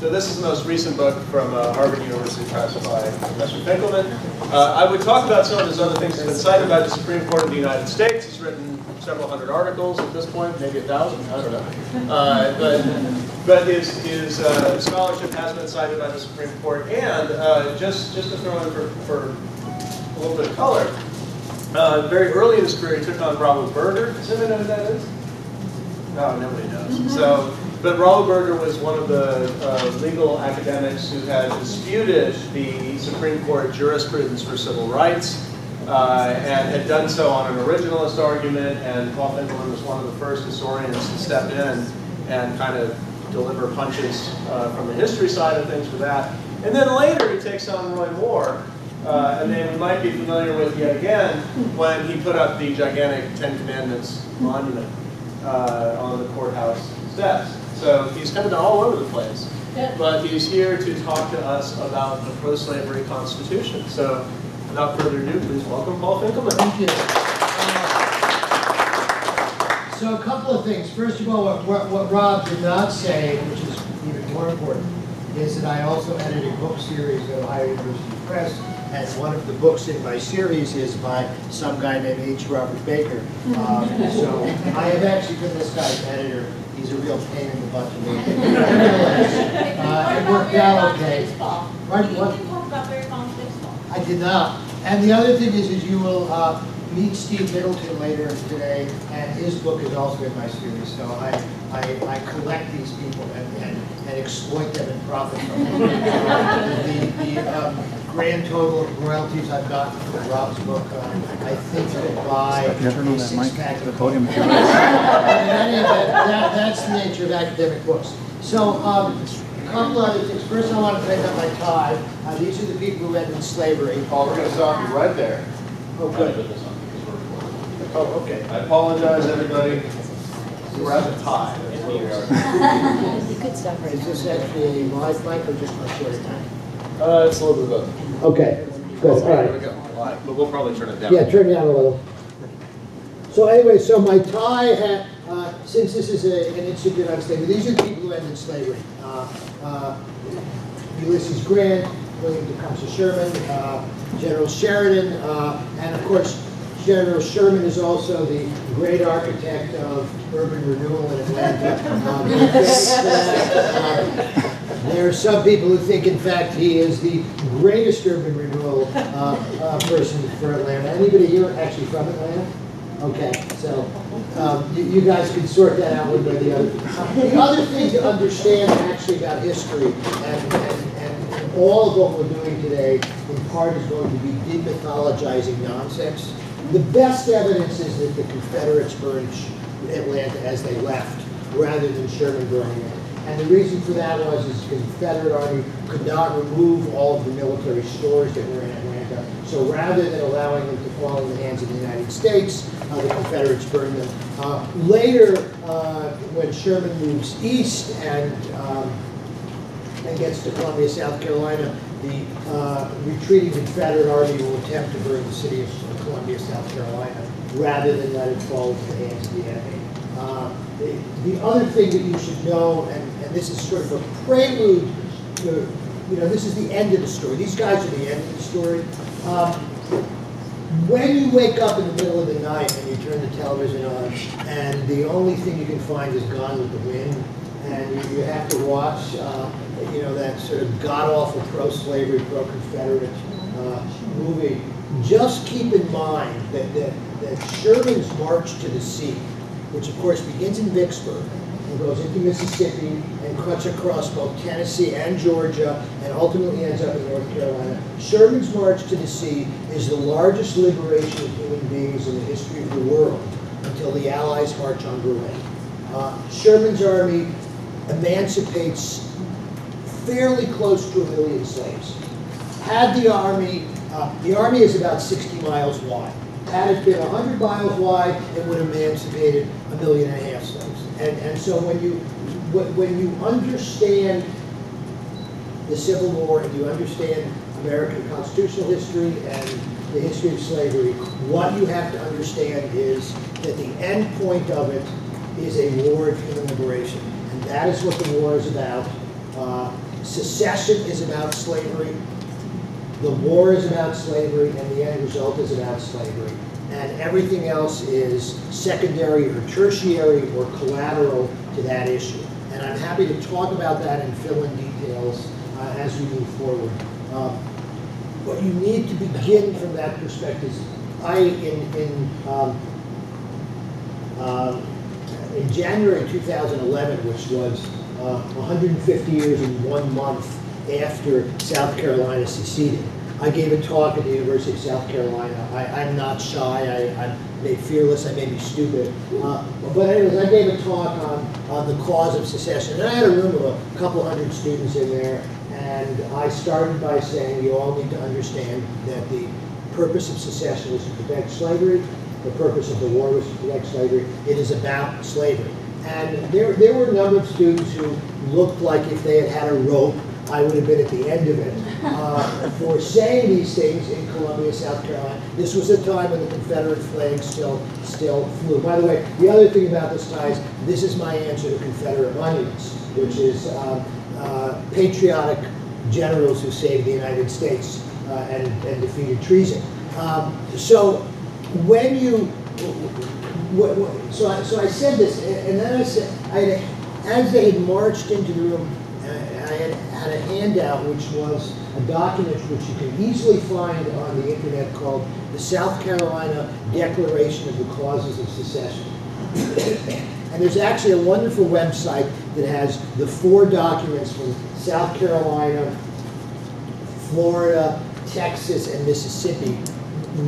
So this is the most recent book from uh, Harvard University Press by Professor Finkelman. Uh, I would talk about some of his other things. He's been cited by the Supreme Court of the United States. He's written several hundred articles at this point, maybe a thousand, I don't know. Uh, but but his, his uh, scholarship has been cited by the Supreme Court. And uh, just, just to throw in for, for a little bit of color, uh, very early in his career, he took on Raoul Berger. Does anyone know who that is? No, nobody knows. So but Raoul Berger was one of the uh, legal academics who had disputed the Supreme Court jurisprudence for civil rights uh, and had done so on an originalist argument, and Paul Finkelman was one of the first historians to step in and kind of deliver punches uh, from the history side of things for that. And then later he takes on Roy Moore, uh, a name we might be familiar with yet again, when he put up the gigantic Ten Commandments monument uh, on the courthouse steps. So he's kind of all over the place. But he's here to talk to us about the pro-slavery Constitution. So without further ado, please welcome Paul Finkelman. Thank you. Uh, so a couple of things. First of all, what, what, what Rob did not say, which is even more important, is that I also edited a book series at Ohio University Press, and one of the books in my series is by some guy named H. Robert Baker. Um, so I have actually been this guy's editor he's a real pain in the butt to me. Uh, it worked out okay. Right, what? You talk about Barry Bonds baseball. I did not. And the other thing is, is you will uh, meet Steve Middleton later today, and his book is also in my series. So I, I, I collect these people and, and, and exploit them and profit from them. The, the, um, grand total of royalties I've gotten from Rob's book, uh, I think will buy a six-pack of podium. in any event, that, that's the nature of academic books. So, um, a couple other things. First, I want to take out my tie. Uh, these are the people who ended slavery. Oh, we're going to stop you right there. Oh, good. Oh, okay. I apologize, everybody. We're at the tie. You could stop right Is this actually a live mic or just my short time? Uh, it's a little bit of both. Okay, good, all There we go. But we'll probably turn it down. Yeah, turn it down a little. So anyway, so my tie hat, uh, since this is a, an institute on slavery, these are the people who ended slavery. Uh, uh, Ulysses Grant, William Tecumseh Sherman, uh, General Sheridan, uh, and of course, General Sherman is also the great architect of urban renewal in Atlanta. Um, there are some people who think, in fact, he is the greatest urban renewal uh, uh, person for Atlanta. Anybody here actually from Atlanta? Okay, so um, you, you guys can sort that out one way or the other. Uh, the other thing to understand actually about history, and, and, and all of what we're doing today, in part is going to be demythologizing nonsense. The best evidence is that the Confederates burned Atlanta as they left, rather than Sherman burning it. And the reason for that was is the Confederate Army could not remove all of the military stores that were in Atlanta. So rather than allowing them to fall in the hands of the United States, uh, the Confederates burned them. Uh, later, uh, when Sherman moves east and, um, and gets to Columbia, South Carolina, the uh, retreating Confederate Army will attempt to burn the city of Columbia, South Carolina, rather than let it fall into the hands of the enemy. Uh, the, the, other thing that you should know, and, and this is sort of a prelude to, you know, this is the end of the story. These guys are the end of the story. Um, when you wake up in the middle of the night and you turn the television on, and the only thing you can find is Gone with the Wind, and you, have to watch, uh, you know, that sort of god-awful pro-slavery, pro-Confederate uh, movie, just keep in mind that, that, that Sherman's march to the sea which of course begins in Vicksburg and goes into Mississippi and cuts across both Tennessee and Georgia and ultimately ends up in North Carolina. Sherman's March to the Sea is the largest liberation of human beings in the history of the world until the Allies march on Berlin. Uh, Sherman's army emancipates fairly close to a million slaves. Had the army, uh, the army is about 60 miles wide. Had it been 100 miles wide, it would have emancipated a million and a half slaves. And, and so when you, when you understand the Civil War and you understand American constitutional history and the history of slavery, what you have to understand is that the end point of it is a war of human liberation. And that is what the war is about. Uh, secession is about slavery, the war is about slavery, and the end result is about slavery. And everything else is secondary or tertiary or collateral to that issue. And I'm happy to talk about that and fill in details uh, as we move forward. Uh, But you need to begin from that perspective. I, in, in, um, um, in January 2011, which was uh, 150 years in one month after South Carolina seceded, I gave a talk at the University of South Carolina. I, I'm not shy, I, I'm made fearless, I may be stupid. Uh, but anyways, I gave a talk on, on the cause of secession. And I had a room of a couple hundred students in there. And I started by saying you all need to understand that the purpose of secession was to protect slavery. The purpose of the war was to protect slavery. It is about slavery. And there, there were a number of students who looked like if they had had a rope, I would have been at the end of it uh, for saying these things in Columbia, South Carolina. This was a time when the Confederate flag still, still flew. By the way, the other thing about this, guys, this is my answer to Confederate monuments, which is um, uh, patriotic generals who saved the United States uh, and, and defeated treason. Um, so when you, so I, so I said this, and then I said, I had, as they had marched into the room, I had had a handout which was a document which you can easily find on the internet called the South Carolina Declaration of the Causes of Secession. And there's actually a wonderful website that has the four documents from South Carolina, Florida, Texas, and Mississippi.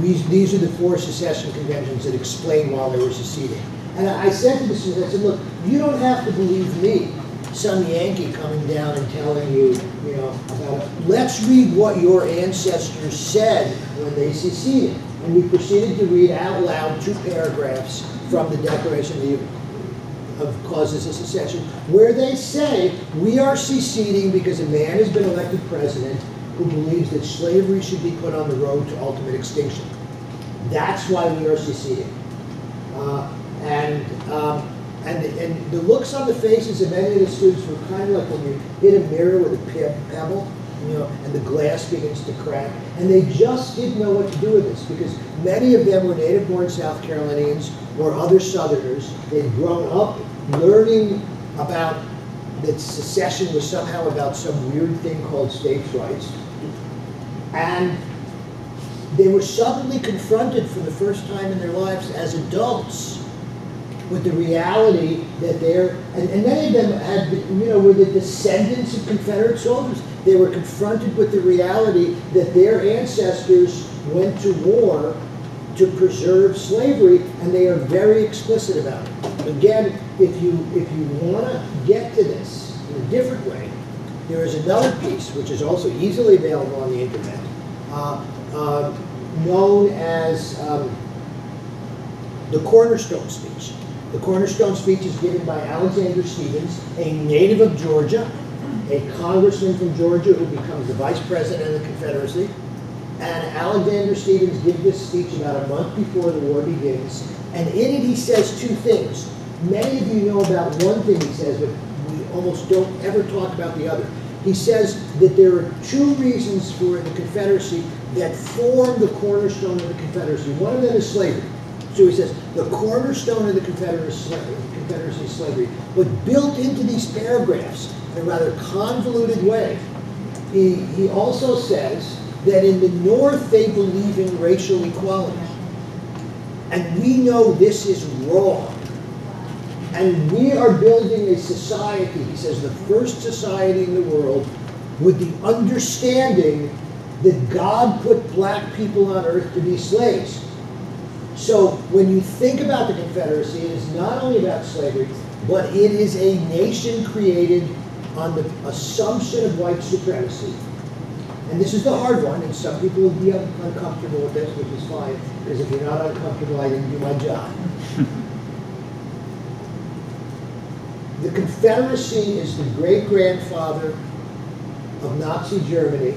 These, are the four secession conventions that explain why they were seceding. And I said to the students, I said, look, you don't have to believe me, some Yankee coming down and telling you, you know, about, let's read what your ancestors said when they seceded. And we proceeded to read out loud two paragraphs from the Declaration of the of causes of secession, where they say we are seceding because a man has been elected president who believes that slavery should be put on the road to ultimate extinction. That's why we are seceding. Uh, and, um, and, and the looks on the faces of many of the students were kind of like when you hit a mirror with a pebble, you know, and the glass begins to crack. And they just didn't know what to do with this because many of them were native-born South Carolinians or other Southerners. They'd grown up learning about that secession was somehow about some weird thing called states' rights. And they were suddenly confronted for the first time in their lives as adults with the reality that they're, and, and many of them had, you know, were the descendants of Confederate soldiers. They were confronted with the reality that their ancestors went to war to preserve slavery, and they are very explicit about it. Again, if you if you want to get to this in a different way, there is another piece which is also easily available on the internet, uh, uh, known as um, the Cornerstone Speech. The Cornerstone Speech is given by Alexander Stephens, a native of Georgia, a congressman from Georgia who becomes the vice president of the Confederacy. And Alexander Stephens gives this speech about a month before the war begins. And in it, he says two things. Many of you know about one thing he says, but we almost don't ever talk about the other. He says that there are two reasons for the Confederacy that form the cornerstone of the Confederacy. One of them is slavery. So he says the cornerstone of the Confederacy, slavery. But built into these paragraphs in a rather convoluted way, he, he also says that in the North they believe in racial equality. And we know this is wrong. And we are building a society, he says, the first society in the world with the understanding that God put black people on earth to be slaves. So when you think about the Confederacy, it is not only about slavery, but it is a nation created on the assumption of white supremacy. And this is the hard one, and some people will be un- uncomfortable with this, which is fine, because if you're not uncomfortable, I didn't do my job. The Confederacy is the great-grandfather of Nazi Germany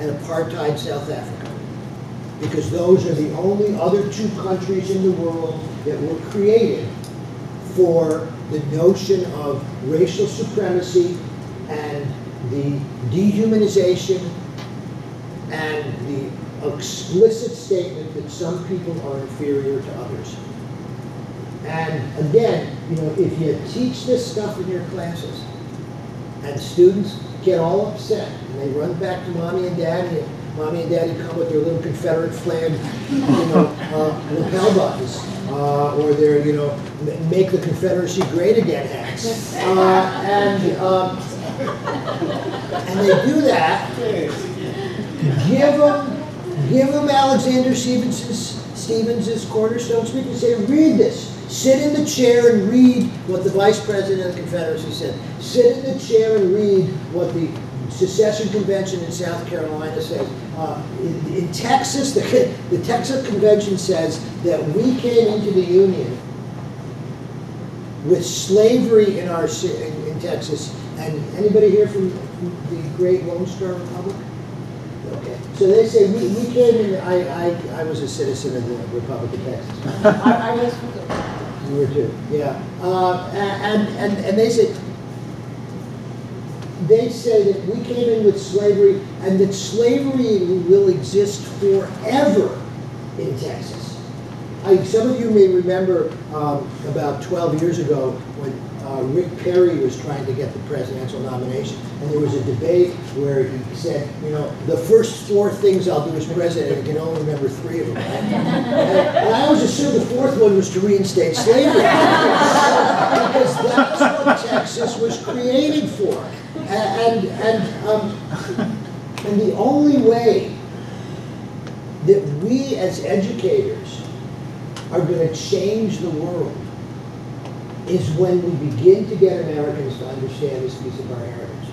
and apartheid South Africa. Because those are the only other two countries in the world that were created for the notion of racial supremacy and the dehumanization and the explicit statement that some people are inferior to others. And again, you know, if you teach this stuff in your classes, and students get all upset, and they run back to mommy and daddy, and mommy and daddy come with their little Confederate flag, you know, uh, lapel buttons, uh, or their, you know, make the Confederacy great again hats. Uh, and, um, and they do that, give them, give them Alexander Stevenson's, Stephens's Cornerstone Speech and say, read this. Sit in the chair and read what the Vice President of the Confederacy said. Sit in the chair and read what the secession convention in South Carolina says. Uh, in, in Texas, the, the Texas Convention says that we came into the Union with slavery in our in, in Texas. And anybody here from, from the great Lone Star Republic? Okay, so they say we, we came in. I, I, I was a citizen of the Republic of Texas. I, I was, You were too, yeah. Uh, and, and, and they say, they say that we came in with slavery and that slavery will exist forever in Texas. I, some of you may remember um, about 12 years ago when uh, Rick Perry was trying to get the presidential nomination, and there was a debate where he said, you know, the first four things I'll do as president, I can only remember three of them. And, and I always assumed the fourth one was to reinstate slavery. because that's what Texas was created for. And, and, um, and the only way that we as educators are going to change the world is when we begin to get Americans to understand this piece of our heritage.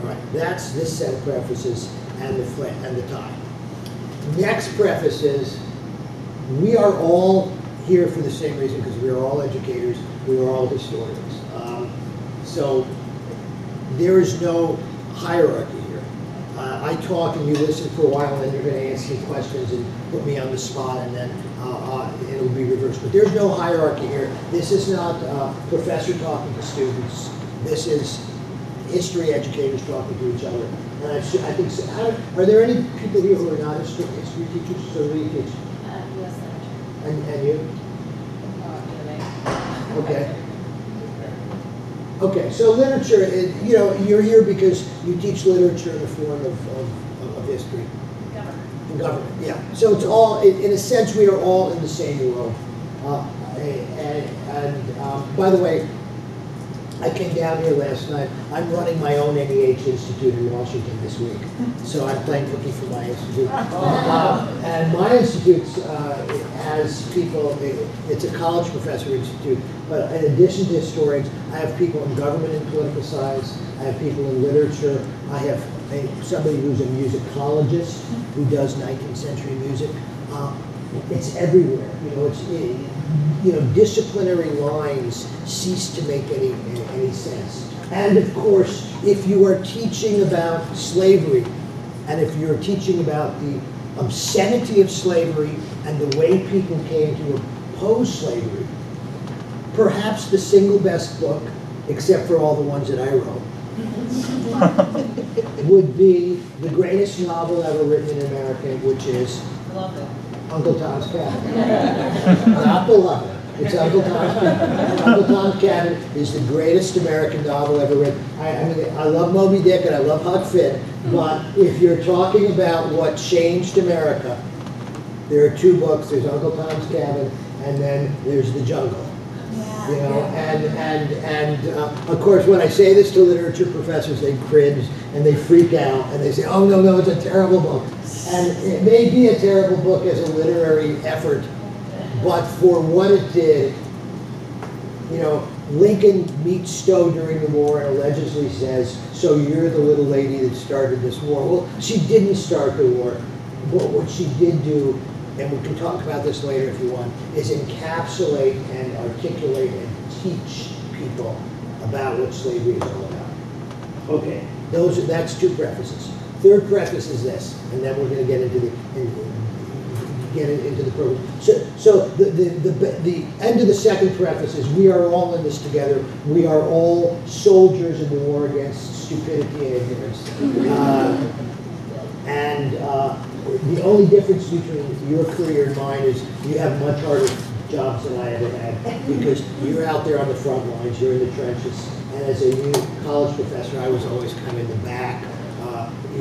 All right, that's this set of prefaces and the and the tie. Next preface is, we are all here for the same reason, because we are all educators, we are all historians. Um, So there is no hierarchy. Uh, I talk and you listen for a while, and then you're gonna ask me questions and put me on the spot, and then uh, uh, it'll be reversed. But there's no hierarchy here. This is not uh, professor talking to students. This is history educators talking to each other. And I I think, so- how- are there any people here who are not history history teachers, so you teach? uh. And and you? Uh, Okay. Okay, so literature, is- you know, you're here because you teach literature in the form of, of, of history. Governor. Government, yeah. So it's all, in, in a sense, we are all in the same world. Uh, and, and um, by the way, I came down here last night. I'm running my own NEH Institute in Washington this week. So I'm playing cookie for my institute. Uh, and my institute's uh, has people, it's a college professor institute, but in addition to historians, I have people in government and political science, I have people in literature, I have a, somebody who's a musicologist who does 19th century music. Uh, it's everywhere. You know, it's eh, you know disciplinary lines cease to make any any sense. And of course, if you are teaching about slavery, and if you're teaching about the obscenity of slavery and the way people came to oppose slavery, perhaps the single best book, except for all the ones that I wrote, would be the greatest novel ever written in America, which is Uncle Tom's Cabin. Not Beloved. It's Uncle Tom's Cabin. Uncle Tom's Cabin is the greatest American novel ever written. I, I mean, I love Moby Dick and I love Huck Finn, but if you're talking about what changed America, there are two books. There's Uncle Tom's Cabin, and then there's The Jungle. Yeah. You know, and and and uh, of course, when I say this to literature professors, they cringe and they freak out and they say, "Oh no, no, it's a terrible book." And it may be a terrible book as a literary effort, but for what it did, you know, Lincoln meets Stowe during the war and allegedly says, "So you're the little lady that started this war." Well, she didn't start the war, but what she did do, and we can talk about this later if you want, is encapsulate and articulate and teach people about what slavery is all about. Okay, those are, that's two prefaces. Third preface is this, and then we're going to get into the. In, get it into the program. So, so the, the, the, the end of the second preface is we are all in this together. We are all soldiers in the war against stupidity and ignorance. Uh, and uh, the only difference between your career and mine is you have much harder jobs than I ever had because you're out there on the front lines, you're in the trenches. And as a new college professor, I was always kind of in the back,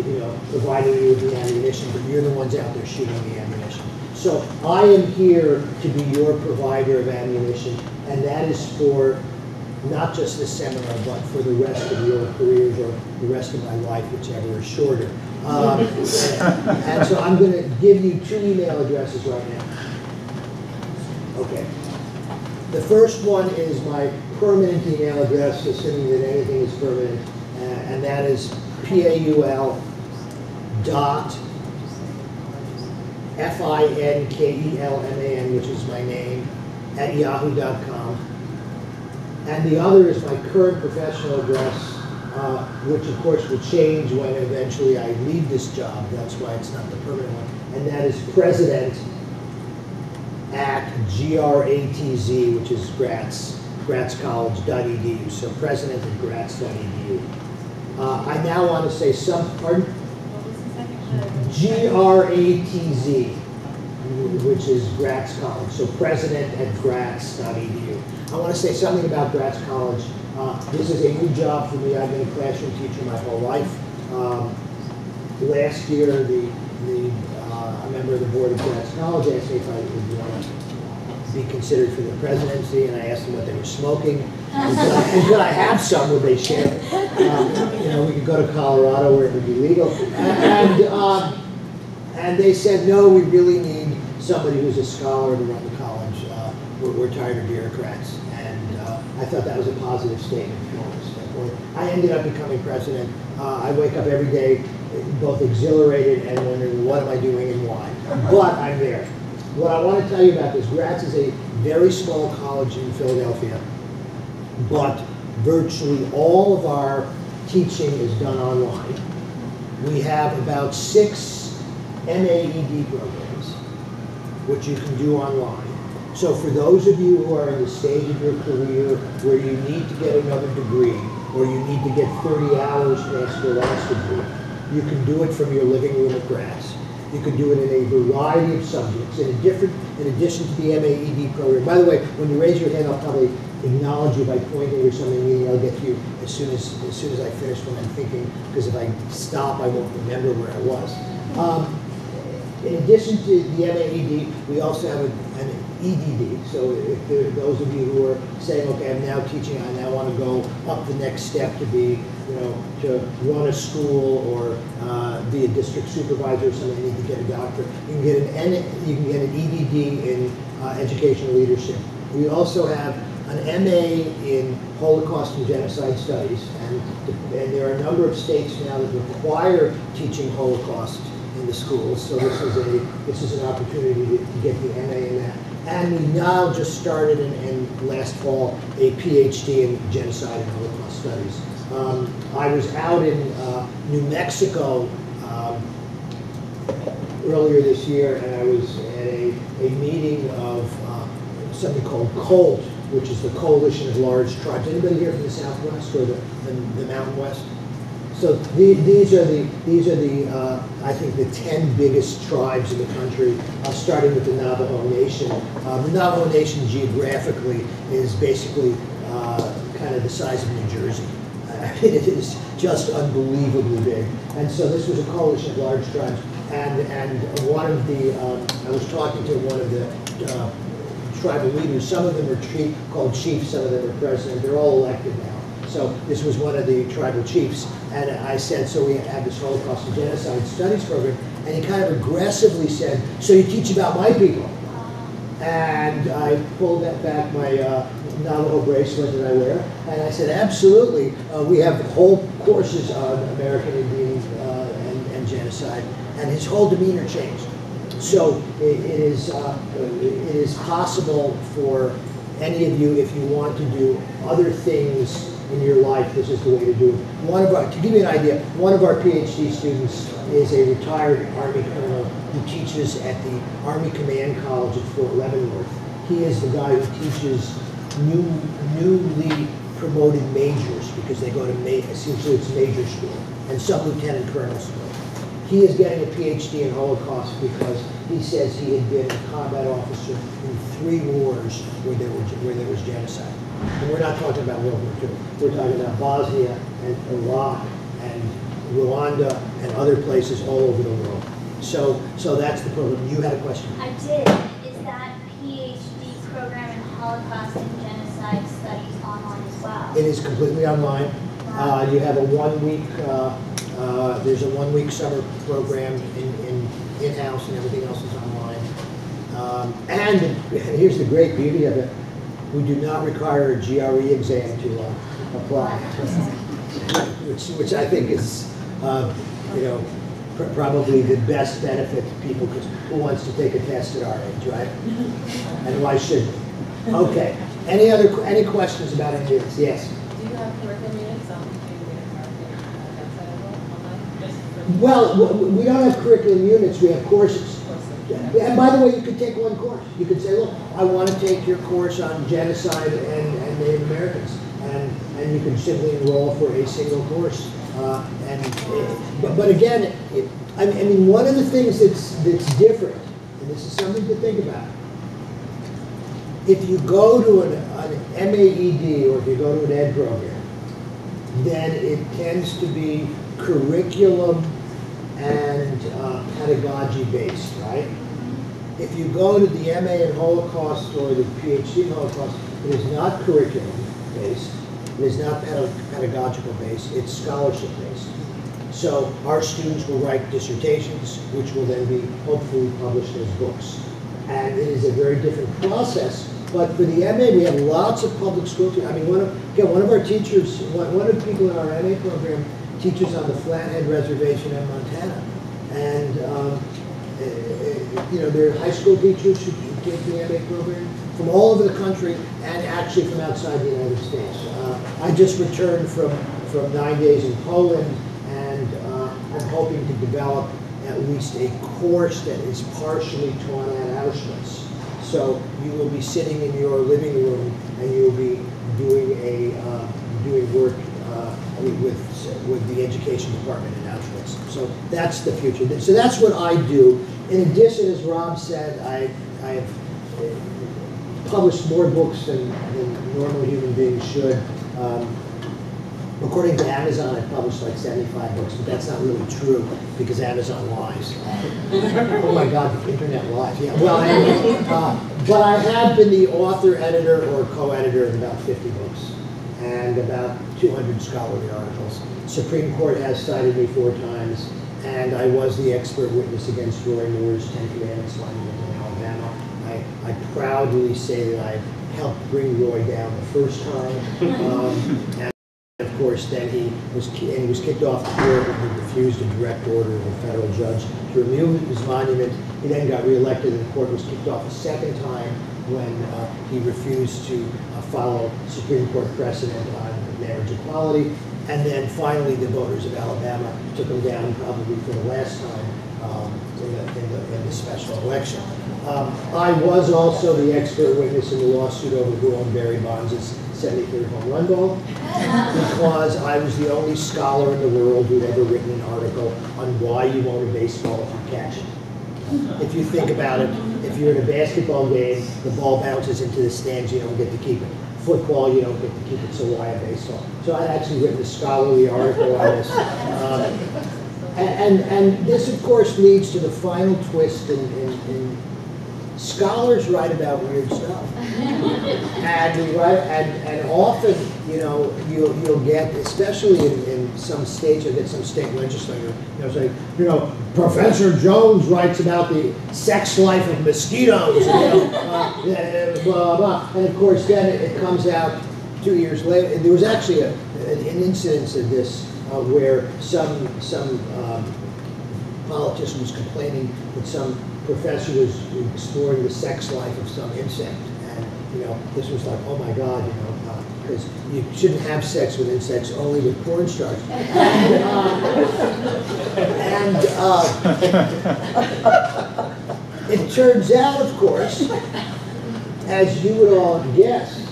you know, providing you with the ammunition, but you're the ones out there shooting the ammunition. So I am here to be your provider of ammunition, and that is for not just this seminar, but for the rest of your careers or the rest of my life, whichever is shorter. Um, and so I'm going to give you two email addresses right now. Okay. The first one is my permanent email address, assuming that anything is permanent, uh, and that is P-A-U-L dot F-I-N-K-E-L-M-A-N, which is my name, at yahoo.com. And the other is my current professional address, uh, which of course will change when eventually I leave this job. That's why it's not the permanent one. And that is president at GRATZ, which is Gratz, gratzcollege.edu. So president at gratz.edu. Uh, I now want to say some, pardon? What was the second? G-R-A-T-Z, which is Gratz College, so president at gratz.edu. I want to say something about Gratz College. Uh, this is a new job for me. I've been a classroom teacher my whole life. Um, last year, the, the, uh, a member of the board of Gratz College asked me if I would want to be considered for the presidency, and I asked them what they were smoking. Could I, have some, would they share? Um, you know, we could go to Colorado where it would be legal. And, um, and they said, no, we really need somebody who's a scholar to run the college. Uh, we're, we're tired of bureaucrats. And uh, I thought that was a positive statement this standpoint. I ended up becoming president. Uh, I wake up every day both exhilarated and wondering what am I doing and why. But I'm there. What I want to tell you about this, Gratz is a very small college in Philadelphia, but virtually all of our teaching is done online. We have about six MAED programs, which you can do online. So for those of you who are in the stage of your career where you need to get another degree, or you need to get 30 hours past your last degree, you can do it from your living room at Gratz. You can do it in a variety of subjects, in a different, in addition to the MAED program. By the way, when you raise your hand, I'll probably acknowledge you by pointing or something, meaning I'll get you as soon as, as soon as I finish what I'm thinking, because if I stop, I won't remember where I was. Um, in addition to the MAED, we also have a- an EDD. So if there those of you who are saying, okay, I'm now teaching, I now want to go up the next step to be, you know, to run a school or uh, be a district supervisor you need to get a doctorate. You can get an, you can get an EDD in uh, educational leadership. We also have an MA in Holocaust and Genocide Studies, and, and there are a number of states now that require teaching Holocaust in the schools. So this is a this is an opportunity to, to get the MA in that. And we now just started in, in last fall a PhD in genocide and Holocaust studies. Um, I was out in uh, New Mexico um, earlier this year, and I was at a, a meeting of uh, something called COLT, which is the Coalition of Large Tribes. Anybody here from the Southwest or the, the, the Mountain West? So the, these are the these are the uh, I think the ten biggest tribes in the country, uh, starting with the Navajo Nation. Uh, the Navajo Nation geographically is basically uh, kind of the size of New Jersey. it is just unbelievably big. And so this was a coalition of large tribes. And and one of the um, I was talking to one of the uh, tribal leaders. Some of them are chief, called chiefs. Some of them are president. They're all elected now. So this was one of the tribal chiefs. And I said, so we have this Holocaust and Genocide Studies program. And he kind of aggressively said, so you teach about my people. And I pulled that back, my uh, Navajo bracelet that I wear. And I said, absolutely. Uh, we have whole courses on American Indians uh, and, and genocide. And his whole demeanor changed. So it, it is uh, it is possible for any of you, if you want to do other things in your life, this is the way to do it. One of our, to give you an idea, one of our PhD students is a retired Army colonel who teaches at the Army Command College at Fort Leavenworth. He is the guy who teaches new, newly promoted majors because they go to ma, it's major school and some lieutenant colonel school. He is getting a PhD in Holocaust because he says he had been a combat officer in three wars where there was, where there was genocide. And we're not talking about World War II. We're talking about Bosnia and Iraq and Rwanda and other places all over the world. So, so that's the program. You had a question? I did. Is that PhD program in Holocaust and Genocide Studies online as well? It is completely online. Uh, you have a one-week, uh, uh, there's a one-week summer program in, in, in-house and everything else is online. Um, and here's the great beauty of it. We do not require a GRE exam to uh, apply. Which, which I think is, uh, you know, pr- probably the best benefit to people because who wants to take a test at our age, right? And why shouldn't? Okay. Any other, any questions about this? Yes? Do you have curriculum units on online? Just for Well, we don't have curriculum units, we have courses. And by the way, you could take one course. You could say, look, I want to take your course on genocide and, and Native Americans. And, and you can simply enroll for a single course. Uh, and, uh, but, but again, it, I mean, one of the things that's, that's different, and this is something to think about. If you go to an, an MAED or if you go to an ed program, then it tends to be curriculum and uh, pedagogy based, right? If you go to the MA in Holocaust or the PhD in Holocaust, it is not curriculum based, it is not peda- pedagogical based, it's scholarship based. So our students will write dissertations, which will then be hopefully published as books. And it is a very different process. But for the MA, we have lots of public school. te- I mean, one of again, one of our teachers, one, one of the people in our MA program teaches on the Flathead Reservation in Montana, and um, eh, eh, you know, there are high school teachers who take the MA program from all over the country and actually from outside the United States. Uh, I just returned from from nine days in Poland, and uh, I'm hoping to develop at least a course that is partially taught at Auschwitz. So you will be sitting in your living room and you will be doing a uh, doing work uh, with with the education department in Auschwitz. So that's the future. So that's what I do. In addition, as Rob said, I I have uh, published more books than, than normal human beings should. Um, According to Amazon, I published like 75 books, but that's not really true because Amazon lies. oh my God, the internet lies. Yeah, well, anyway, uh, but I have been the author, editor, or co-editor of about 50 books and about 200 scholarly articles. Supreme Court has cited me four times, and I was the expert witness against Roy Moore's Ten Commandments monument in Alabama. I, I proudly say that I helped bring Roy down the first time. Um, and then he was, and he was kicked off the court when he refused a direct order of a federal judge to remove his monument. He then got reelected and the court was kicked off a second time when uh, he refused to uh, follow Supreme Court precedent on marriage equality. And then finally, the voters of Alabama took him down probably for the last time um, in, the, in, the, in the special election. Um, I was also the expert witness in the lawsuit over who owned Barry Bonds' 73rd home run ball because I was the only scholar in the world who'd ever written an article on why you own a baseball if you catch it. If you think about it, if you're in a basketball game, the ball bounces into the stands, you don't get to keep it. Football, you don't get to keep it, so why a baseball? So I'd actually written a scholarly article on this. Um, and, and, and this, of course, leads to the final twist in, in, in scholars write about weird stuff. And, write, and, and often, you know, you'll, you'll get, especially in, in some states, you'll get some state legislator, you know, say, you know, Professor Jones writes about the sex life of mosquitoes, you know, uh, yeah, blah, blah. And of course, then it, it comes out two years later. And there was actually a, an incidence of this uh, where some, some um, politician was complaining that some professor was exploring the sex life of some insect. You know, this was like, oh my God, you know, because you shouldn't have sex with insects, only with cornstarch. And, uh, and uh, it turns out, of course, as you would all guess,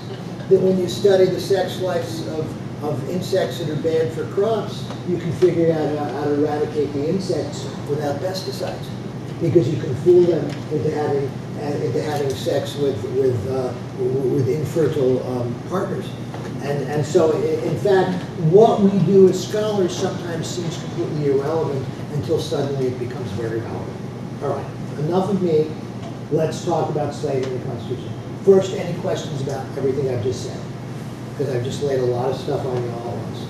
that when you study the sex lives of, of insects that are bad for crops, you can figure out how, how to eradicate the insects without pesticides. Because you can fool them into having, uh, into having sex with, with, uh, with infertile um, partners. And, and so, in fact, what we do as scholars sometimes seems completely irrelevant until suddenly it becomes very relevant. All right, enough of me. Let's talk about slavery in the Constitution. First, any questions about everything I've just said? Because I've just laid a lot of stuff on you all at once.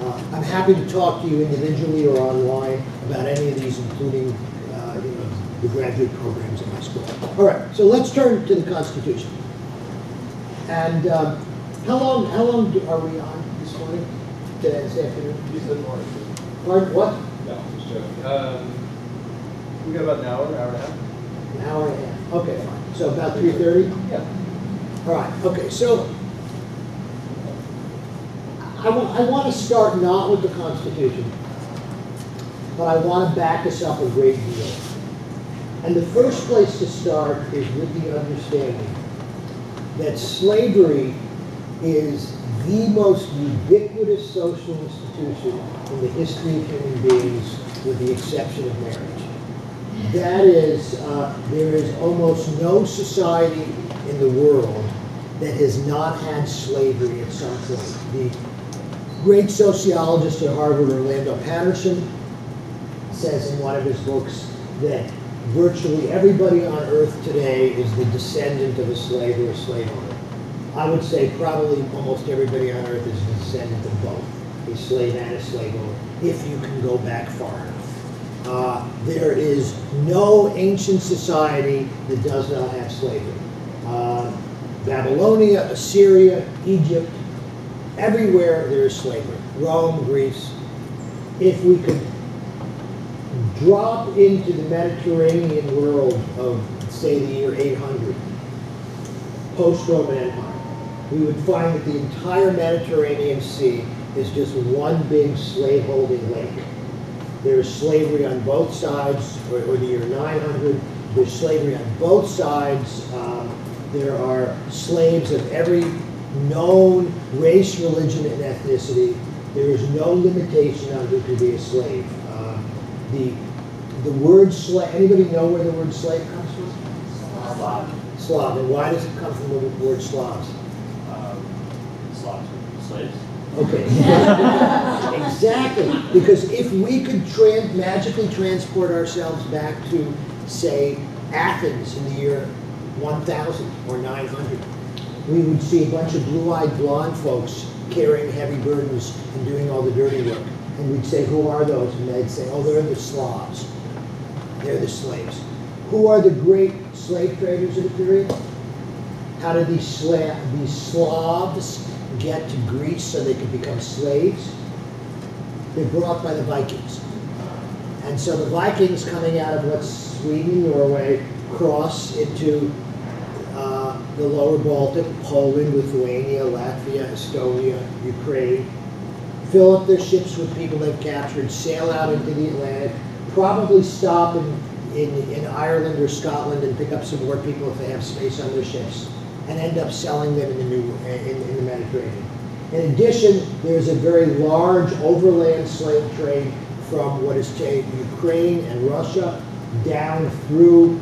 Uh, I'm happy to talk to you individually or online about any of these, including, uh, you know, the graduate programs at my school. All right, so let's turn to the Constitution. And um, how long, how long do- are we on this morning, today, this afternoon? You said morning. Pardon, what? No, just joking. Um, we got about an hour, hour and a half. An hour and a half. Okay, fine. So about 3:30? Yeah. All right, okay, so I want, I want to start not with the Constitution, but I want to back us up a great deal. And the first place to start is with the understanding that slavery is the most ubiquitous social institution in the history of human beings, with the exception of marriage. That is, uh, there is almost no society in the world that has not had slavery at some point. The great sociologist at Harvard, Orlando Patterson, says in one of his books that virtually everybody on earth today is the descendant of a slave or a slave owner. I would say probably almost everybody on earth is the descendant of both, a slave and a slave owner, if you can go back far enough. Uh, there is no ancient society that does not have slavery. Uh, Babylonia, Assyria, Egypt, everywhere there is slavery. Rome, Greece. If we could drop into the Mediterranean world of, say, the year 800, post-Roman Empire, we would find that the entire Mediterranean Sea is just one big slave-holding lake. There is slavery on both sides, or, or the year 900. There's slavery on both sides. Um, there are slaves of every known race, religion, and ethnicity. There is no limitation on who can be a slave. The the word slave. Anybody know where the word slave comes from? Slav. Slav. And why does it come from the word Slavs? Um, Slavs, slaves. Okay. exactly. Because if we could tran magically transport ourselves back to, say, Athens in the year 1000 or 900, we would see a bunch of blue-eyed blonde folks carrying heavy burdens and doing all the dirty work. And we'd say, who are those? And they'd say, oh, they're the Slavs. They're the slaves. Who are the great slave traders of the period? How did these, Sla- these Slavs get to Greece so they could become slaves? They're brought by the Vikings. And so the Vikings coming out of what's Sweden, Norway, cross into uh, the lower Baltic, Poland, Lithuania, Latvia, Estonia, Ukraine, fill up their ships with people they've captured, sail out into the Atlantic, probably stop in, in, in Ireland or Scotland and pick up some more people if they have space on their ships, and end up selling them in the, new, in, in the Mediterranean. In addition, there's a very large overland slave trade from what is today Ukraine and Russia down through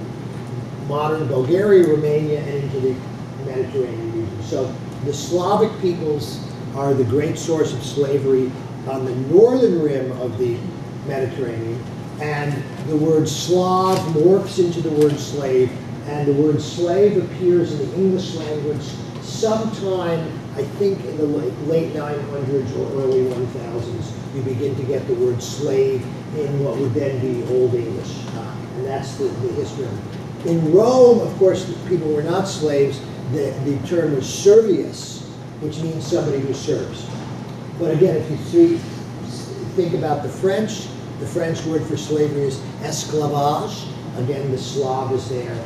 modern Bulgaria, Romania, and into the Mediterranean region. So the Slavic peoples are the great source of slavery on the northern rim of the Mediterranean, and the word Slav morphs into the word slave, and the word slave appears in the English language sometime, I think, in the late, late 900s or early 1000s. You begin to get the word slave in what would then be Old English, uh, and that's the, the history of it. In Rome, of course, the people were not slaves. The, the term was servus, which means somebody who serves. But again, if you see, think about the French, the French word for slavery is esclavage. Again, the Slav is there.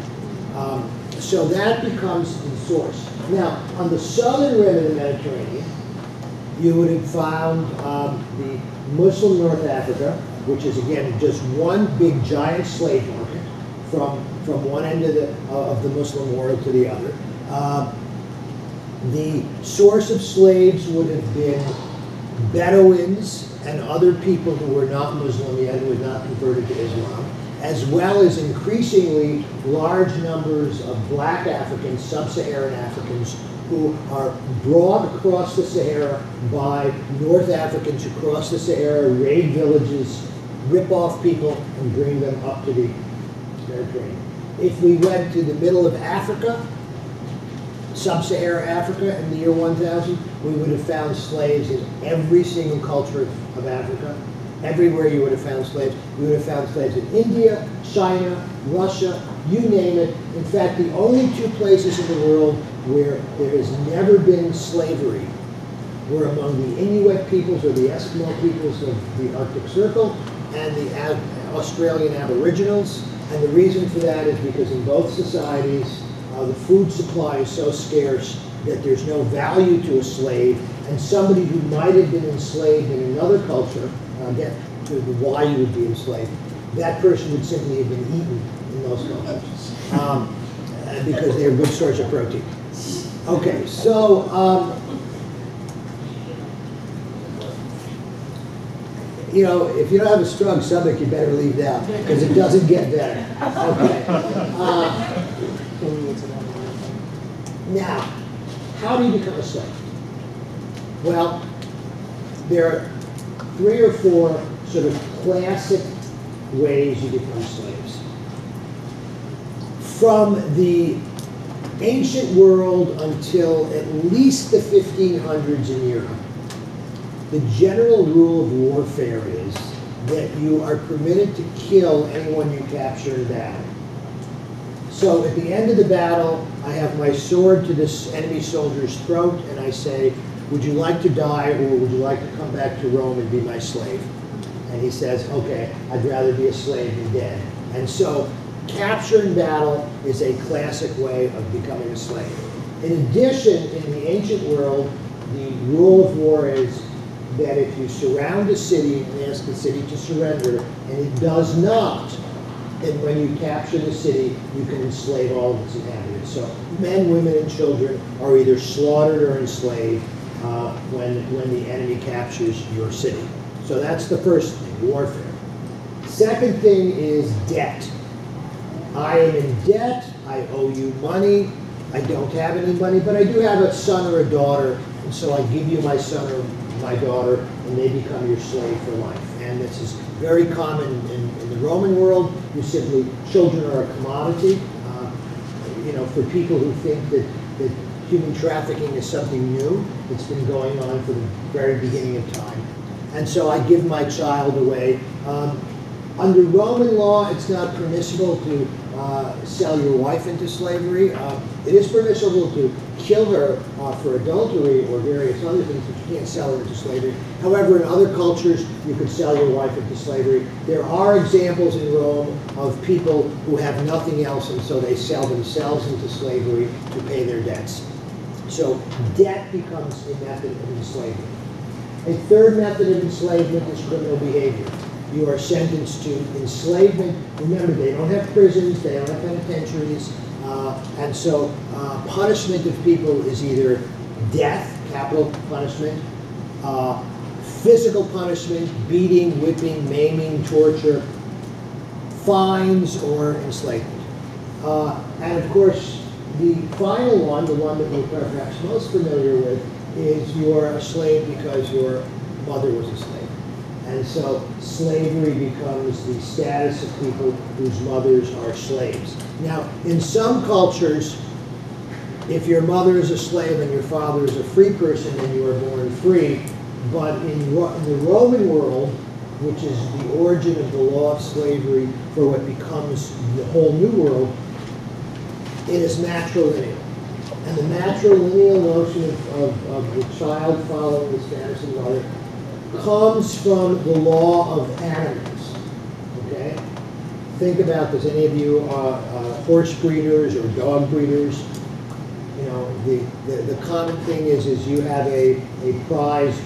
Um, so that becomes the source. Now, on the southern rim of the Mediterranean, you would have found um, the Muslim North Africa, which is again just one big giant slave market from, from one end of the, uh, of the Muslim world to the other. Uh, the source of slaves would have been Bedouins and other people who were not Muslim yet, who had not converted to Islam, as well as increasingly large numbers of black Africans, sub-Saharan Africans, who are brought across the Sahara by North Africans who cross the Sahara, raid villages, rip off people, and bring them up to the Mediterranean. If we went to the middle of Africa, sub-Saharan Africa in the year 1000, we would have found slaves in every single culture of, Africa. Everywhere you would have found slaves. You would have found slaves in India, China, Russia, you name it. In fact, the only two places in the world where there has never been slavery were among the Inuit peoples or the Eskimo peoples of the Arctic Circle and the Australian Aboriginals. And the reason for that is because in both societies, uh, the food supply is so scarce that there's no value to a slave, and somebody who might have been enslaved in another culture, uh, get to why you would be enslaved, that person would simply have been eaten in those cultures um, because they're a good source of protein. Okay, so um, you know, if you don't have a strong stomach, you better leave now because it doesn't get better. Okay. Uh, now, how do you become a slave? Well, there are three or four sort of classic ways you become slaves. From the ancient world until at least the 1500s in Europe, the general rule of warfare is that you are permitted to kill anyone you capture in battle. So at the end of the battle, I have my sword to this enemy soldier's throat, and I say, would you like to die, or would you like to come back to Rome and be my slave? And he says, okay, I'd rather be a slave than dead. And so capture battle is a classic way of becoming a slave. In addition, in the ancient world, the rule of war is that if you surround a city and ask the city to surrender, and it does not, then when you capture the city, you can enslave all of its inhabitants. So men, women, and children are either slaughtered or enslaved uh, when, when the enemy captures your city. So that's the first thing, warfare. Second thing is debt. I am in debt, I owe you money, I don't have any money, but I do have a son or a daughter, and so I give you my son or my daughter, and they become your slave for life. And this is very common Roman world. You simply, children are a commodity. Uh, you know, for people who think that, that human trafficking is something new, it's been going on from the very beginning of time. And so I give my child away. Um, under Roman law, it's not permissible to uh, sell your wife into slavery. Uh, it is permissible to kill her uh, for adultery or various other things, but you can't sell her into slavery. However, in other cultures, you could sell your wife into slavery. There are examples in Rome of people who have nothing else, and so they sell themselves into slavery to pay their debts. So debt becomes a method of enslavement. A third method of enslavement is criminal behavior you are sentenced to enslavement. Remember, they don't have prisons, they don't have penitentiaries, uh, and so uh, punishment of people is either death, capital punishment, uh, physical punishment, beating, whipping, maiming, torture, fines, or enslavement. Uh, and of course, the final one, the one that we're perhaps most familiar with, is you are a slave because your mother was a slave. And so slavery becomes the status of people whose mothers are slaves. Now, in some cultures, if your mother is a slave and your father is a free person, then you are born free. But in, in the Roman world, which is the origin of the law of slavery for what becomes the whole new world, it is matrilineal. And the matrilineal notion of, of, of the child following the status of the mother comes from the law of animals. Okay? think about, this. any of you uh, uh, horse breeders or dog breeders? You know, the, the, the common thing is, is you have a, a prized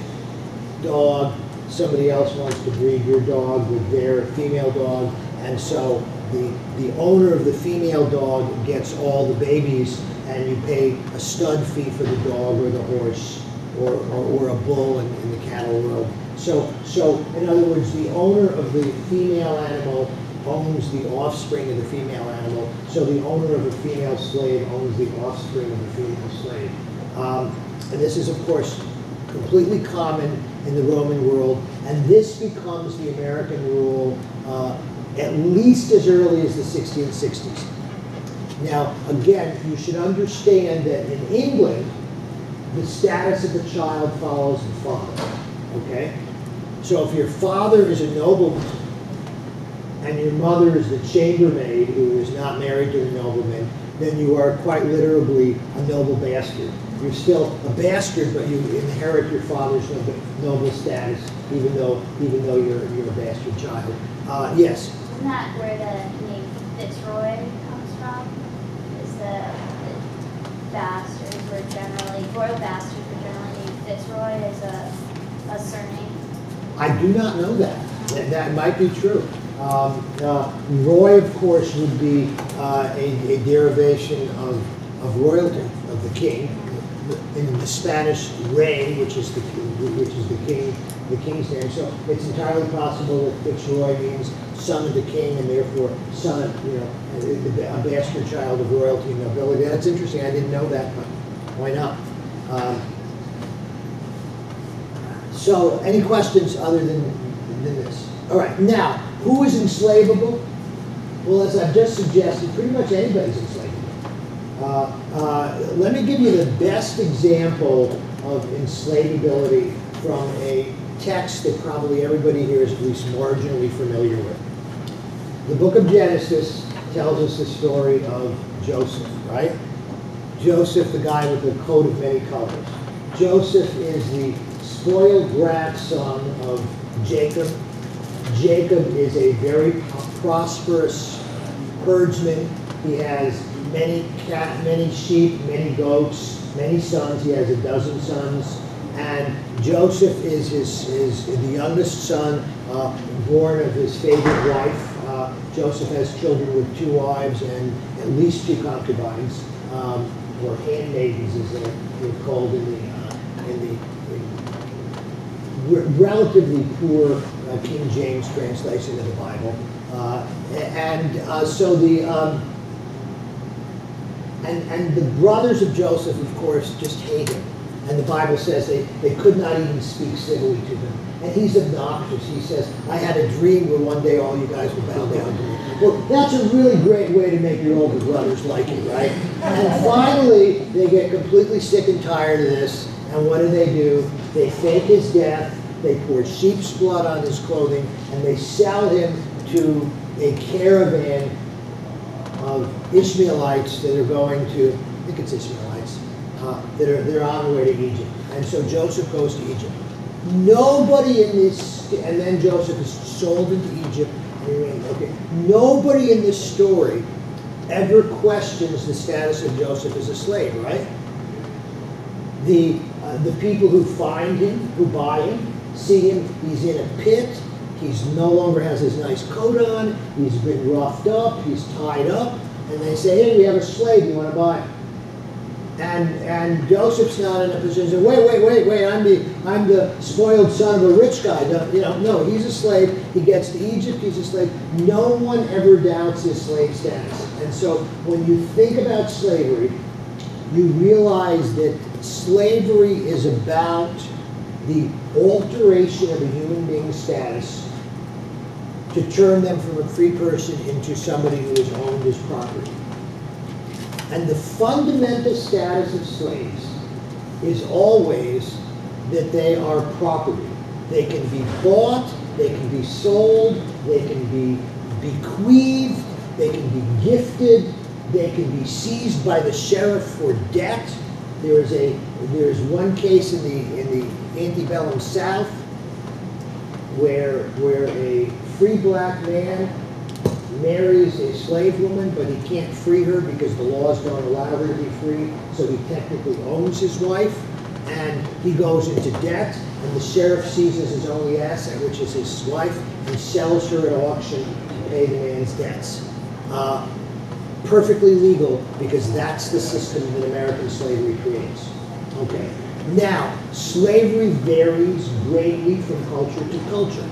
dog, somebody else wants to breed your dog with their female dog, and so the, the owner of the female dog gets all the babies, and you pay a stud fee for the dog or the horse, or, or, or a bull in, in the cattle world. So, so, in other words, the owner of the female animal owns the offspring of the female animal, so the owner of a female slave owns the offspring of the female slave. Um, and this is, of course, completely common in the Roman world, and this becomes the American rule uh, at least as early as the 1660s. Now, again, you should understand that in England, the status of the child follows the father, okay? So if your father is a nobleman, and your mother is the chambermaid who is not married to a nobleman, then you are quite literally a noble bastard. You're still a bastard, but you inherit your father's noble, noble status, even though even though you're you're a bastard child. Uh, yes. Isn't that where the name Fitzroy comes from? Is the, bastards were generally, royal bastards were generally Fitzroy as a, a surname? I do not know that. That, that might be true. Um, uh, Roy, of course, would be uh, a, a derivation of, of royalty, of the king. In the Spanish, rey, which is the which is the king, the king's name. So it's entirely possible that Fitzroy means son of the king, and therefore son of you know a bastard child of royalty and nobility. That's interesting. I didn't know that, but why not? Um, so, any questions other than, than this? All right, now, who is enslavable? Well, as I've just suggested, pretty much anybody's enslavable. Uh, uh, let me give you the best example of enslavability from a text that probably everybody here is at least marginally familiar with. The book of Genesis tells us the story of Joseph, right? Joseph, the guy with the coat of many colors. Joseph is the spoiled grandson of Jacob. Jacob is a very prosperous herdsman. He has many cat, many sheep, many goats, many sons. He has a dozen sons. And Joseph is his, his the youngest son, uh, born of his favorite wife. Uh, Joseph has children with two wives and at least two concubines, um, or handmaidens, as they're, called in the uh, in the relatively poor uh, King James translation of the Bible. Uh, and uh, so the, um, and, and the brothers of Joseph, of course, just hate him. And the Bible says they, they could not even speak civilly to him. And he's obnoxious. He says, I had a dream where one day all you guys would bow down to me. Well, that's a really great way to make your older brothers like you, right? And finally, they get completely sick and tired of this. And what do they do? They fake his death, they pour sheep's blood on his clothing, and they sell him to a caravan of Ishmaelites that are going to, I think it's Ishmaelites, uh, that are they're on their way to Egypt. And so Joseph goes to Egypt. Nobody in this, and then Joseph is sold into Egypt. Okay, nobody in this story ever questions the status of Joseph as a slave, right? The uh, the people who find him, who buy him, see him, he's in a pit, he's no longer has his nice coat on, he's been roughed up, he's tied up, and they say, hey, we have a slave, you want to buy him? And, and Joseph's not in a position, wait, wait, wait, wait, I'm the, I'm the spoiled son of a rich guy. No, you know, no, he's a slave. He gets to Egypt, he's a slave. No one ever doubts his slave status. And so when you think about slavery, you realize that slavery is about the alteration of a human being's status to turn them from a free person into somebody who is owned as property. And the fundamental status of slaves is always that they are property. They can be bought, they can be sold, they can be bequeathed, they can be gifted, they can be seized by the sheriff for debt. There is a there is one case in the in the antebellum South where where a free black man marries a slave woman, but he can't free her because the laws don't allow her to be free, so he technically owns his wife, and he goes into debt, and the sheriff seizes his only asset, which is his wife, and sells her at auction to pay the man's debts. Uh, perfectly legal because that's the system that American slavery creates. Okay. Now, slavery varies greatly from culture to culture.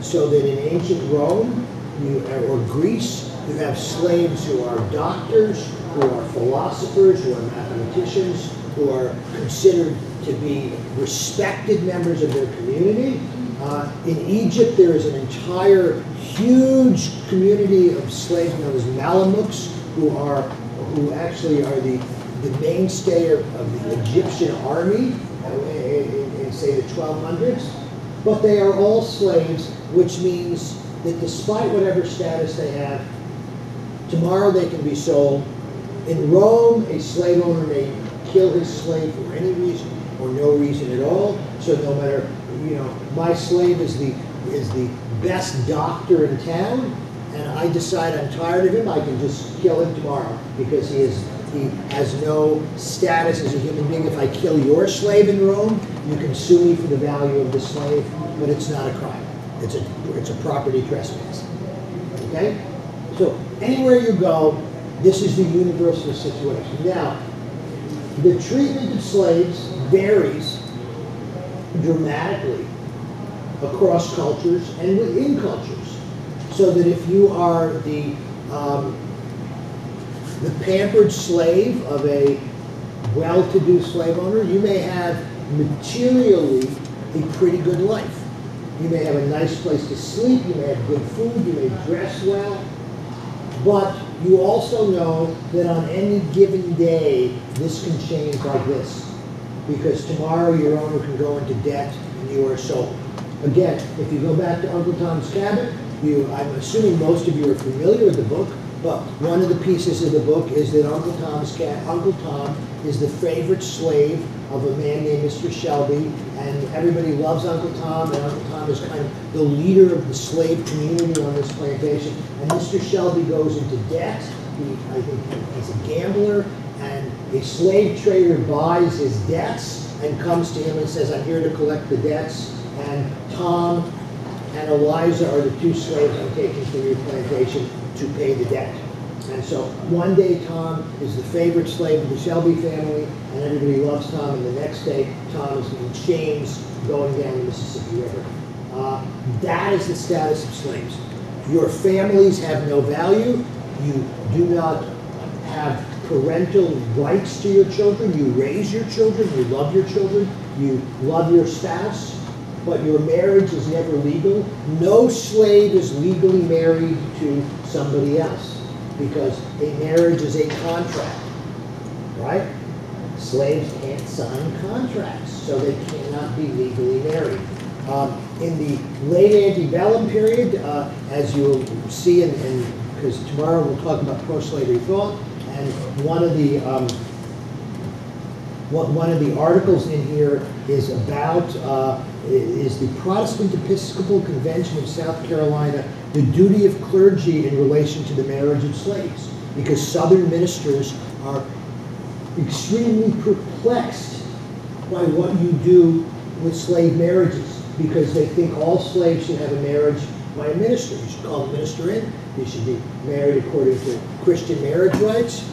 So that in ancient Rome you, or Greece, you have slaves who are doctors, who are philosophers, who are mathematicians, who are considered to be respected members of their community. Uh, in Egypt, there is an entire huge community of slaves known as Mamelukes, who are who actually are the, the mainstay of, of the Egyptian army uh, in, in, say the 1200s. But they are all slaves, which means that despite whatever status they have, tomorrow they can be sold. In Rome, a slave owner may kill his slave for any reason or no reason at all. So no matter, you know, my slave is the is the best doctor in town, and I decide I'm tired of him, I can just kill him tomorrow because he is he has no status as a human being. If I kill your slave in Rome, you can sue me for the value of the slave, but it's not a crime. It's a it's a property trespass. Okay? So anywhere you go, this is the universal situation. Now, the treatment of slaves varies dramatically across cultures and within cultures. So that if you are the, um, the pampered slave of a well-to-do slave owner, you may have materially a pretty good life. You may have a nice place to sleep, you may have good food, you may dress well, but you also know that on any given day, this can change like this. Because tomorrow your owner can go into debt and you are sold. Again, if you go back to Uncle Tom's Cabin, you, I'm assuming most of you are familiar with the book, but one of the pieces of the book is that Uncle Tom's Ca- Uncle Tom is the favorite slave of a man named Mr. Shelby, and everybody loves Uncle Tom, and Uncle Tom is kind of the leader of the slave community on this plantation. And Mr. Shelby goes into debt. He, I think he's a gambler, and a slave trader buys his debts and comes to him and says, "I'm here to collect the debts." And Tom and Eliza are the two slaves I'm taking from your plantation to pay the debt. And so one day Tom is the favorite slave of the Shelby family, and everybody loves Tom, and the next day Tom is in chains going down the Mississippi River. Uh, that is the status of slaves. Your families have no value. You do not have parental rights to your children. You raise your children. You love your children. You love your spouse but your marriage is never legal. No slave is legally married to somebody else because a marriage is a contract, right? Slaves can't sign contracts, so they cannot be legally married. Um, in the late antebellum period, uh, as you'll see, and because tomorrow we'll talk about pro-slavery thought, and one of the um, one, of the articles in here is about uh, is the Protestant Episcopal Convention of South Carolina, the duty of clergy in relation to the marriage of slaves, because Southern ministers are extremely perplexed by what you do with slave marriages, because they think all slaves should have a marriage by a minister. You should call the minister in. They should be married according to Christian marriage rites.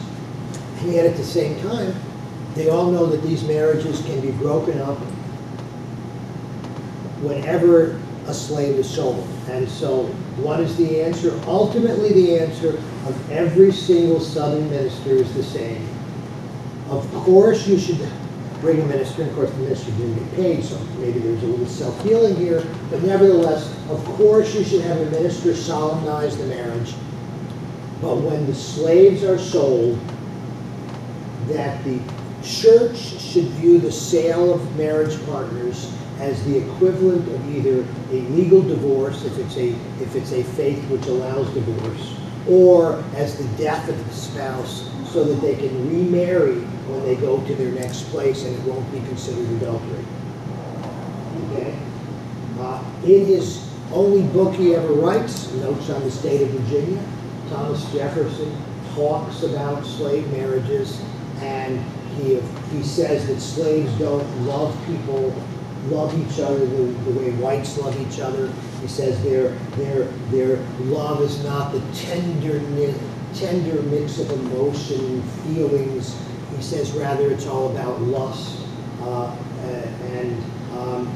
And yet at the same time, they all know that these marriages can be broken up whenever a slave is sold. And so what is the answer? Ultimately, the answer of every single Southern minister is the same. Of course, you should bring a minister. Of course, the minister didn't get paid, so maybe there's a little self-healing here. But nevertheless, of course, you should have a minister solemnize the marriage. But when the slaves are sold, that the church should view the sale of marriage partners as the equivalent of either a legal divorce, if it's a, if it's a faith which allows divorce, or as the death of the spouse so that they can remarry when they go to their next place and it won't be considered adultery. Okay? Uh, in his only book he ever writes, Notes on the State of Virginia. Thomas Jefferson talks about slave marriages, and he, he says that slaves don't love people, love each other the, the way whites love each other. He says their, their, their love is not the tender, tender mix of emotion and feelings. He says rather it's all about lust. Uh, and, um,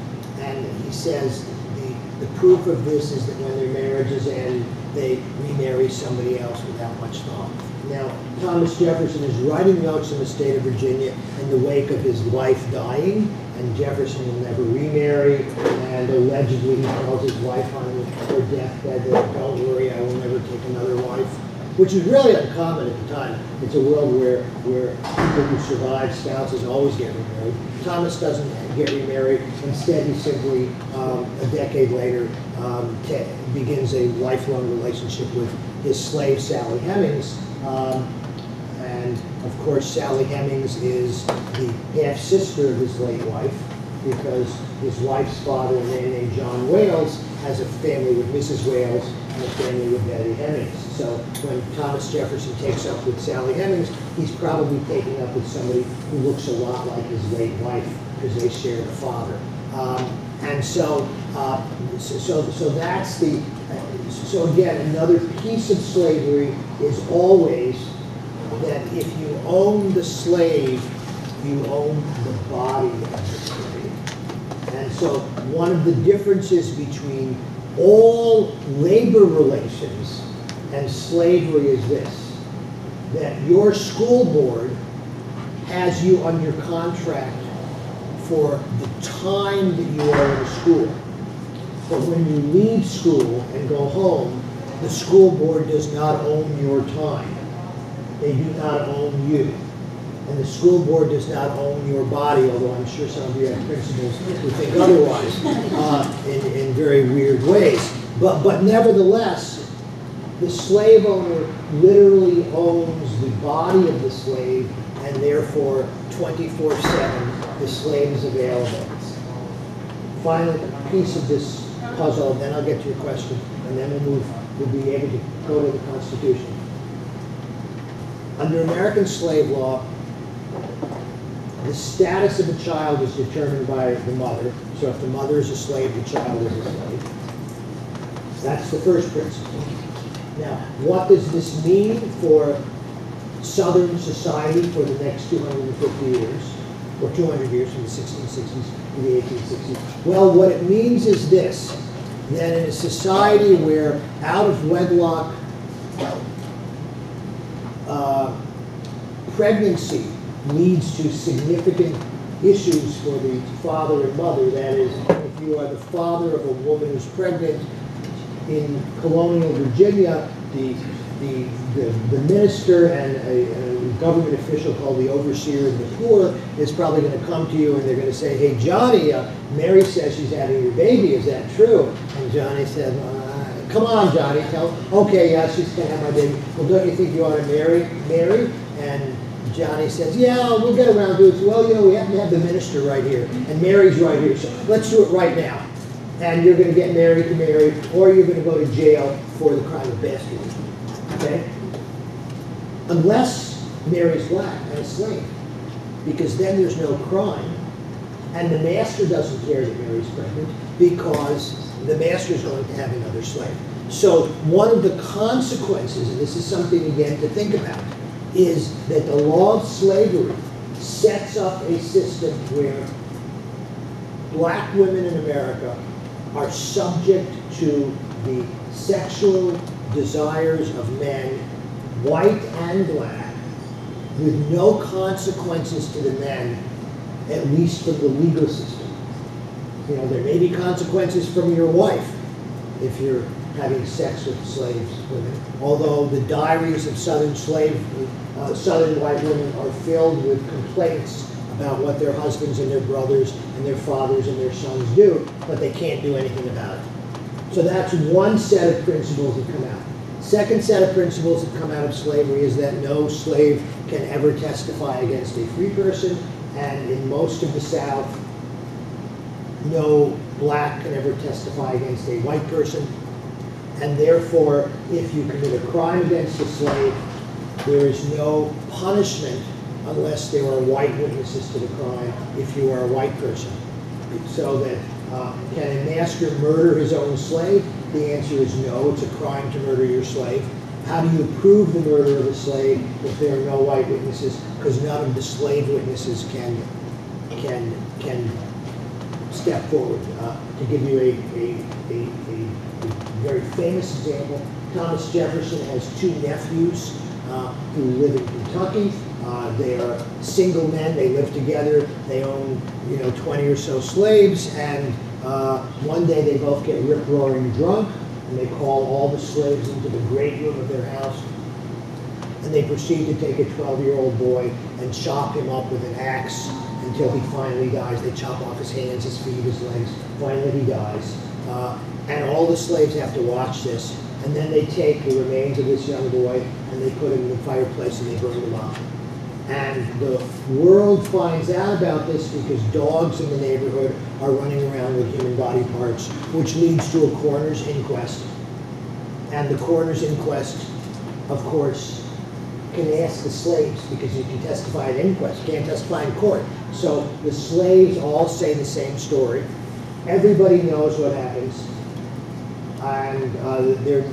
and he says the, the proof of this is that when their marriages end, they remarry somebody else without much thought. Now, Thomas Jefferson is writing notes in the state of Virginia in the wake of his wife dying, and Jefferson will never remarry, and allegedly he tells his wife on her deathbed that, don't worry, I will never take another wife, which is really uncommon at the time. It's a world where, where people who survive spouses always get remarried. Thomas doesn't get remarried. Instead, he simply, um, a decade later, um, begins a lifelong relationship with his slave, Sally Hemings, um, and of course, Sally Hemings is the half-sister of his late wife because his wife's father, a man named John Wayles, has a family with Mrs. Wayles and a family with Betty Hemings. So when Thomas Jefferson takes up with Sally Hemings, he's probably taking up with somebody who looks a lot like his late wife because they share the father. Um, and so, uh, so, so that's the, so again, another piece of slavery is always that if you own the slave, you own the body of the slave. And so one of the differences between all labor relations and slavery is this, that your school board has you under contract for the time that you are in school. But when you leave school and go home, the school board does not own your time. They do not own you. And the school board does not own your body, although I'm sure some of you have principals who think otherwise uh, in, in very weird ways. But, but nevertheless, the slave owner literally owns the body of the slave and therefore 24-7 the slave is available. Final piece of this puzzle, then I'll get to your question, and then we'll move, we'll be able to go to the Constitution. Under American slave law, the status of a child is determined by the mother. So if the mother is a slave, the child is a slave. That's the first principle. Now, what does this mean for Southern society for the next 250 years, or 200 years from the 1660s to the 1860s? Well, what it means is this, that in a society where out of wedlock uh, pregnancy leads to significant issues for the father and mother. That is, if you are the father of a woman who's pregnant in colonial Virginia, the, the, the, the minister and a, a, government official called the overseer of the poor is probably going to come to you and they're going to say, hey, Johnny, uh, Mary says she's having your baby. Is that true? And Johnny said, uh, come on, Johnny. Tell, okay, yeah, she's going to have my baby. Well, don't you think you ought to marry Mary? And Johnny says, yeah, we'll get around to it. Well, you know, we have to have the minister right here. And Mary's right here. So let's do it right now. And you're going to get married to Mary, or you're going to go to jail for the crime of bastardry. Okay? Unless Mary's black and a slave. Because then there's no crime. And the master doesn't care that Mary's pregnant because the master is going to have another slave. So one of the consequences, and this is something again to think about, is that the law of slavery sets up a system where black women in America are subject to the sexual desires of men, white and black, with no consequences to the men, at least from the legal system. You know, there may be consequences from your wife if you're having sex with slaves women, although the diaries of Southern slave, uh, Southern white women are filled with complaints about what their husbands and their brothers and their fathers and their sons do, but they can't do anything about it. So that's one set of principles that come out. Second set of principles that come out of slavery is that no slave can ever testify against a free person, and in most of the South, no black can ever testify against a white person. And therefore, if you commit a crime against a slave, there is no punishment unless there are white witnesses to the crime if you are a white person. So that, uh, can a master murder his own slave? The answer is no, it's a crime to murder your slave. How do you prove the murder of a slave if there are no white witnesses? Because none of the slave witnesses can, can, can step forward. Uh, To give you a, a, a, a a very famous example, Thomas Jefferson has two nephews uh, who live in Kentucky. Uh, They are single men, they live together, they own, you know, 20 or so slaves, and uh, one day they both get rip-roaring drunk, and they call all the slaves into the great room of their house, and they proceed to take a 12-year-old boy and chop him up with an axe until he finally dies. They chop off his hands, his feet, his legs. Finally, he dies. Uh, and all the slaves have to watch this. And then they take the remains of this young boy and they put him in the fireplace and they burn him up. And the world finds out about this because dogs in the neighborhood are running around with human body parts, which leads to a coroner's inquest. And the coroner's inquest, of course, can ask the slaves because you can testify at inquest, you can't testify in court. So the slaves all say the same story. Everybody knows what happens. And uh,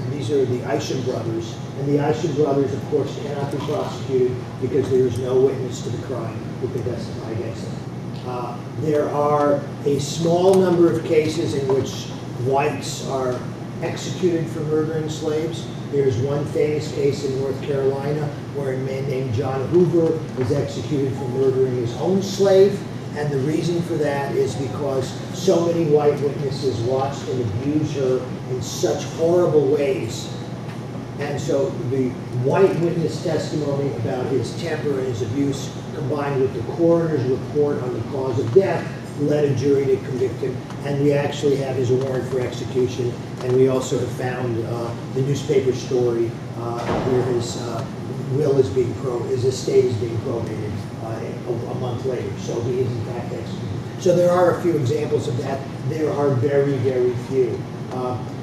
these are the Isham brothers. And the Isham brothers, of course, cannot be prosecuted because there is no witness to the crime who can testify against them. Uh, there are a small number of cases in which whites are executed for murdering slaves. There's one famous case in North Carolina where a man named John Hoover was executed for murdering his own slave. And the reason for that is because so many white witnesses watched him abuse her in such horrible ways. And so the white witness testimony about his temper and his abuse combined with the coroner's report on the cause of death led a jury to convict him. And we actually have his warrant for execution. And we also have found uh, the newspaper story uh, where his uh, will is being pro, his estate is being probated uh, a, a month later. So he is in fact executed. So there are a few examples of that. There are very, very few.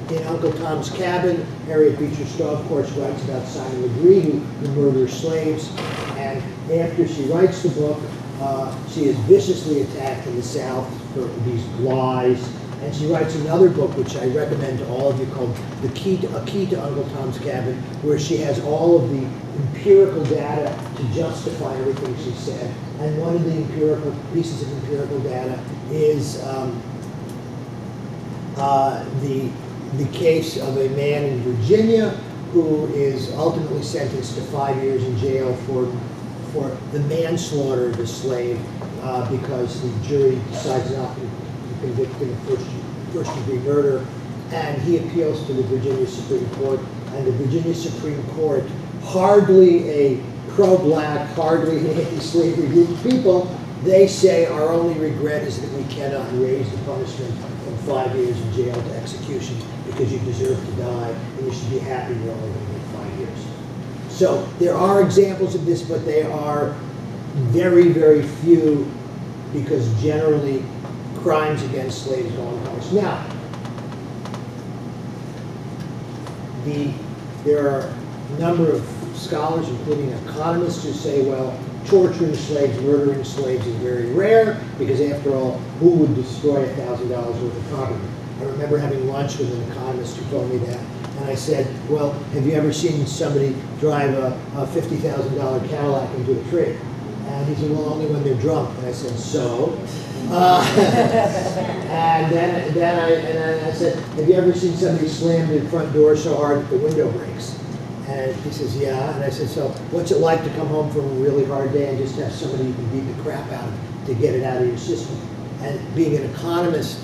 In Uncle Tom's Cabin, Harriet Beecher Stowe, of course, writes about Simon Legree, who, who murders slaves. And after she writes the book, uh, she is viciously attacked in the South for these lies. And she writes another book, which I recommend to all of you, called The Key to, A Key to Uncle Tom's Cabin, where she has all of the empirical data to justify everything she said. And one of the empirical pieces of empirical data is um, uh, the the case of a man in Virginia who is ultimately sentenced to five years in jail for for the manslaughter of a slave uh, because the jury decides not to, convict him of first, first degree murder. And he appeals to the Virginia Supreme Court, and the Virginia Supreme Court, hardly a pro-black, hardly an anti-slavery group of people, they say our only regret is that we cannot raise the punishment from five years in jail to execution because you deserve to die and you should be happy you're only going to get five years. So there are examples of this, but they are very, very few because generally crimes against slaves go unpunished. Now, the, there are a number of scholars, including economists, who say, well, torturing slaves, murdering slaves is very rare because after all, who would destroy a thousand dollars worth of property? I remember having lunch with an economist who told me that. And I said, well, have you ever seen somebody drive a, a $50,000 Cadillac into a tree? And he said, well, only when they're drunk. And I said, so? Uh, and then, then I, and then I said, have you ever seen somebody slam the front door so hard that the window breaks? And he says, yeah. And I said, so what's it like to come home from a really hard day and just have somebody you can beat the crap out of to get it out of your system? And being an economist,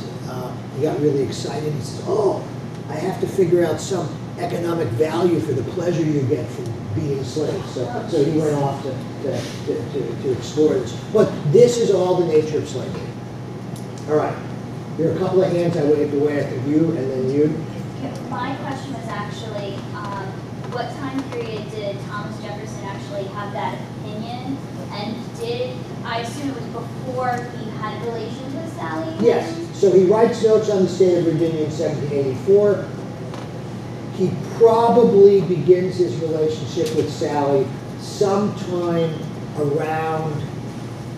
he got really excited. He says, oh, I have to figure out some economic value for the pleasure you get from beating slaves. So, so he went off to, to, to, to, to explore this. But this is all the nature of slavery. All right. There are a couple of hands I waved away. Think you and then you. My question was actually, um, what time period did Thomas Jefferson actually have that opinion? And did, I assume it was before he had relations with Sally? Yes. So he writes notes on the state of Virginia in 1784. He probably begins his relationship with Sally sometime around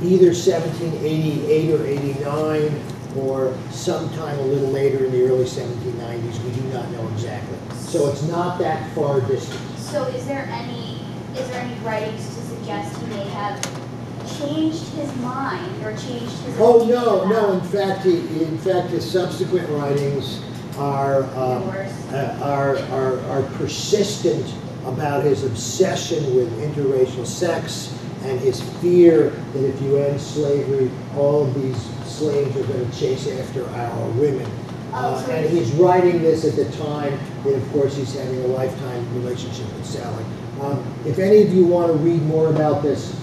either 1788 or 89 or sometime a little later in the early 1790s. We do not know exactly. So it's not that far distant. So is there any, is there any writings to suggest he may have changed his mind or changed his Oh, no, no, in fact, he, in fact, his subsequent writings are, um, uh, are, are, are persistent about his obsession with interracial sex and his fear that if you end slavery, all of these slaves are going to chase after our women. Uh, Oh, and he's writing this at the time that, of course, he's having a lifetime relationship with Sally. Um, if any of you want to read more about this,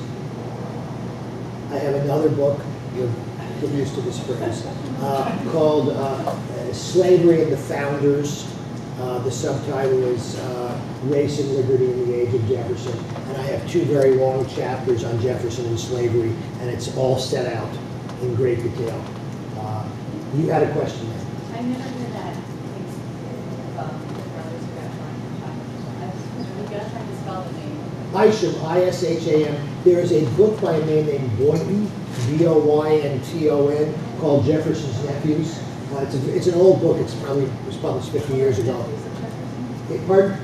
I have another book, you'll get used to this phrase, uh, called uh, Slavery and the Founders. Uh, The subtitle is uh, Race and Liberty in the Age of Jefferson. And I have two very long chapters on Jefferson and slavery, and it's all set out in great detail. Uh, You had a question there? I never knew that. Um, the brothers who got joined in Chapel. You gotta try to spell the name. Isham, I-S-H-A-M. There is a book by a man named Boynton, B-O-Y-N-T-O-N, called Jefferson's Nephews. Uh, it's, a, it's an old book. It's probably it was published 50 years ago. Eh, Pardon?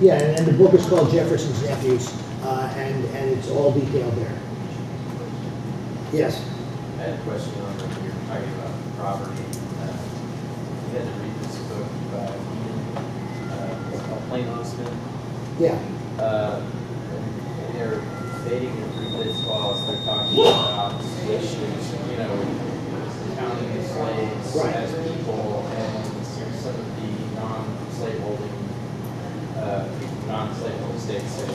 Yeah, and, and the book is called Jefferson's Nephews, uh, and and it's all detailed there. Yes. I had a question on when you were talking about property. Uh, You had to read this book by uh, Plain Men. Yeah. Uh, debating in through this clause, they're talking about issues, you know, counting the slaves Right. as people and some of the non-slaveholding, uh, non-slaveholding states say,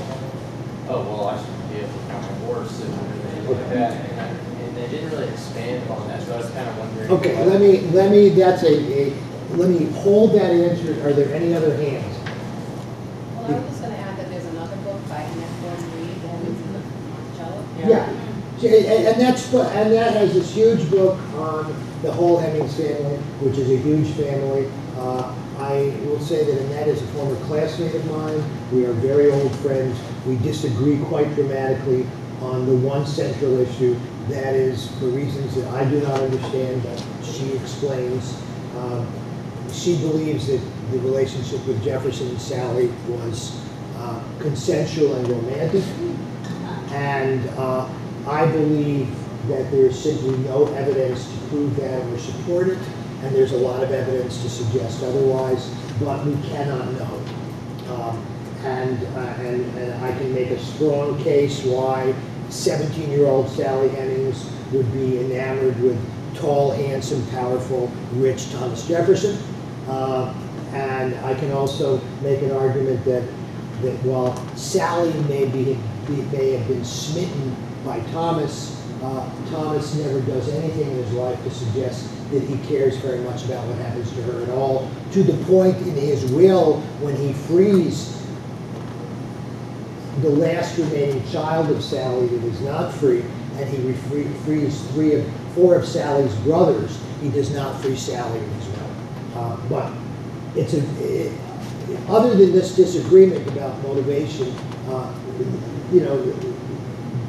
oh, well, I should be able to count my horse and things like that. And I- and they didn't really expand on that, so I was kind of wondering. Okay. Let me let me. That's a, a. Let me hold that answer. Are there any other hands? Well, I was just gonna add that there's another book by Annette Gordon Reed, that is in the Monticello. Yeah. And, and that's, and that has this huge book on the whole Hemings family, which is a huge family. Uh, I will say that Annette is a former classmate of mine. We are very old friends. We disagree quite dramatically on the one central issue. That is for reasons that I do not understand, but she explains. Um, She believes that the relationship with Jefferson and Sally was uh, consensual and romantic. And uh, I believe that there is simply no evidence to prove that or support it, and there's a lot of evidence to suggest otherwise, but we cannot know. Um, And, uh, and, and I can make a strong case why 17-year-old Sally Hemings would be enamored with tall, handsome, powerful, rich Thomas Jefferson. Uh, And I can also make an argument that, that while Sally may be, may have been smitten by Thomas, uh, Thomas never does anything in his life to suggest that he cares very much about what happens to her at all, to the point in his will, when he frees the last remaining child of Sally that is not free, and he refre- frees three of, four of Sally's brothers, he does not free Sally in his will. Uh, But it's a, it- other than this disagreement about motivation, uh, you know,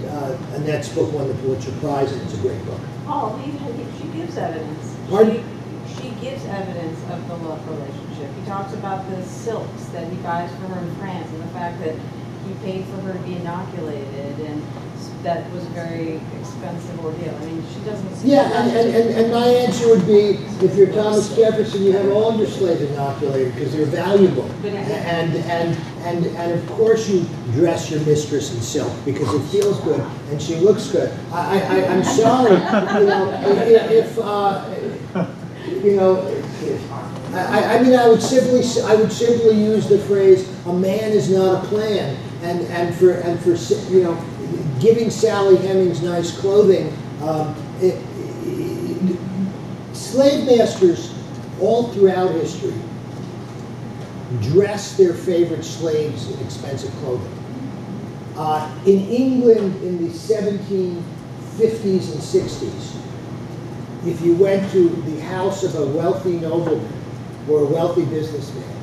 uh, Annette's book won the Pulitzer Prize, and it's a great book. Oh, he, she gives evidence. Pardon? She, she gives evidence of the love relationship. He talks about the silks that he buys for her in France and the fact that he paid for her to be inoculated and that was a very expensive ordeal. I mean, she doesn't. Yeah, and, and, and- and my answer would be, if you're Thomas Jefferson, you have all your slaves inoculated because they're valuable. And, and, and, and of course you dress your mistress in silk because it feels good and she looks good. I, I, I'm sorry, you know, if, if, uh, you know, I, I- I mean, I would simply, I would simply use the phrase, a man is not a plan. And, and for, and for, you know, giving Sally Hemings nice clothing, um, it, it- slave masters all throughout history dress their favorite slaves in expensive clothing. Uh, in England in the 1750s and 60s, if you went to the house of a wealthy nobleman or a wealthy businessman,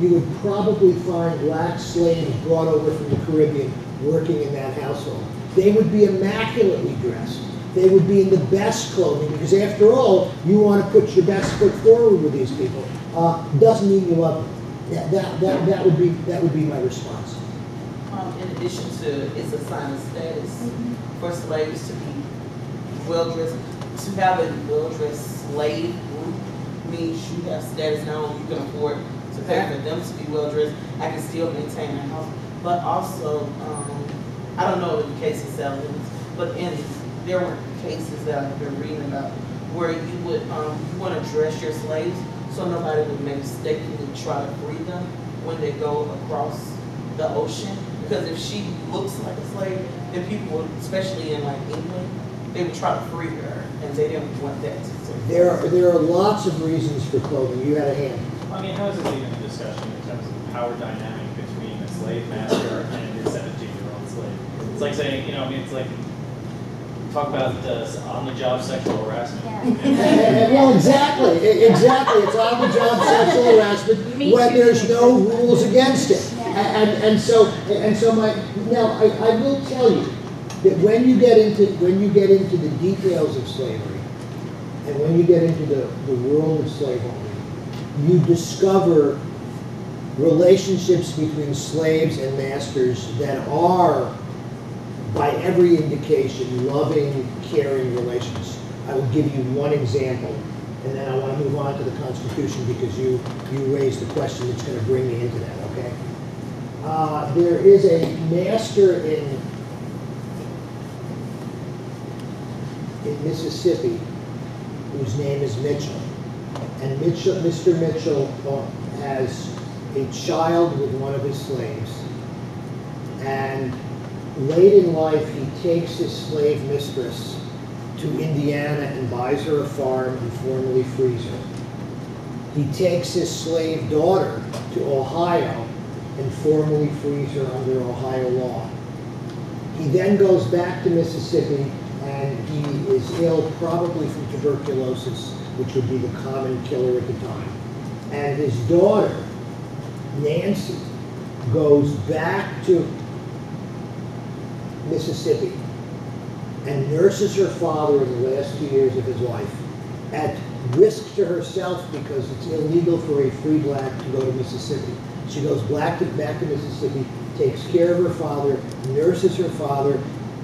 you would probably find black slaves brought over from the Caribbean working in that household. They would be immaculately dressed. They would be in the best clothing because, after all, you want to put your best foot forward with these people. Uh, doesn't mean you love them. That, that, that, that would be that would be my response. Um, in addition to, it's a sign of status for slaves to be well-dressed. To have a well-dressed slave group means you have status now, and you can afford to pay for them to be well-dressed. I can still maintain my house, but also, um, I don't know in the case of Salem, but in, there were cases that I've been reading about where you would, um, you wanna dress your slaves so nobody would mistakenly try to free them when they go across the ocean. Because if she looks like a slave, then people, especially in like England, they would try to free her, and they didn't want that to. to- There are, there are lots of reasons for clothing. You had a hand. I mean, how is this even a discussion in terms of the power dynamic between a slave master and his seventeen-year-old slave? It's like saying, you know, I mean, it's like, talk about uh, on-the-job sexual harassment. Yeah. well, exactly, exactly. It's on the job sexual harassment Me when too. there's no rules against it. A- And, and so, and so my, now, I, I will tell you that when you get into, when you get into the details of slavery, and when you get into the, the world of slavery, you discover relationships between slaves and masters that are, by every indication, loving, caring relations. I will give you one example, and then I want to move on to the Constitution because you, you raised the question that's going to bring me into that, okay? Uh, there is a master in, in Mississippi whose name is Mitchell. And Mitchell, Mr. Mitchell uh, has a child with one of his slaves. And late in life, he takes his slave mistress to Indiana and buys her a farm and formally frees her. He takes his slave daughter to Ohio and formally frees her under Ohio law. He then goes back to Mississippi and he is ill probably from tuberculosis, which would be the common killer at the time. And his daughter, Nancy, goes back to Mississippi and nurses her father in the last two years of his life at risk to herself because it's illegal for a free black to go to Mississippi. She goes back to, back to Mississippi, takes care of her father, nurses her father.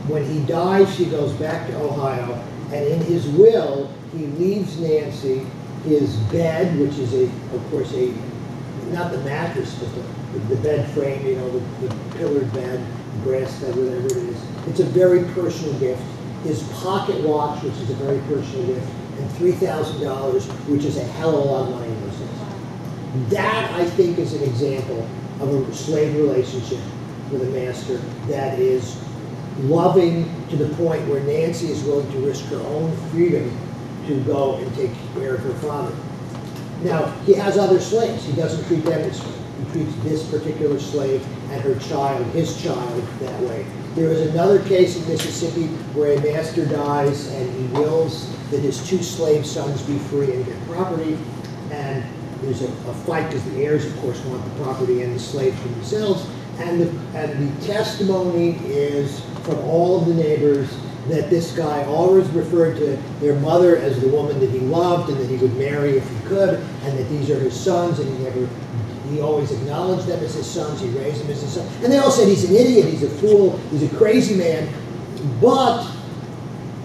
When he dies, she goes back to Ohio, and in his will, he leaves Nancy his bed, which is a, of course, a not the mattress, but the, the bed frame, you know, the, the pillared bed, brass bed, whatever it is. It's a very personal gift. His pocket watch, which is a very personal gift, and three thousand dollars, which is a hell of a lot of money in those days. That, I think, is an example of a slave relationship with a master that is loving to the point where Nancy is willing to risk her own freedom to go and take care of her father. Now, he has other slaves. He doesn't treat them way. He treats this particular slave and her child, his child, that way. There is another case in Mississippi where a master dies and he wills that his two slave sons be free and get property. And there's a, a fight because the heirs, of course, want the property and the slaves for themselves. And the, and the testimony is from all of the neighbors that this guy always referred to their mother as the woman that he loved and that he would marry if he could, and that these are his sons, and he never, he always acknowledged them as his sons, he raised them as his sons. And they all said he's an idiot, he's a fool, he's a crazy man, but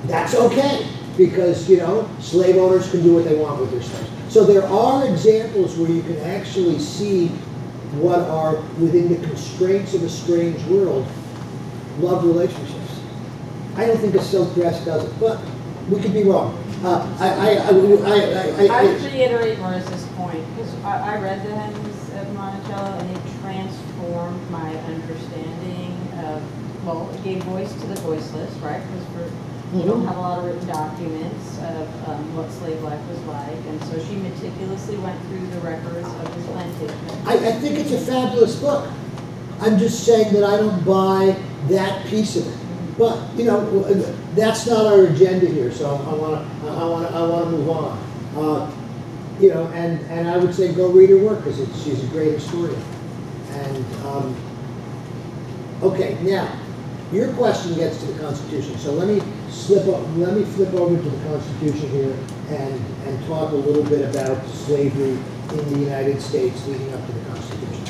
that's okay, because, you know, slave owners can do what they want with their slaves. So there are examples where you can actually see what are, within the constraints of a strange world, love relationships. I don't think a silk dress does it, but we could be wrong. Uh, I, I, I, I, I, I would reiterate Marissa's point, because I, I read the Hemingses of Monticello, and it transformed my understanding of, well, it gave voice to the voiceless, right? Because for, we don't have a lot of written documents of um, what slave life was like, and so she meticulously went through the records of his plantation. I, I think it's a fabulous book. I'm just saying that I don't buy that piece of it. But, you know, that's not our agenda here, so I wanna, I wanna, I wanna move on. Uh, You know, and, and I would say go read her work, because she's a great historian. And, um, okay, now, your question gets to the Constitution, so let me slip, o- let me flip over to the Constitution here and, and talk a little bit about slavery in the United States leading up to the Constitution.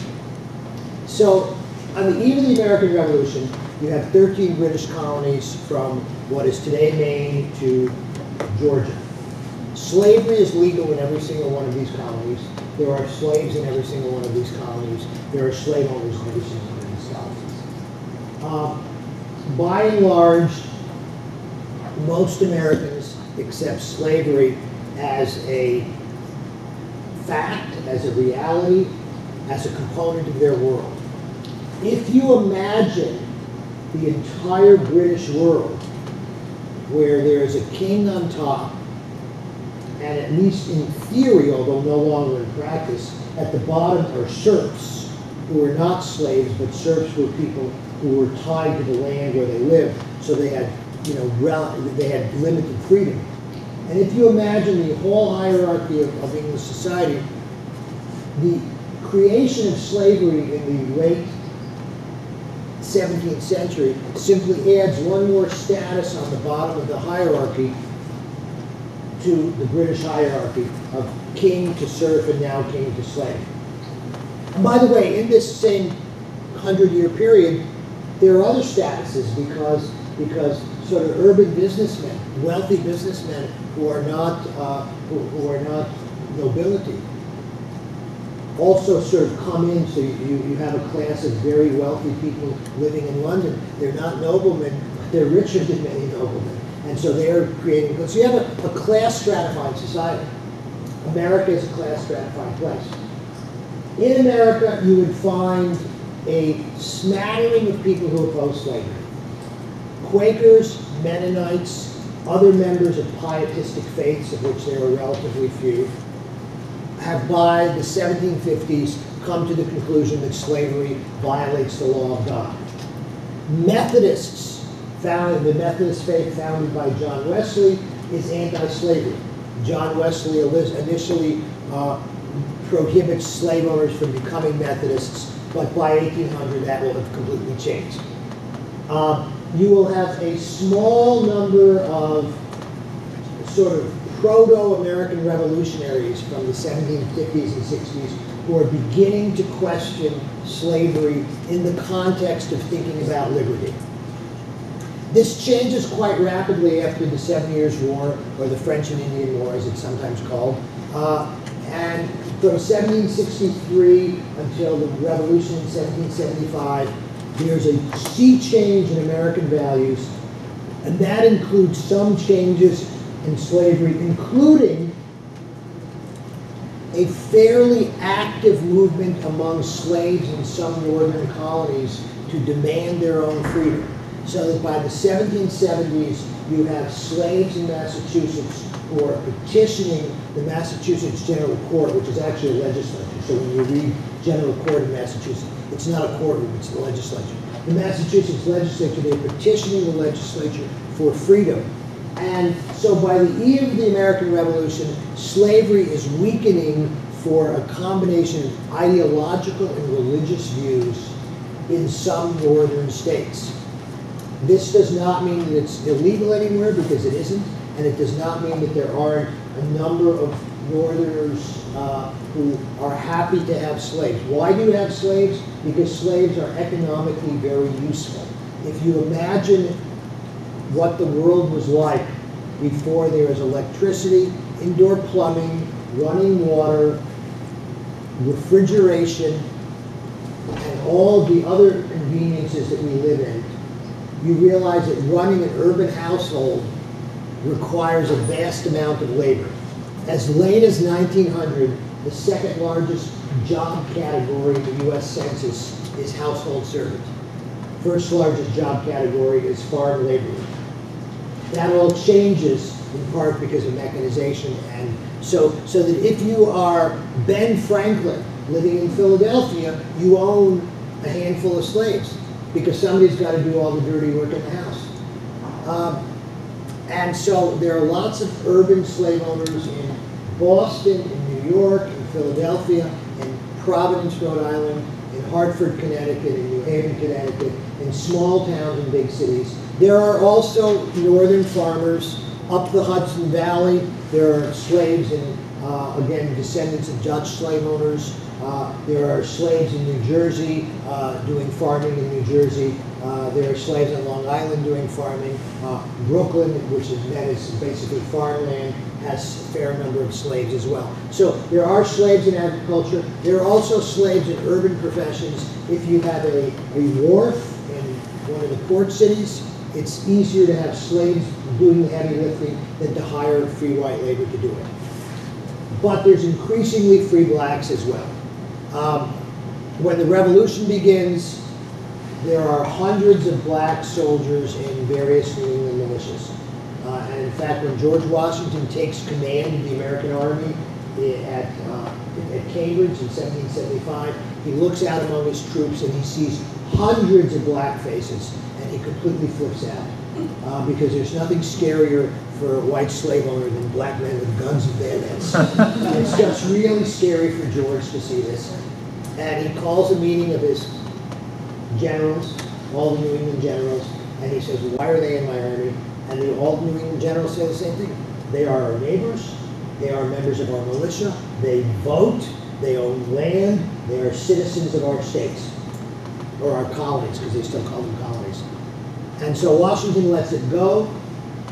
So, on the eve of the American Revolution, you have 13 British colonies from what is today Maine to Georgia. Slavery is legal in every single one of these colonies. There are slaves in every single one of these colonies. There are slave owners in every single one of these colonies. Um, by and large, most Americans accept slavery as a fact, as a reality, as a component of their world. If you imagine the entire British world where there is a king on top, and at least in theory, although no longer in practice, at the bottom are serfs who were not slaves, but serfs were people who were tied to the land where they lived, so they had, you know, they had limited freedom. And if you imagine the whole hierarchy of, of English society, the creation of slavery in the late 17th century simply adds one more status on the bottom of the hierarchy to the British hierarchy of king to serf and now king to slave. And by the way, in this same hundred-year period, there are other statuses because because sort of urban businessmen, wealthy businessmen who are not uh, who, who are not nobility, also sort of come in. So you, you have a class of very wealthy people living in London. They're not noblemen, but they're richer than many noblemen. And so they're creating, so you have a, a class stratified society. America is a class stratified place. In America, you would find a smattering of people who oppose slavery. Quakers, Mennonites, other members of pietistic faiths, of which there are relatively few, have by the 1750s come to the conclusion that slavery violates the law of God. Methodists, founded, the Methodist faith founded by John Wesley, is anti-slavery. John Wesley initially uh, prohibits slave owners from becoming Methodists, but by 1800 that will have completely changed. Uh, you will have a small number of sort of proto-American revolutionaries from the 1750s and 60s who are beginning to question slavery in the context of thinking about liberty. This changes quite rapidly after the Seven Years' War, or the French and Indian War, as it's sometimes called. Uh, and from 1763 until the revolution in 1775, there's a sea change in American values, and that includes some changes in slavery, including a fairly active movement among slaves in some northern colonies to demand their own freedom. So that by the 1770s, you have slaves in Massachusetts who are petitioning the Massachusetts General Court, which is actually a legislature. So when you read General Court in Massachusetts, it's not a courtroom, it's the legislature. The Massachusetts legislature, they're petitioning the legislature for freedom. And so by the eve of the American Revolution, slavery is weakening for a combination of ideological and religious views in some northern states. This does not mean that it's illegal anywhere because it isn't, and it does not mean that there aren't a number of northerners uh, who are happy to have slaves. Why do you have slaves? Because slaves are economically very useful. If you imagine what the world was like before there was electricity, indoor plumbing, running water, refrigeration, and all the other conveniences that we live in, you realize that running an urban household requires a vast amount of labor. As late as 1900, the second largest job category in the U.S. Census is household servant. First largest job category is farm labor. That all changes in part because of mechanization and so, so that if you are Ben Franklin living in Philadelphia, you own a handful of slaves because somebody's got to do all the dirty work in the house. Um, and so there are lots of urban slave owners in Boston, in New York, in Philadelphia, in Providence, Rhode Island, in Hartford, Connecticut, in New Haven, Connecticut, in small towns and big cities. There are also northern farmers up the Hudson Valley. There are slaves in, uh, again, descendants of Dutch slave owners. Uh, there are slaves in New Jersey uh, doing farming in New Jersey. Uh, there are slaves on Long Island doing farming. Uh, Brooklyn, which is that is basically farmland, has a fair number of slaves as well. So there are slaves in agriculture. There are also slaves in urban professions. If you have a, a wharf in one of the port cities, it's easier to have slaves doing the heavy lifting than to hire free white labor to do it. But there's increasingly free blacks as well. Um, when the revolution begins, there are hundreds of black soldiers in various New England militias. Uh, and in fact, when George Washington takes command of the American Army at, uh, at Cambridge in 1775, he looks out among his troops and he sees hundreds of black faces, completely flips out. Uh, because there's nothing scarier for a white slave owner than black men with guns and bayonets. it's just really scary for George to see this. And he calls a meeting of his generals, all the New England generals, and he says, why are they in my army? And the, all the New England generals say the same thing. They are our neighbors, they are members of our militia, they vote, they own land, they are citizens of our states, or our colonies, because they still call them. And so Washington lets it go.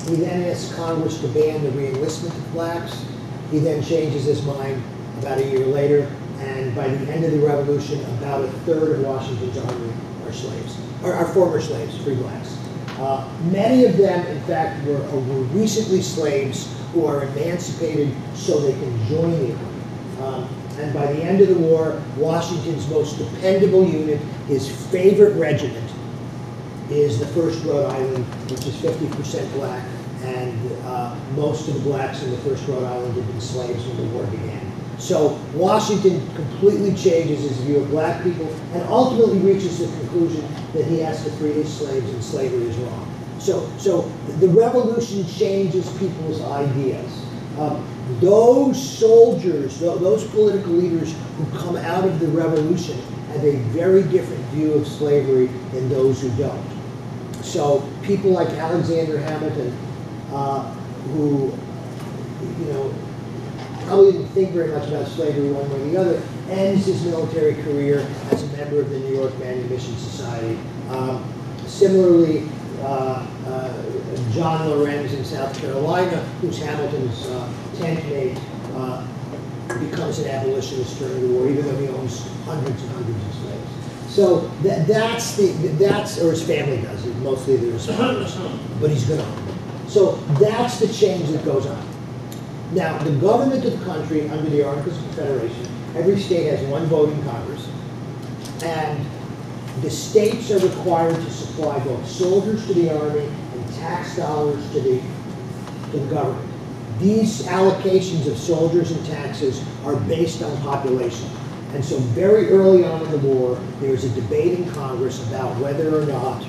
He then asks Congress to ban the reenlistment of blacks. He then changes his mind about a year later, and by the end of the revolution, about a third of Washington's army are slaves, or are former slaves, free blacks. Uh, many of them, in fact, were, were recently slaves who are emancipated so they can join the army. Um, and by the end of the war, Washington's most dependable unit, his favorite regiment, is the First Rhode Island, which is 50% black, and uh, most of the blacks in the First Rhode Island had been slaves when the war began. So Washington completely changes his view of black people and ultimately reaches the conclusion that he has to free his slaves and slavery is wrong. So, so the revolution changes people's ideas. Um, those soldiers, tho- those political leaders who come out of the revolution have a very different view of slavery than those who don't. So people like Alexander Hamilton, uh, who, you know, probably didn't think very much about slavery one way or the other, ends his military career as a member of the New York Manumission Society. Um, similarly, uh, uh, John Laurens in South Carolina, who's Hamilton's uh, tent mate, uh, becomes an abolitionist during the war, even though he owns hundreds and hundreds of slaves. So that, that's the, that's, or his family does. Mostly they're his but he's gonna. So that's the change that goes on. Now, the government of the country, under the Articles of Confederation, every state has one vote in Congress, and the states are required to supply both soldiers to the army and tax dollars to the, to the government. These allocations of soldiers and taxes are based on population. And so very early on in the war, there was a debate in Congress about whether or not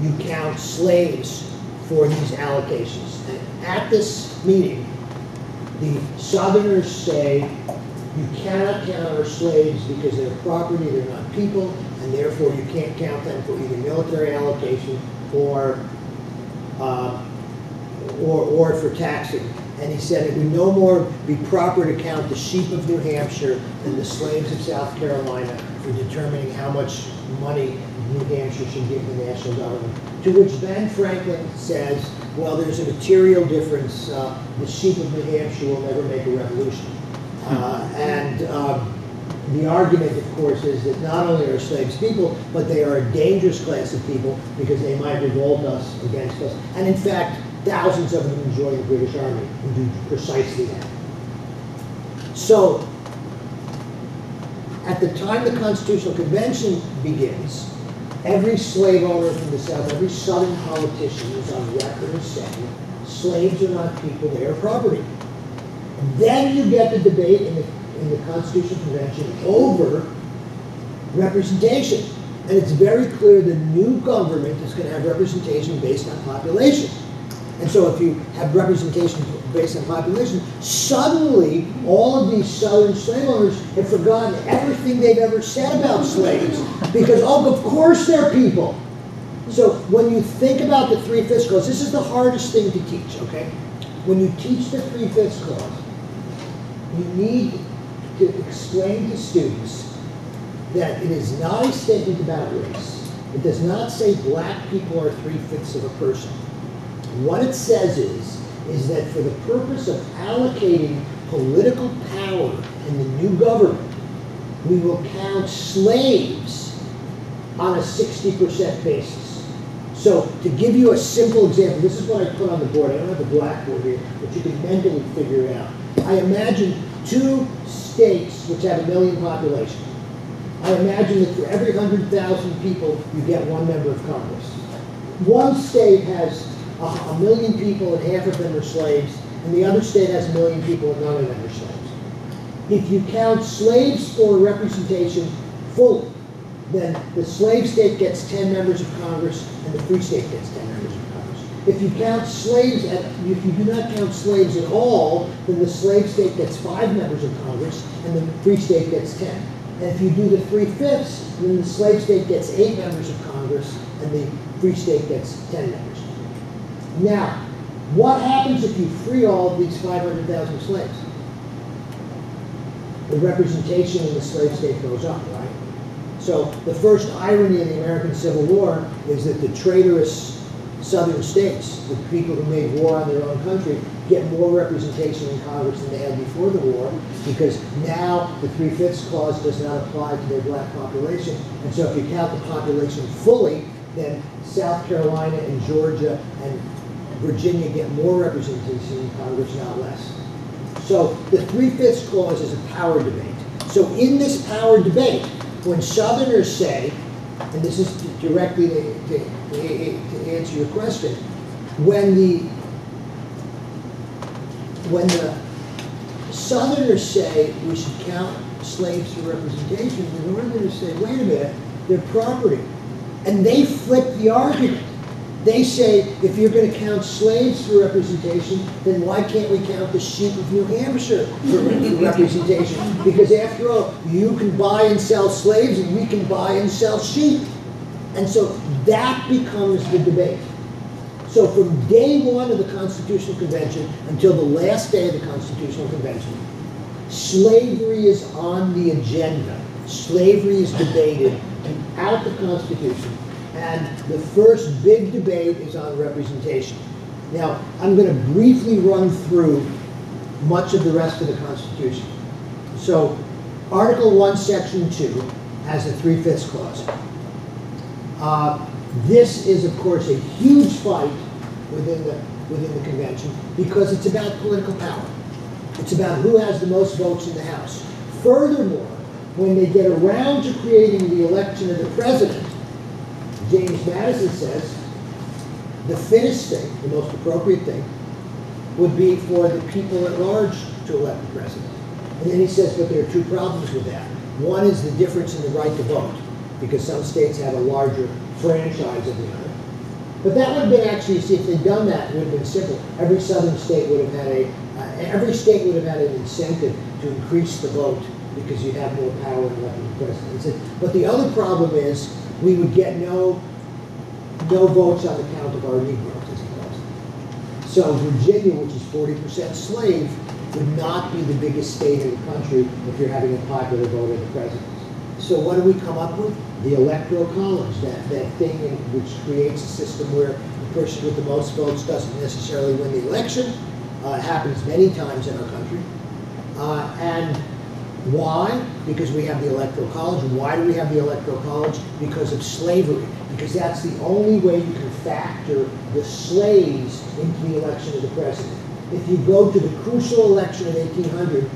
you count slaves for these allocations. And at this meeting, the Southerners say you cannot count our slaves because they're property, they're not people, and therefore you can't count them for either military allocation or, uh, or, or for taxing. And he said it would no more be proper to count the sheep of New Hampshire than the slaves of South Carolina for determining how much money New Hampshire should give the national government. To which Ben Franklin says, well, there's a material difference. Uh, the sheep of New Hampshire will never make a revolution. Uh, and um, the argument, of course, is that not only are slaves people, but they are a dangerous class of people because they might revolt us against us. And in fact, thousands of them join the British Army who do precisely that. So, at the time the Constitutional Convention begins, every slave owner from the South, every Southern politician is on record as saying, slaves are not people, they are property. Then you get the debate in the, in the Constitutional Convention over representation. And it's very clear the new government is going to have representation based on population. And so if you have representation based on population, suddenly all of these southern slave owners have forgotten everything they've ever said about slaves because, oh, of course they're people. So when you think about the three-fifths clause, this is the hardest thing to teach, okay? When you teach the three-fifths clause, you need to explain to students that it is not a statement about race. It does not say black people are three-fifths of a person. What it says is, is that for the purpose of allocating political power in the new government, we will count slaves on a 60% basis. So to give you a simple example, this is what I put on the board. I don't have the blackboard here, but you can mentally figure it out. I imagine two states which have a million population. I imagine that for every 100,000 people, you get one member of Congress. One state has a, a million people and half of them are slaves, and the other state has a million people and none of them are slaves. If you count slaves for representation fully, then the slave state gets 10 members of Congress and the free state gets 10 members of Congress. If you count slaves, at, if you do not count slaves at all, then the slave state gets five members of Congress and the free state gets 10. And if you do the three-fifths, then the slave state gets eight members of Congress and the free state gets 10 members. Now, what happens if you free all these 500,000 slaves? The representation in the slave state goes up, right? So the first irony of the American Civil War is that the traitorous southern states, the people who made war on their own country, get more representation in Congress than they had before the war because now the three-fifths clause does not apply to their black population. And so if you count the population fully, then South Carolina and Georgia and Virginia get more representation in Congress, not less. So the three-fifths clause is a power debate. So in this power debate, when Southerners say, and this is directly to, to, to answer your question, when the when the Southerners say we should count slaves for representation, the Northerners say, wait a minute, they're property. And they flip the argument. They say, if you're going to count slaves for representation, then why can't we count the sheep of New Hampshire for representation? Because after all, you can buy and sell slaves and we can buy and sell sheep. And so that becomes the debate. So from day one of the Constitutional Convention until the last day of the Constitutional Convention, slavery is on the agenda. Slavery is debated throughout the Constitution. And the first big debate is on representation. Now, I'm going to briefly run through much of the rest of the Constitution. So, Article 1, Section 2 has a three-fifths clause. Uh, this is, of course, a huge fight within the, within the convention because it's about political power. It's about who has the most votes in the House. Furthermore, when they get around to creating the election of the president, James Madison says the fittest thing, the most appropriate thing, would be for the people at large to elect the president. And then he says, but there are two problems with that. One is the difference in the right to vote, because some states have a larger franchise of the other. But that would have been actually, see, if they'd done that, it would have been simple. Every southern state would have had a, uh, every state would have had an incentive to increase the vote because you'd have more power in electing the president. But the other problem is we would get no, no votes on account of our Negroes, as he calls. So Virginia, which is 40% slave, would not be the biggest state in the country if you're having a popular vote of the president. So what do we come up with? The electoral college, that, that thing in, which creates a system where the person with the most votes doesn't necessarily win the election. Uh, happens many times in our country. Uh, and why? Because we have the electoral college. Why do we have the electoral college? Because of slavery. Because that's the only way you can factor the slaves into the election of the president. If you go to the crucial election of 1800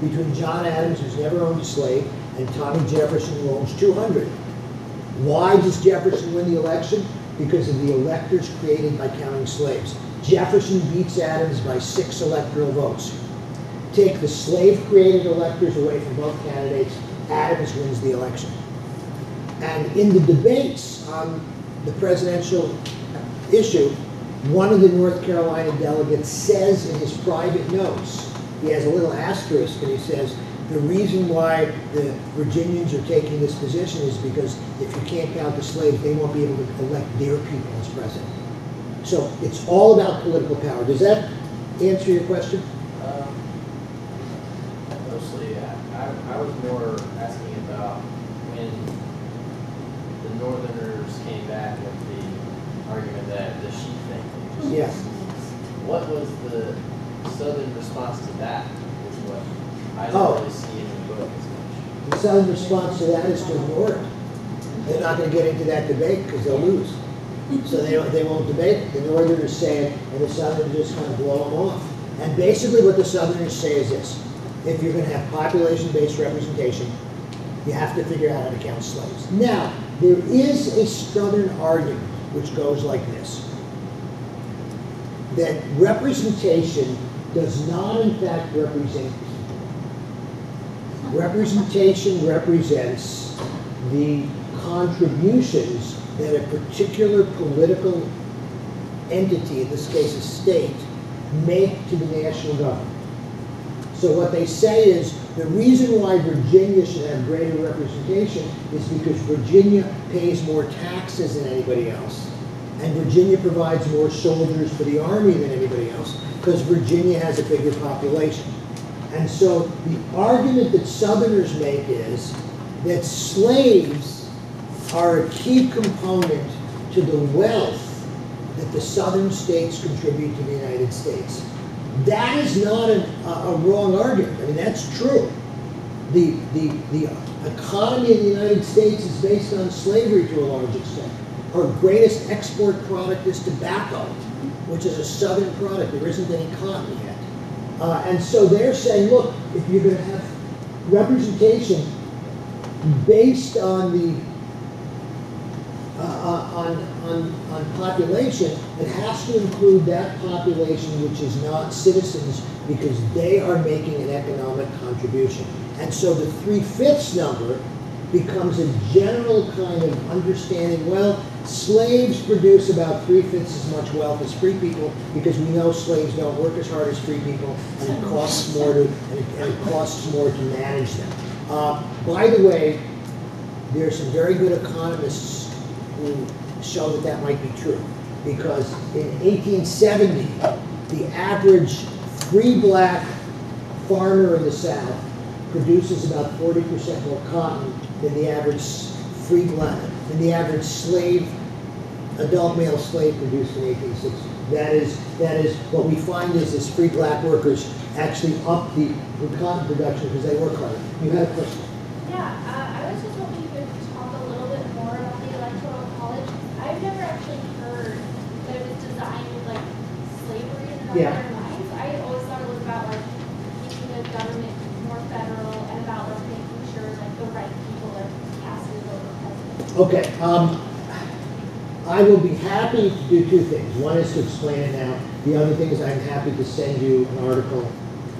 between John Adams, who's never owned a slave, and Tommy Jefferson, who owns 200, why does Jefferson win the election? Because of the electors created by counting slaves. Jefferson beats Adams by six electoral votes take the slave-created electors away from both candidates, Adams wins the election. And in the debates on the presidential issue, one of the North Carolina delegates says in his private notes, he has a little asterisk and he says, the reason why the Virginians are taking this position is because if you can't count the slaves, they won't be able to elect their people as president. So it's all about political power. Does that answer your question? Um, Mostly, I, I- I was more asking about when the Northerners came back with the argument that the sheep thing. was Yeah. What was the Southern response to that, is what I Oh. didn't really see in the book as much. The Southern response to that is to ignore it. They're not gonna get into that debate because they'll lose. So they don't, they won't debate it. The Northerners say it, and the Southerners just kind of blow them off. And basically what the Southerners say is this, if you're gonna have population-based representation, you have to figure out how to count slaves. Now, there is a Southern argument which goes like this. That representation does not in fact represent people. Representation represents the contributions that a particular political entity, in this case a state, make to the national government. So what they say is, the reason why Virginia should have greater representation is because Virginia pays more taxes than anybody else. And Virginia provides more soldiers for the army than anybody else, because Virginia has a bigger population. And so the argument that Southerners make is that slaves are a key component to the wealth that the southern states contribute to the United States. That is not an, a, a wrong argument. I mean, that's true. The, the, the economy of the United States is based on slavery to a large extent. Our greatest export product is tobacco, which is a southern product. There isn't any cotton yet. Uh, and so they're saying, look, if you're going to have representation based on the uh, uh, on, on, on population, it has to include that population which is not citizens because they are making an economic contribution. And so the three-fifths number becomes a general kind of understanding, well, slaves produce about three-fifths as much wealth as free people because we know slaves don't work as hard as free people and it costs more to, and it, and it costs more to manage them. Uh, by the way, there are some very good economists who show that that might be true. Because in 1870, the average free black farmer in the South produces about 40% more cotton than the average free black, than the average slave, adult male slave produced in 1860. That is, that is, what we find is, is free black workers actually up the cotton production because they work harder. You had a question? Yeah, uh, I was just hoping you could talk a little bit more about the electoral college. I've never actually heard that it was designed with like slavery in the Yeah. back of their minds. I always thought it was about like making the government more federal and about like making sure like the right people are casting the vote president. Okay, um, I will be happy to do two things. One is to explain it now. The other thing is I'm happy to send you an article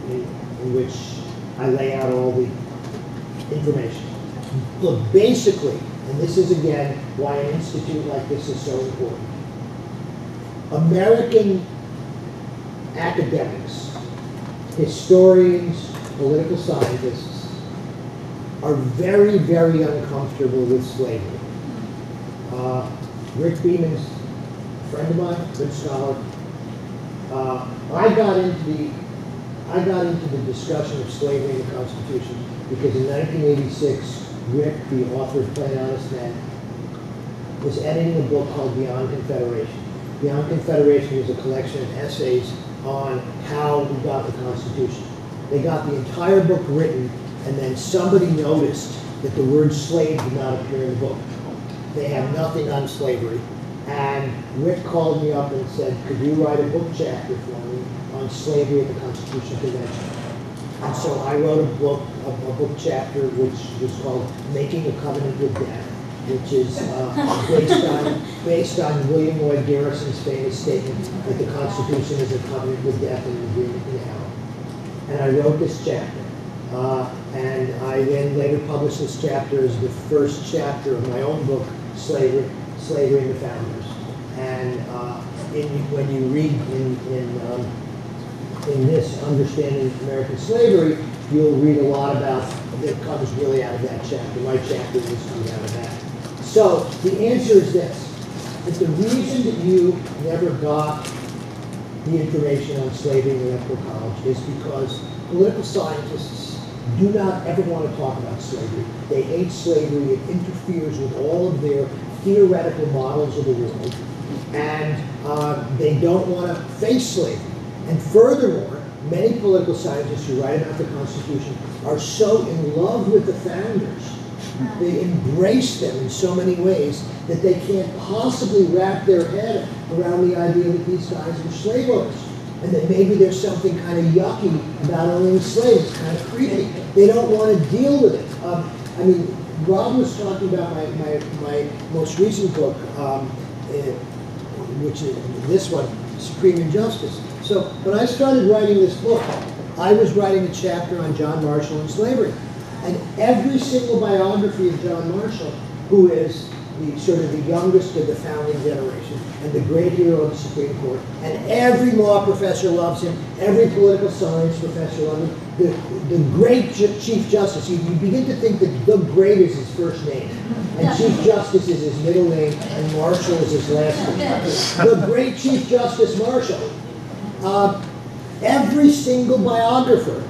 in, in which I lay out all the information. Look, basically, and this is again why an institute like this is so important. American academics, historians, political scientists are very, very uncomfortable with slavery. Uh, Rick Beeman's a friend of mine, good scholar. Uh, I got into the I got into the discussion of slavery in the Constitution because in 1986, Rick, the author of Plain Honest Men, was editing a book called Beyond Confederation. Beyond Confederation was a collection of essays on how we got the Constitution. They got the entire book written, and then somebody noticed that the word slave did not appear in the book. They have nothing on slavery. And Rick called me up and said, could you write a book chapter for me on slavery at the Constitutional Convention? And so I wrote a book, a, a book chapter, which was called Making a Covenant with Death, which is uh, based on based on William Lloyd Garrison's famous statement that the Constitution is a covenant with death and an agreement with hell. And I wrote this chapter. Uh, and I then later published this chapter as the first chapter of my own book, Slavery, Slavery and the Founders. And uh, in, when you read in, in, um, in this, Understanding of American Slavery, you'll read a lot about, that comes really out of that chapter. My chapter is coming out of. So the answer is this. That the reason that you never got the information on slavery in the electoral college is because political scientists do not ever want to talk about slavery. They hate slavery. It interferes with all of their theoretical models of the world. And uh, they don't want to face slavery. And furthermore, many political scientists who write about the Constitution are so in love with the founders, they embrace them in so many ways that they can't possibly wrap their head around the idea that these guys were slave owners. And that maybe there's something kind of yucky about owning slaves, kind of creepy. They don't want to deal with it. Um, I mean, Rob was talking about my, my, my most recent book, um, eh, which is this one, Supreme Injustice. So when I started writing this book, I was writing a chapter on John Marshall and slavery. And every single biography of John Marshall, who is the sort of the youngest of the founding generation and the great hero of the Supreme Court, and every law professor loves him, every political science professor loves him, the, the great Chief Justice, you, you begin to think that the great is his first name, and Chief Justice is his middle name, and Marshall is his last name. The great Chief Justice Marshall. Uh, every single biographer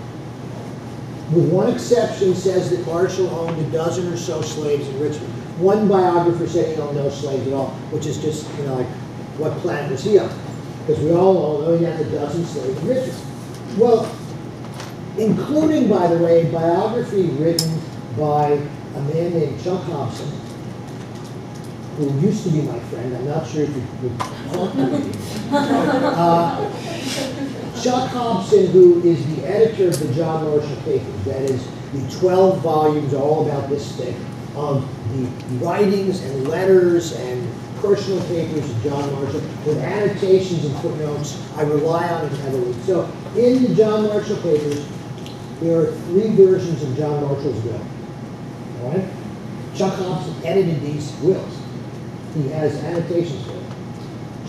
with one exception, says that Marshall owned a dozen or so slaves in Richmond. One biographer said he owned no slaves at all, which is just, you know, like, what planet was he on? Because we all know he had a dozen slaves in Richmond. Well, including, by the way, a biography written by a man named Chuck Hobson, who used to be my friend. I'm not sure if you would talk to me. Uh, Chuck Hobson, who is the editor of the John Marshall Papers, that is the 12 volumes all about this thing, of the writings and letters and personal papers of John Marshall with annotations and footnotes. I rely on it heavily. So in the John Marshall Papers, there are three versions of John Marshall's will. All right? Chuck Hobson edited these wills. He has annotations.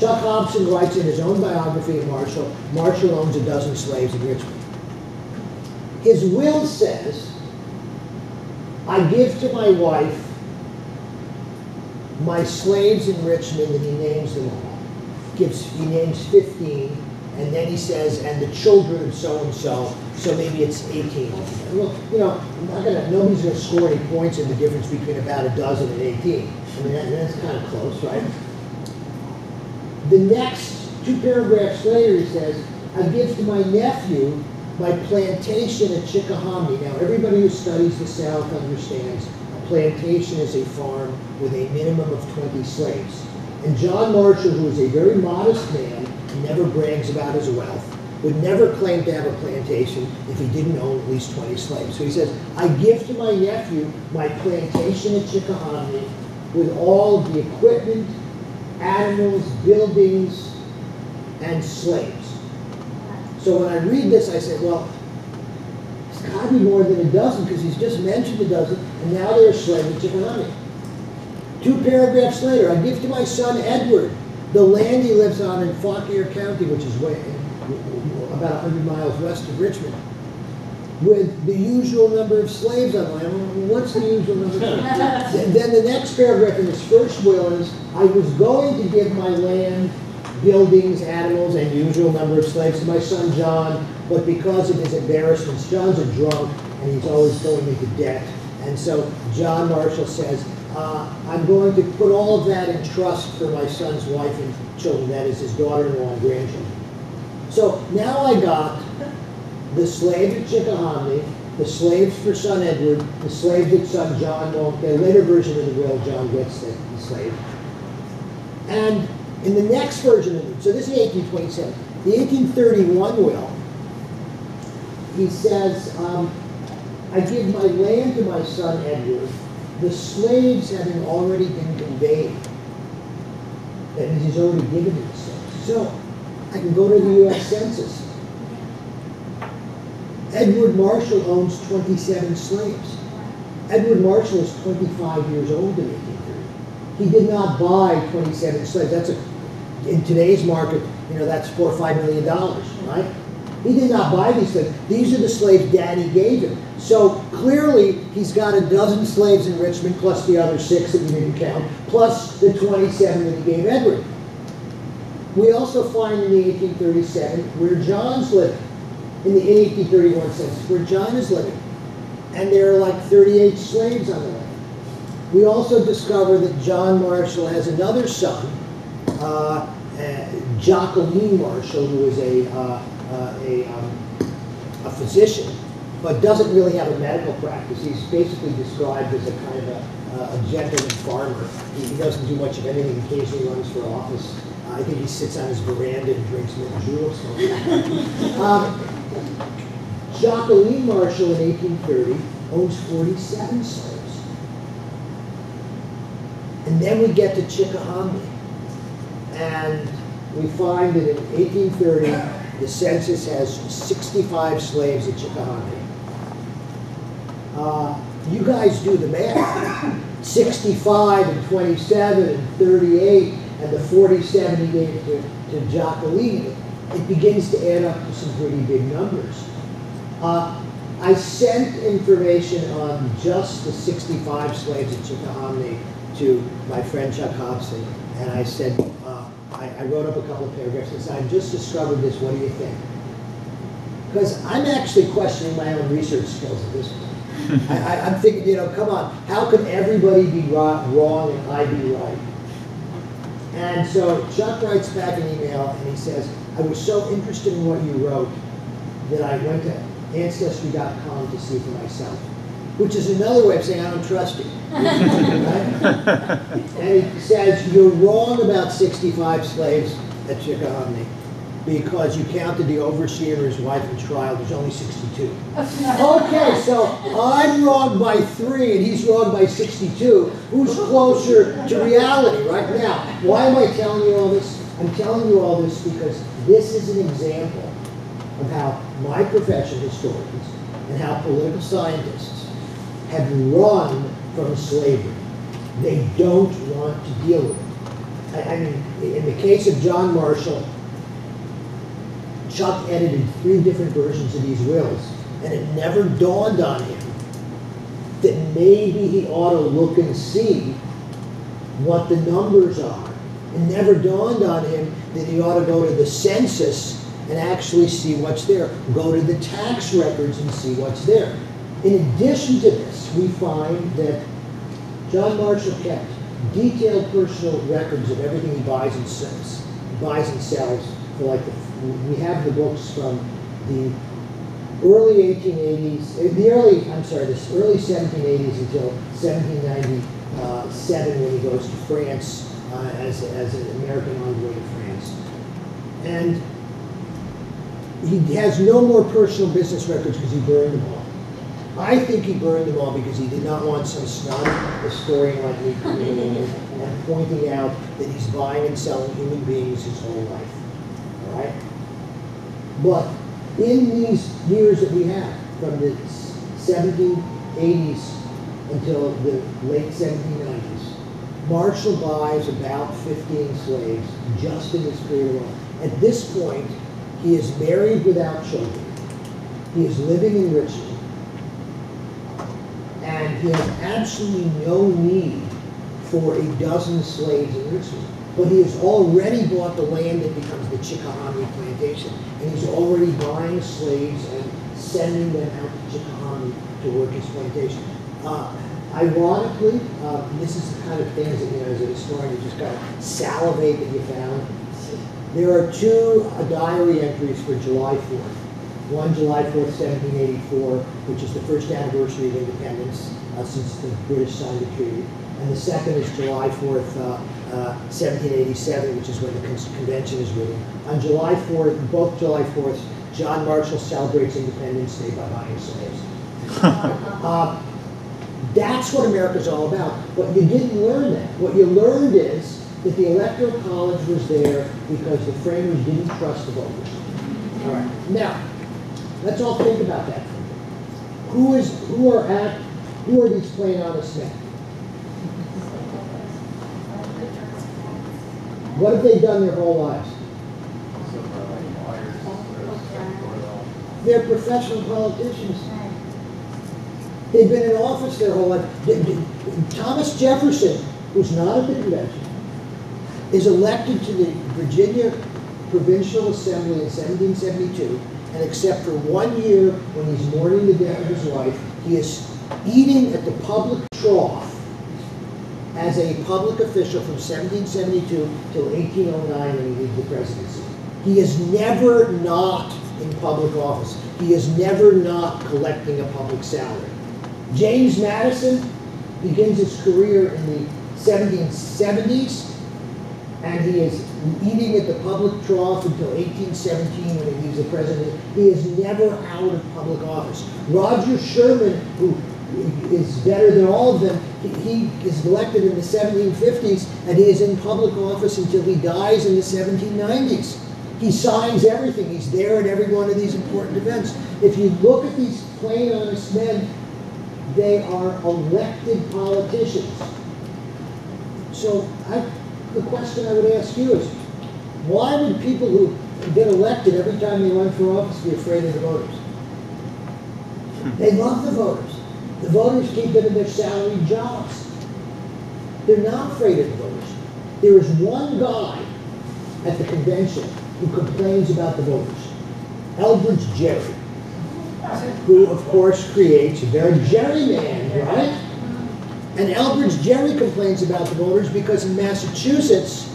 Chuck Hobson writes in his own biography of Marshall, Marshall owns a dozen slaves in Richmond. His will says, I give to my wife my slaves in Richmond, and he names them all. Gives, he names 15, and then he says, and the children of so-and-so, so maybe it's 18. Well, you know, I'm not gonna, nobody's gonna score any points in the difference between about a dozen and 18. I mean, that, that's kind of close, right? The next two paragraphs later, he says, I give to my nephew my plantation at Chickahominy. Now, everybody who studies the South understands a plantation is a farm with a minimum of 20 slaves. And John Marshall, who is a very modest man, never brags about his wealth, would never claim to have a plantation if he didn't own at least 20 slaves. So he says, I give to my nephew my plantation at Chickahominy with all the equipment, animals, buildings, and slaves. So when I read this, I said, well, it's got to be more than a dozen because he's just mentioned a dozen, and now there are slaves in Chickahominy. Two paragraphs later, I give to my son Edward the land he lives on in Fauquier County, which is way, about 100 miles west of Richmond, with the usual number of slaves on land. What's the usual number of slaves? Then the next paragraph in his first will is, I was going to give my land, buildings, animals, and usual number of slaves to my son John, but because of his embarrassments, John's a drunk, and he's always going into debt. And so John Marshall says, uh, I'm going to put all of that in trust for my son's wife and children, that is his daughter-in-law and grandchildren. So now I got the slave at Chickahominy, the slaves for son Edward, the slave that son John won't get. Later version of the will, John gets the, the slave. And in the next version of it, so this is 1827, the 1831 will, he says, um, I give my land to my son Edward, the slaves having already been conveyed. That means he's already given to the slaves. So I can go to the U.S. Census. Edward Marshall owns 27 slaves. Edward Marshall is 25 years old in 1830. He did not buy 27 slaves. That's a, in today's market, you know, that's four or five million dollars, right? He did not buy these slaves. These are the slaves Daddy gave him. So clearly, he's got a dozen slaves in Richmond, plus the other six that we didn't count, plus the 27 that he gave Edward. We also find in the 1837 where John's living, in the 1831 census, where John is living. And there are like 38 slaves on the land. We also discover that John Marshall has another son, uh, uh, Jaquelin Marshall, who is a, uh, uh, a, um, a physician, but doesn't really have a medical practice. He's basically described as a kind of a, a gentleman farmer. He, he doesn't do much of anything. Occasionally runs for office. Uh, I think he sits on his veranda and drinks mint juleps. um, Jaquelin Marshall in 1830 owns 47 slaves. And then we get to Chickahominy. And we find that in 1830, the census has 65 slaves at Chickahominy. Uh, you guys do the math. 65 and 27 and 38 and the 47 he gave to, to Jaquelin, it begins to add up to some pretty big numbers. Uh, I sent information on just the 65 slaves at Chickahominy to my friend Chuck Hobson, and I said, uh, I, I wrote up a couple of paragraphs and said, I've just discovered this, what do you think? Because I'm actually questioning my own research skills at this point. I, I'm thinking, you know, come on, how can everybody be wrong and I be right? And so Chuck writes back an email and he says, I was so interested in what you wrote that I went to Ancestry.com to see for myself. Which is another way of saying I don't trust you. right? And he says, you're wrong about 65 slaves at Chickahominy because you counted the overseer, his wife, and child. There's only 62. Okay, so I'm wrong by three and he's wrong by 62. Who's closer to reality right now? Why am I telling you all this? I'm telling you all this because this is an example of how my profession, historians, and how political scientists have run from slavery. They don't want to deal with it. I, I mean, in the case of John Marshall, Chuck edited three different versions of these wills, and it never dawned on him that maybe he ought to look and see what the numbers are. It never dawned on him that he ought to go to the census and actually see what's there. Go to the tax records and see what's there. In addition to this, we find that John Marshall kept detailed personal records of everything he buys and sells. Buys and sells like we have the books from the early 1880s, uh, the early, I'm sorry, this early 1780s until 1797 when he goes to France uh, as, as an American envoy to France. And he has no more personal business records because he burned them all. I think he burned them all because he did not want some snobby historian like me coming in and pointing out that he's buying and selling human beings his whole life. Right? But in these years that we have, from the 1780s until the late 1790s, Marshall buys about 15 slaves just in this period alone. At this point, he is married without children. He is living in Richmond. And he has absolutely no need for a dozen slaves in Richmond. But he has already bought the land that becomes the Chickahominy plantation. And he's already buying slaves and sending them out to Chickahominy to work his plantation. Uh, ironically, uh, this is the kind of things that, you know, as a historian, you just got to salivate that you found. There are two uh, diary entries for July 4th. One July 4th, 1784, which is the first anniversary of independence uh, since the British signed the treaty. And the second is July 4th, uh, 1787, which is when the con convention is written. On July 4th, both July 4th, John Marshall celebrates Independence Day by buying slaves. uh, that's what America's all about. But you didn't learn that. What you learned is that the Electoral College was there because the framers didn't trust the voters. All right. Now, Let's all think about that. for a minute. Who is, who are at, who are these plain honest men? What have they done their whole lives? They're professional politicians. They've been in office their whole life. Thomas Jefferson, who's not at the convention, is elected to the Virginia Provincial Assembly in 1772, and except for one year when he's mourning the death of his wife, he is eating at the public trough as a public official from 1772 till 1809 when he leaves the presidency. He is never not in public office. He is never not collecting a public salary. James Madison begins his career in the 1770s, and he is eating at the public trough until 1817 when he leaves the presidency. He is never out of public office. Roger Sherman, who is better than all of them, he, is elected in the 1750s, and he is in public office until he dies in the 1790s. He signs everything. He's there at every one of these important events. If you look at these plain, honest men, they are elected politicians. So I, the question I would ask you is, why would people who get elected every time they run for office be afraid of the voters? They love the voters. The voters keep them in their salaried jobs. They're not afraid of the voters. There is one guy at the convention who complains about the voters. Elbridge Gerry, who of course creates their Jerryman, right? And Elbridge Gerry complains about the voters because in Massachusetts,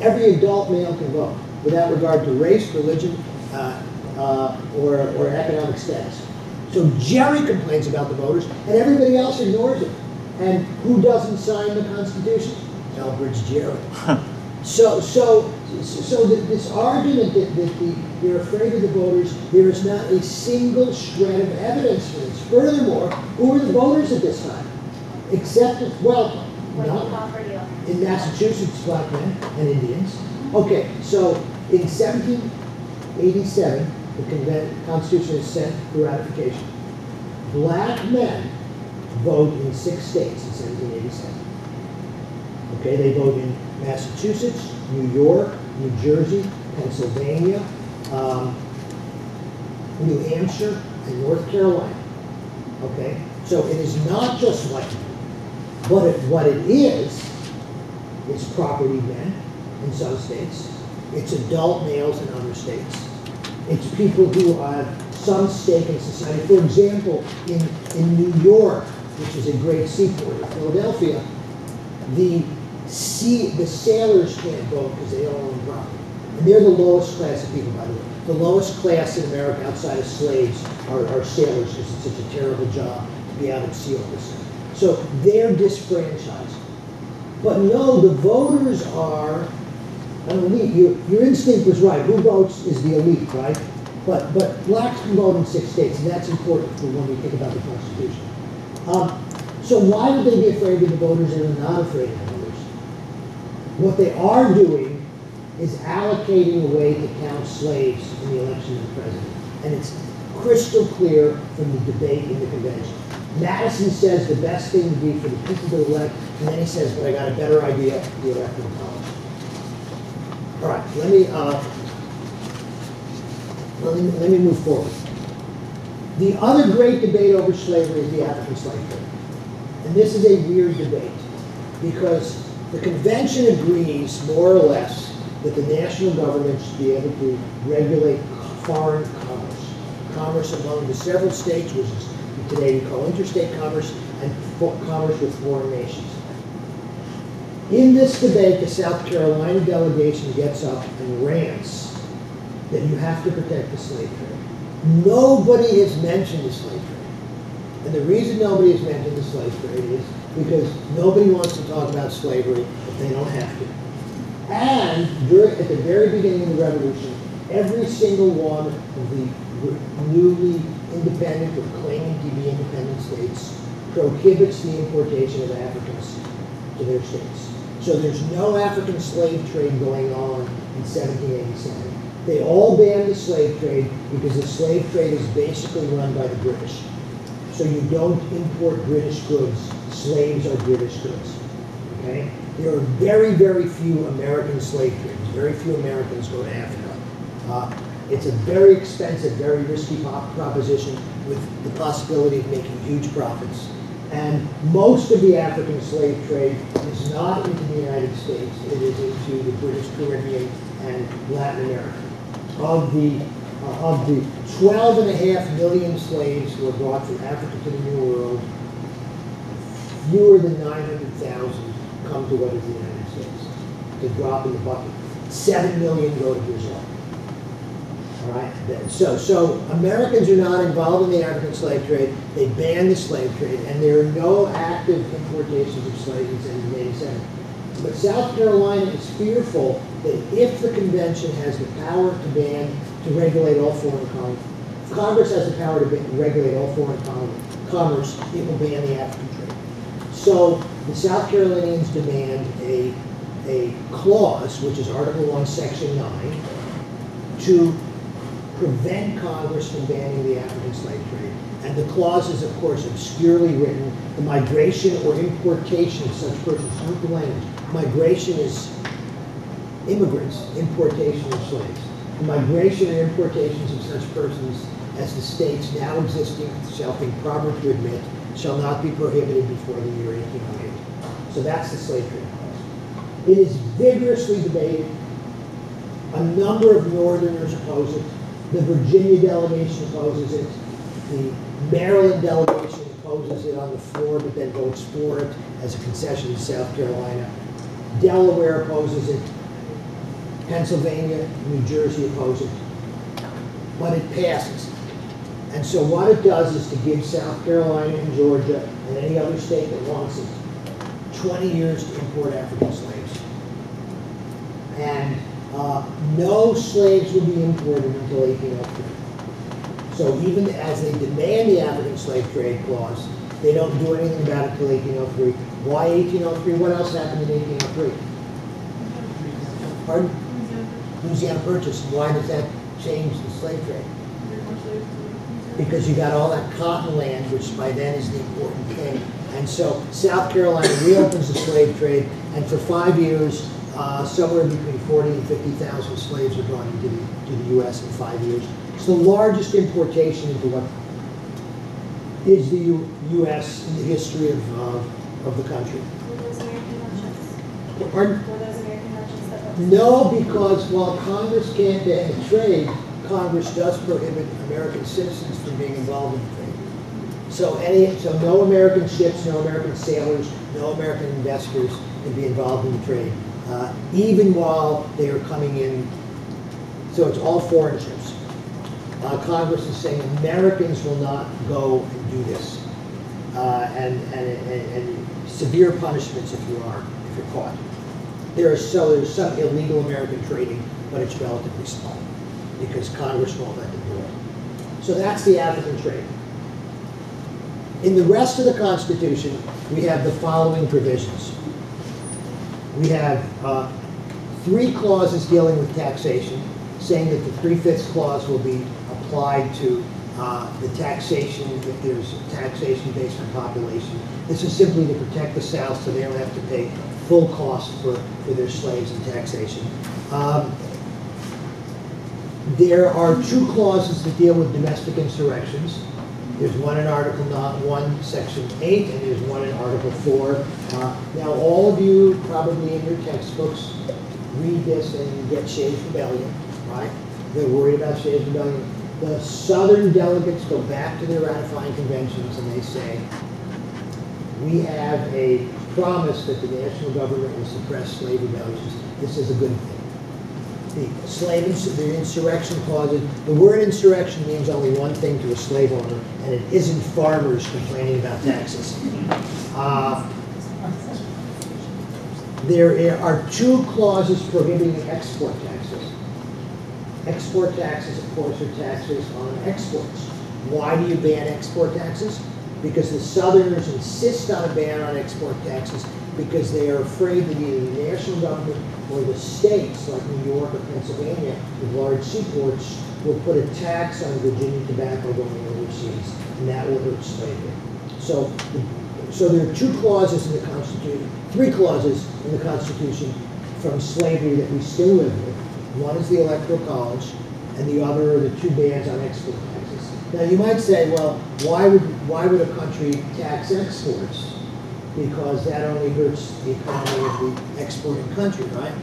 every adult male can vote without regard to race, religion, uh, uh, or, or economic status. So Gerry complains about the voters, and everybody else ignores him. And who doesn't sign the Constitution? Elbridge Gerry. So, so, so that this argument that, that the, you're afraid of the voters, there is not a single shred of evidence for this. Furthermore, who were the voters at this time? Except, well, White not, in Massachusetts, black men and Indians. Okay, so in 1787, the Constitution is sent for ratification. Black men vote in six states in 1787. Okay, they vote in Massachusetts, New York, New Jersey, Pennsylvania, um, New Hampshire, and North Carolina. Okay, so it is not just white men. But it, what it is, it's property men in some states. It's adult males in other states. It's people who have some stake in society. For example, in, in New York, which is a great seaport, or Philadelphia, the sea, the sailors can't vote because they don't own property. And they're the lowest class of people, by the way. The lowest class in America outside of slaves are, are sailors because it's such a terrible job to be out at sea all this. So they're disfranchised. But no, the voters are elite. Your, your instinct was right. Who votes is the elite, right? But, but blacks can vote in six states, and that's important for when we think about the Constitution. Um, so why would they be afraid of the voters and not afraid of the voters? What they are doing is allocating a way to count slaves in the election of the president. And it's crystal clear from the debate in the convention. Madison says the best thing would be for the people to elect, and then he says, but I got a better idea, the electoral college. All right, let me, uh, let me, let me move forward. The other great debate over slavery is the African slave trade. And this is a weird debate because the convention agrees more or less that the national government should be able to regulate foreign commerce. Commerce among the several states, which is today we call interstate commerce, and commerce with foreign nations. In this debate, the South Carolina delegation gets up and rants that you have to protect the slave trade. Nobody has mentioned the slave trade. And the reason nobody has mentioned the slave trade is because nobody wants to talk about slavery if they don't have to. And during, at the very beginning of the revolution, every single one of the newly independent or claiming to be independent states prohibits the importation of Africans to their states. So there's no African slave trade going on in 1787. They all banned the slave trade because the slave trade is basically run by the British. So you don't import British goods, slaves are British goods, okay? There are very, very few American slave trades, very few Americans go to Africa. Uh, It's a very expensive, very risky proposition with the possibility of making huge profits. And most of the African slave trade is not into the United States, it is into the British Caribbean and Latin America. Of the, uh, of the 12 and a half million slaves who were brought from Africa to the New World, fewer than 900,000 come to what is the United States. The drop in the bucket. 7 million go to Brazil. Right, then, so, so Americans are not involved in the African slave trade. They banned the slave trade, and there are no active importations of slaves in the 87. But South Carolina is fearful that if the convention has the power to ban, to regulate all foreign commerce, Congress has the power to ban- regulate all foreign com- commerce, it will ban the African trade. So the South Carolinians demand a, a clause, which is Article 1, Section 9, to prevent Congress from banning the African slave trade. And the clause is, of course, obscurely written, the migration or importation of such persons, note the language, migration is immigrants, importation of slaves. The migration and importations of such persons as the states now existing shall think proper to admit shall not be prohibited before the year 1808. So that's the slave trade clause. It is vigorously debated. A number of Northerners oppose it. The Virginia delegation opposes it. The Maryland delegation opposes it on the floor, but then votes for it as a concession to South Carolina. Delaware opposes it. Pennsylvania, New Jersey oppose it. But it passes. And so what it does is to give South Carolina and Georgia and any other state that wants it 20 years to import African slaves. And uh, no slaves will be imported until 1803. So even as they demand the African slave trade clause, they don't do anything about it until 1803. Why 1803? What else happened in 1803? Pardon? Louisiana Purchase. Why does that change the slave trade? Because you got all that cotton land, which by then is the important thing. And so South Carolina reopens the slave trade, and for five years, uh, somewhere between 40 and 50,000 slaves are brought into the, to the U.S. in five years. It's the largest importation into what is the U- U.S. in the history of, uh, of the country. Were those American merchants? Pardon? Were those American merchants? No, because while Congress can't ban the trade, Congress does prohibit American citizens from being involved in the trade. So any, so no American ships, no American sailors, no American investors can be involved in the trade, uh, even while they are coming in. So it's all foreign ships. Uh, Congress is saying Americans will not go and do this. Uh, and, and, and, and severe punishments if you are, if you're caught. There is so there's some illegal American trading, but it's relatively small because Congress won't let them do it. So that's the African trade. In the rest of the Constitution, we have the following provisions. We have uh, three clauses dealing with taxation, saying that the three-fifths clause will be applied to uh, the taxation if there's taxation based on population. This is simply to protect the South so they don't have to pay full cost for, for their slaves and taxation. Um, there are two clauses that deal with domestic insurrections. There's one in Article not one, Section 8, and there's one in Article 4. Uh, now, all of you probably in your textbooks read this and get Shays Rebellion, right? They're worried about Shays Rebellion. The Southern delegates go back to their ratifying conventions and they say, we have a promise that the national government will suppress slave rebellions. This is a good thing the slave, the insurrection clauses, the word insurrection means only one thing to a slave owner, and it isn't farmers complaining about taxes. Uh, There are two clauses prohibiting export taxes. Export taxes, of course, are taxes on exports. Why do you ban export taxes? Because the Southerners insist on a ban on export taxes, because they are afraid that either the national government or the states, like New York or Pennsylvania, with large seaports, will put a tax on Virginia tobacco going overseas, and that will hurt slavery. So, so there are two clauses in the Constitution, three clauses in the Constitution from slavery that we still live with. One is the Electoral College, and the other are the two bans on export taxes. Now, you might say, well, why would, why would a country tax exports? Because that only hurts the economy of the exporting country, right?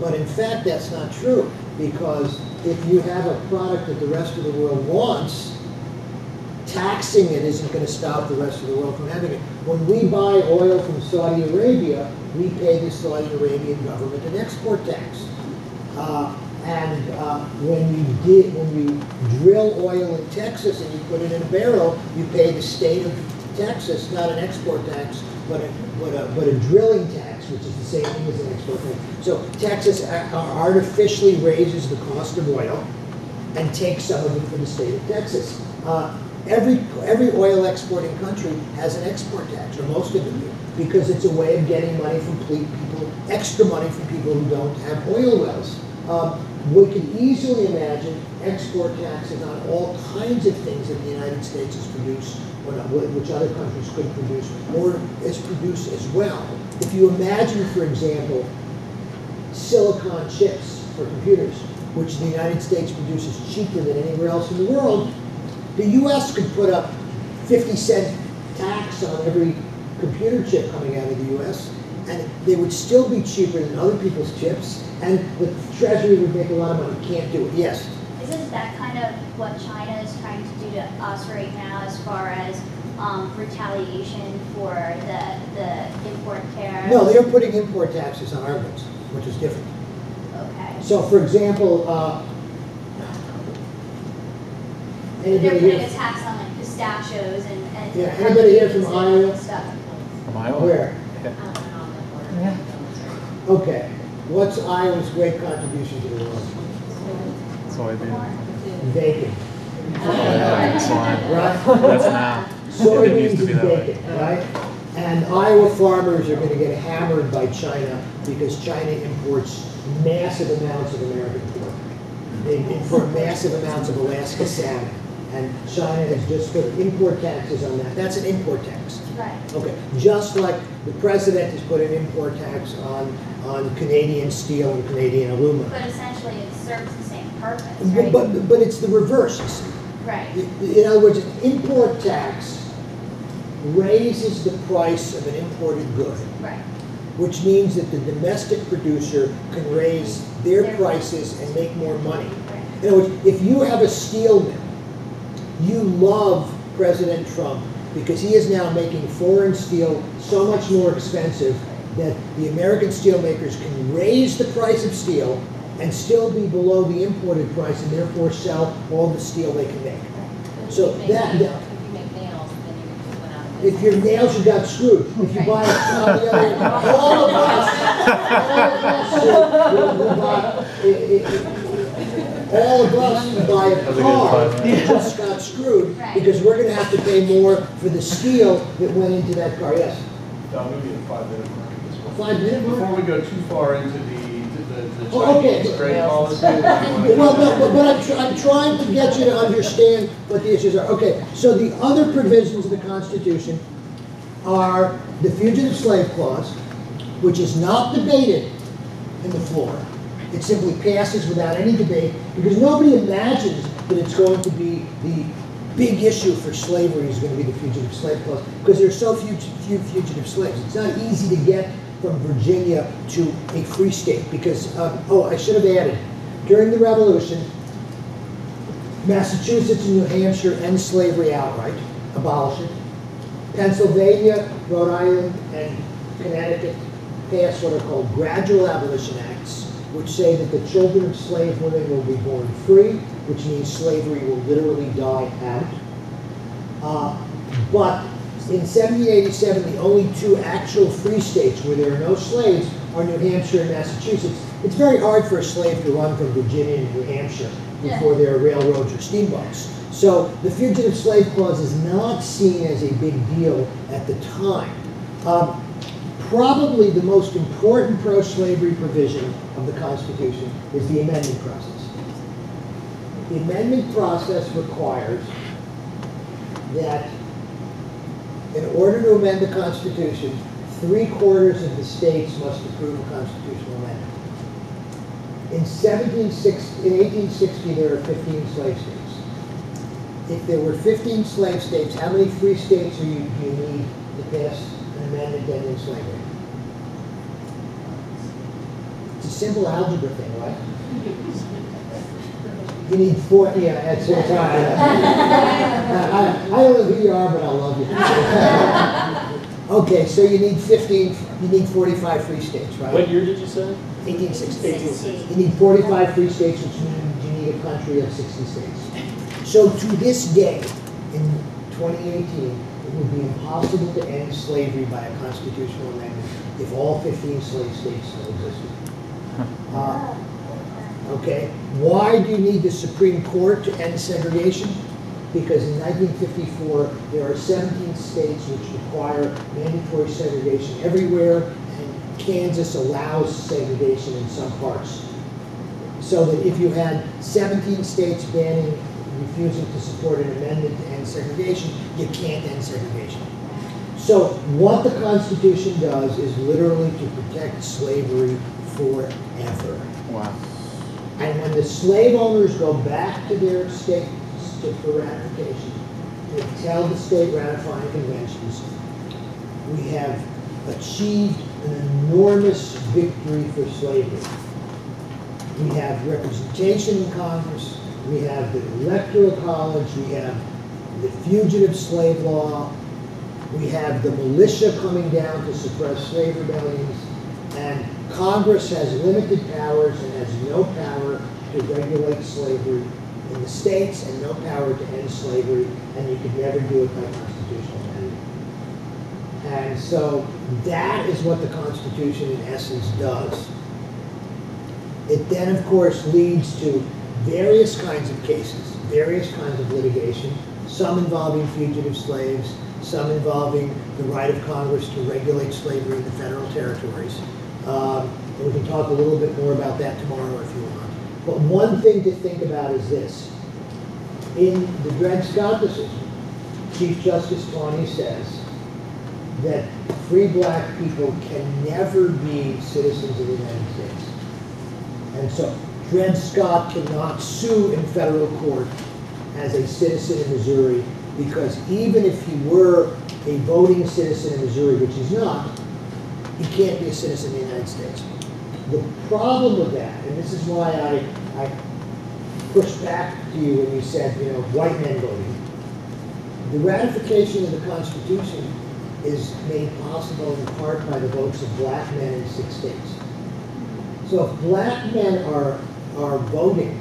But in fact, that's not true, because if you have a product that the rest of the world wants, taxing it isn't going to stop the rest of the world from having it. When we buy oil from Saudi Arabia, we pay the Saudi Arabian government an export tax. Uh, and uh, when you did, when you drill oil in Texas and you put it in a barrel, you pay the state of Texas not an export tax, but a, but a, but a drilling tax, which is the same thing as an export tax. So Texas artificially raises the cost of oil and takes some of it for the state of Texas. Uh, every, every oil exporting country has an export tax, or most of them do, because it's a way of getting money from people, extra money from people who don't have oil wells. Um, we can easily imagine export taxes on all kinds of things that the United States has produced, or not, which other countries could produce, or is produced as well. If you imagine, for example, silicon chips for computers, which the United States produces cheaper than anywhere else in the world, the US could put up 50 cent tax on every computer chip coming out of the US, and they would still be cheaper than other people's chips, and the Treasury would make a lot of money. Can't do it. Yes. Isn't that kind of what China is trying to do to us right now as far as um, retaliation for the, the import tariffs? No, they're putting import taxes on our goods, which is different. Okay. So, for example, uh, They're putting here? a tax on like pistachios and, and. Yeah, anybody here from and Iowa? Stuff. Where? Yeah. Okay. What's Iowa's great contribution to the world? Soybean. Bacon. Yeah, swine. Right? That's now. It used Soybeans to be and that way. bacon, right? And Iowa farmers are gonna get hammered by China because China imports massive amounts of American pork. They import massive amounts of Alaska salmon. And China has just put import taxes on that. That's an import tax. Right. Okay, just like the president has put an import tax on, on Canadian steel and Canadian aluminum. But essentially it serves the same purpose, But, right? but, but it's the reverse. you see. Right. In other words, an import tax raises the price of an imported good, Right. which means that the domestic producer can raise their Their prices and make more money. Right. In other words, if you have a steel mill, you love President Trump because he is now making foreign steel so much more expensive that the American steelmakers can raise the price of steel and still be below the imported price and therefore sell all the steel they can make. So If that- If you make nails, then you just went out. of If your nails, you got screwed. If you buy a, on the all of us, all of us, who- who buy- i- i- all of us buy a That's a good car point, just got screwed because we're gonna have to pay more for the steel that went into that car. Yes, Don, maybe a five-minute mark at this point. five minute Before we go too far into the, the, the Oh, okay. Chinese trade policy. Well, no, but, but I'm, tr- I'm trying to get you to understand what the issues are. Okay, so the other provisions of the Constitution are the Fugitive Slave Clause, which is not debated in the floor. It simply passes without any debate, because nobody imagines that it's going to be the big issue for slavery is going to be the Fugitive Slave Clause, because there are so few, few fugitive slaves. It's not easy to get from Virginia to a free state, because, um, oh, I should have added, during the Revolution, Massachusetts and New Hampshire end slavery outright, abolish it. Pennsylvania, Rhode Island, and Connecticut pass what are called gradual abolition acts, which say that the children of slave women will be born free, which means slavery will literally die out. Uh, but in 1787, the only two actual free states where there are no slaves are New Hampshire and Massachusetts. It's very hard for a slave to run from Virginia to New Hampshire before there are railroads or steamboats. So the Fugitive Slave Clause is not seen as a big deal at the time. Um, probably the most important pro-slavery provision of the Constitution is the amendment process. The amendment process requires that in order to amend the Constitution, three quarters of the states must approve a constitutional amendment. In 1760, in 1860, there were 15 slave states. If there were 15 slave states, how many free states are you, do you need to pass an amendment ending slavery? It's a simple algebra thing, right? You need four, yeah, that's it. I, I, I don't know who you are, but I love you. Okay, so you need 15, you need 45 free states, right? What year did you say? 1860. You need 45 free states, which means you need a country of 60 states. So to this day, in 2018, it would be impossible to end slavery by a constitutional amendment if all 15 slave states still existed. Uh, Okay, why do you need the Supreme Court to end segregation? Because in 1954, there are 17 states which require mandatory segregation everywhere, and Kansas allows segregation in some parts. So that if you had 17 states banning, refusing to support an amendment to end segregation, you can't end segregation. So what the Constitution does is literally to protect slavery forever. Wow. And when the slave owners go back to their states for ratification, they tell the state ratifying conventions, we have achieved an enormous victory for slavery. We have representation in Congress, we have the electoral college, we have the fugitive slave law, we have the militia coming down to suppress slave rebellions, and Congress has limited powers and has no power to regulate slavery in the states and no power to end slavery, and you could never do it by constitutional amendment. And so that is what the Constitution in essence does. It then, of course, leads to various kinds of cases, various kinds of litigation, some involving fugitive slaves, some involving the right of Congress to regulate slavery in the federal territories. Um, and we can talk a little bit more about that tomorrow if you want. But one thing to think about is this. In the Dred Scott decision, Chief Justice Taney says that free black people can never be citizens of the United States. And so Dred Scott cannot sue in federal court as a citizen in Missouri because even if he were a voting citizen in Missouri, which he's not, he can't be a citizen of the United States. The problem with that, and this is why I, I pushed back to you when you said, you know, white men voting. The ratification of the Constitution is made possible in part by the votes of black men in six states. So if black men are, are voting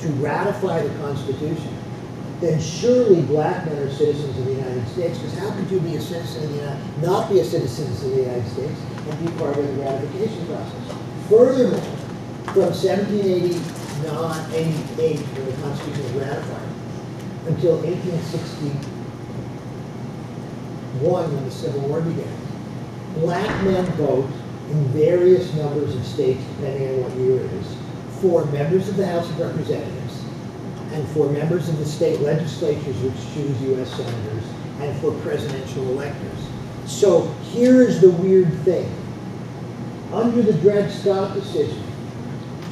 to ratify the Constitution, then surely black men are citizens of the United States, because how could you be a citizen of the United, not be a citizen of the United States and be part of the ratification process? Furthermore, from 1789, 88, when the Constitution was ratified, until 1861, when the Civil War began, black men vote in various numbers of states, depending on what year it is, for members of the House of Representatives, and for members of the state legislatures which choose U.S. senators, and for presidential electors. So here's the weird thing. Under the Dred Scott decision,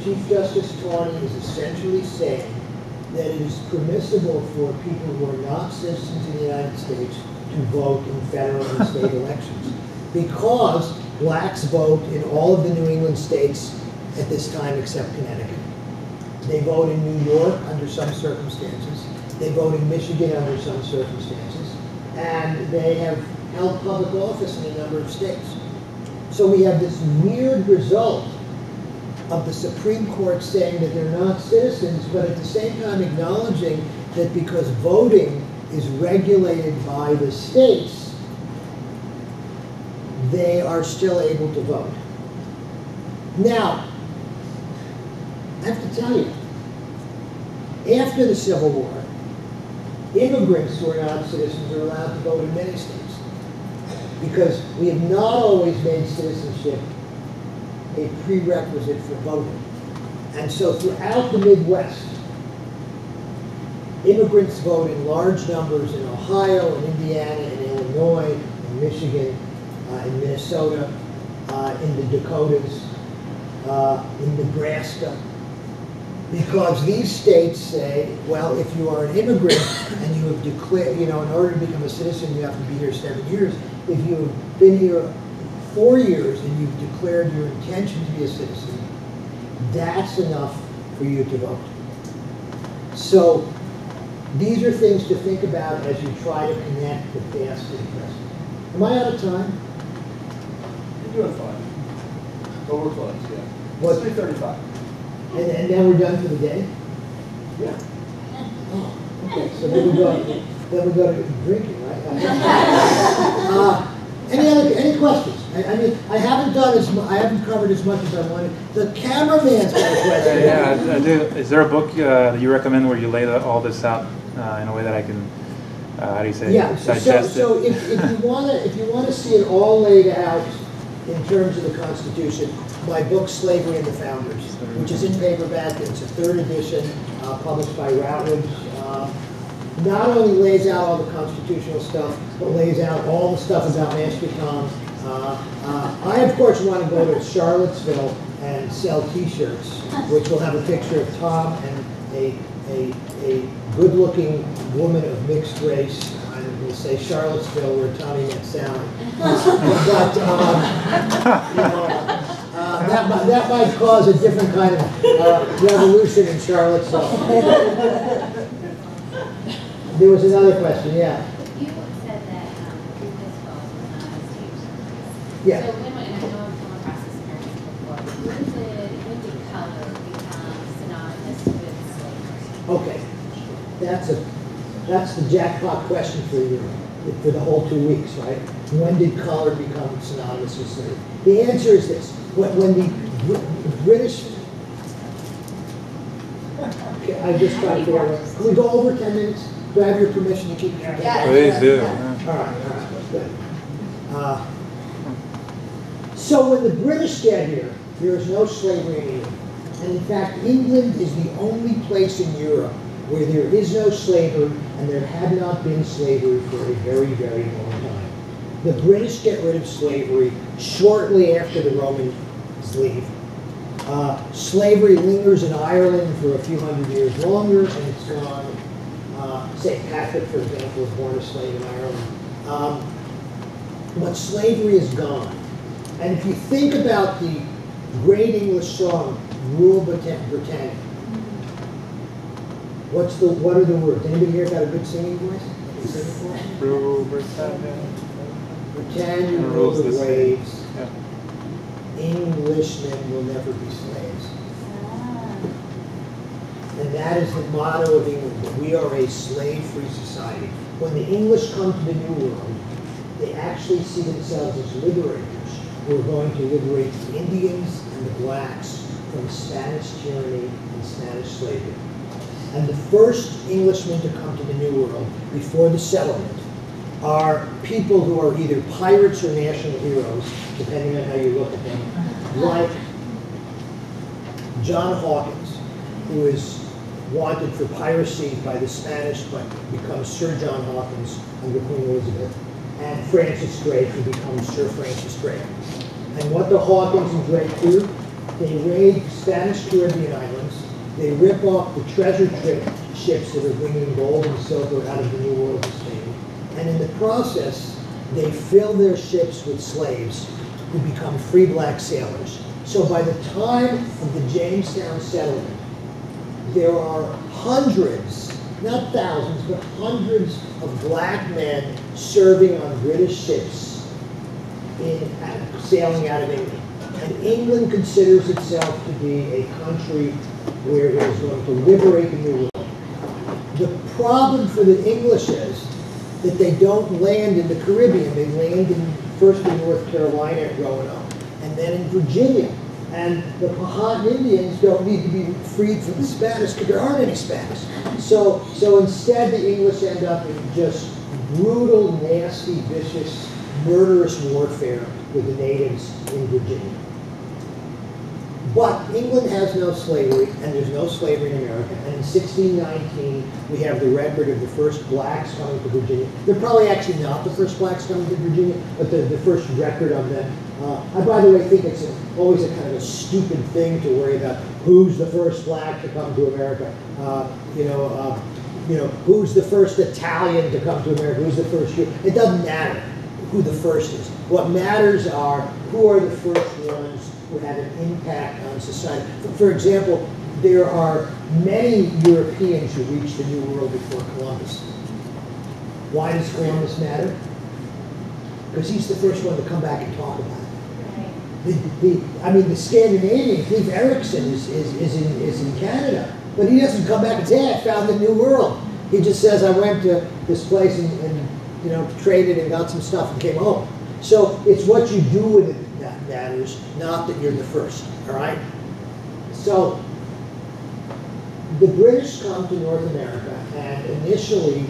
Chief Justice Taney is essentially saying that it is permissible for people who are not citizens of the United States to vote in federal and state elections because blacks vote in all of the New England states at this time except Connecticut. They vote in New York under some circumstances. They vote in Michigan under some circumstances. And they have held public office in a number of states. So we have this weird result of the Supreme Court saying that they're not citizens, but at the same time acknowledging that because voting is regulated by the states, they are still able to vote. Now, I have to tell you, after the Civil War, immigrants who are not citizens are allowed to vote in many states. because we have not always made citizenship a prerequisite for voting. And so throughout the Midwest, immigrants vote in large numbers in Ohio and Indiana and Illinois and Michigan uh, and Minnesota, uh, in the Dakotas, uh, in Nebraska. Because these states say, well, if you are an immigrant and you have declared, you know, in order to become a citizen, you have to be here seven years. If you have been here four years and you've declared your intention to be a citizen, that's enough for you to vote. So these are things to think about as you try to connect the past to the present. Am I out of time? You're doing fine. But we're close, yeah. What- Three thirty-five. And, and then we're done for the day? Yeah. Oh, okay, so then we go, then we go to drinking, right? Uh, Any other, any questions? I, I mean, I haven't done as, mu- I haven't covered as much as I wanted. The cameraman's got a question. Yeah, I I do. Is there a book uh, that you recommend where you lay the- all this out uh, in a way that I can, uh, how do you say, Yeah, so, so digest so it? if, if you wanna, if you wanna see it all laid out in terms of the Constitution, my book Slavery and the Founders, which is in paperback, it's a third edition, uh, published by Routledge, uh, not only lays out all the constitutional stuff, but lays out all the stuff about Master Tom. Uh, uh, I, of course, want to go to Charlottesville and sell T-shirts, which will have a picture of Tom and a, a, a good-looking woman of mixed race. And we'll say Charlottesville, where Tommy met Sally. But, um, you know, uh, that, might, that might cause a different kind of uh, revolution in Charlottesville. There was another question, yeah. You said that, um, Lucas was not a state service. Yeah. So when, and I know I've come across this experience before, when did, when did color become synonymous with slavery? Okay, that's a, that's the jackpot question for you, for the whole two weeks, right? When did color become synonymous with slavery? The answer is this, when, when the British, Okay, I just tried to figure can we go over ten minutes? Do I have your permission to keep? Please do. yeah. All right, all right, good. Uh, So when the British get here, there is no slavery in England. And in fact, England is the only place in Europe where there is no slavery and there had not been slavery for a very, very long time. The British get rid of slavery shortly after the Romans leave. Uh, slavery lingers in Ireland for a few hundred years longer and it's gone. Uh, St. Patrick, for example, was born a slave in Ireland. Um, but slavery is gone. And if you think about the great English song, Rule Britann- Britannia, what's the, what are the words? Anybody here got a good singing voice? Can you sing it for us? Rule Britannia. Britannia And rule rules the the waves, Yeah. Englishmen will never be slaves. Ah. And that is the motto of England, we are a slave-free society. When the English come to the New World, they actually see themselves as liberators who are going to liberate the Indians and the blacks from Spanish tyranny and Spanish slavery. And the first Englishmen to come to the New World before the settlement are people who are either pirates or national heroes, depending on how you look at them, like John Hawkins, who is wanted for piracy by the Spanish, but becomes Sir John Hawkins under Queen Elizabeth, and Francis Drake, who becomes Sir Francis Drake. And what the Hawkins and Drake do, they raid Spanish Caribbean islands, they rip off the treasure trip ships that are bringing gold and silver out of the New World to Spain, and in the process, they fill their ships with slaves who become free black sailors. So by the time of the Jamestown settlement, there are hundreds, not thousands, but hundreds of black men serving on British ships in, sailing out of England. And England considers itself to be a country where it is going to liberate the New World. The problem for the English is that they don't land in the Caribbean. They land in, first in North Carolina at Roanoke, and then in Virginia. And the Powhatan Indians don't need to be freed from the Spanish because there aren't any Spanish. So, so instead the English end up in just brutal, nasty, vicious murderous warfare with the natives in Virginia. But England has no slavery, and there's no slavery in America. And in 1619, we have the record of the first blacks coming to Virginia. They're probably actually not the first blacks coming to Virginia, but the, the first record of them. Uh, I, by the way, think it's always a kind of a stupid thing to worry about who's the first black to come to America. Uh, you know, uh, you know, who's the first Italian to come to America? Who's the first Jew? It doesn't matter who the first is. What matters are who are the first ones who have an impact on society. For, example, there are many Europeans who reached the New World before Columbus. Why does Columbus matter? Because he's the first one to come back and talk about it. The, the, I mean, the Scandinavians, Leif Erikson is, is, is, in, is in Canada, but he doesn't come back and say, I found the New World. He just says, I went to this place and, and you know, traded and got some stuff and came home. So it's what you do with it that matters, not that you're the first, all right? So the British come to North America and initially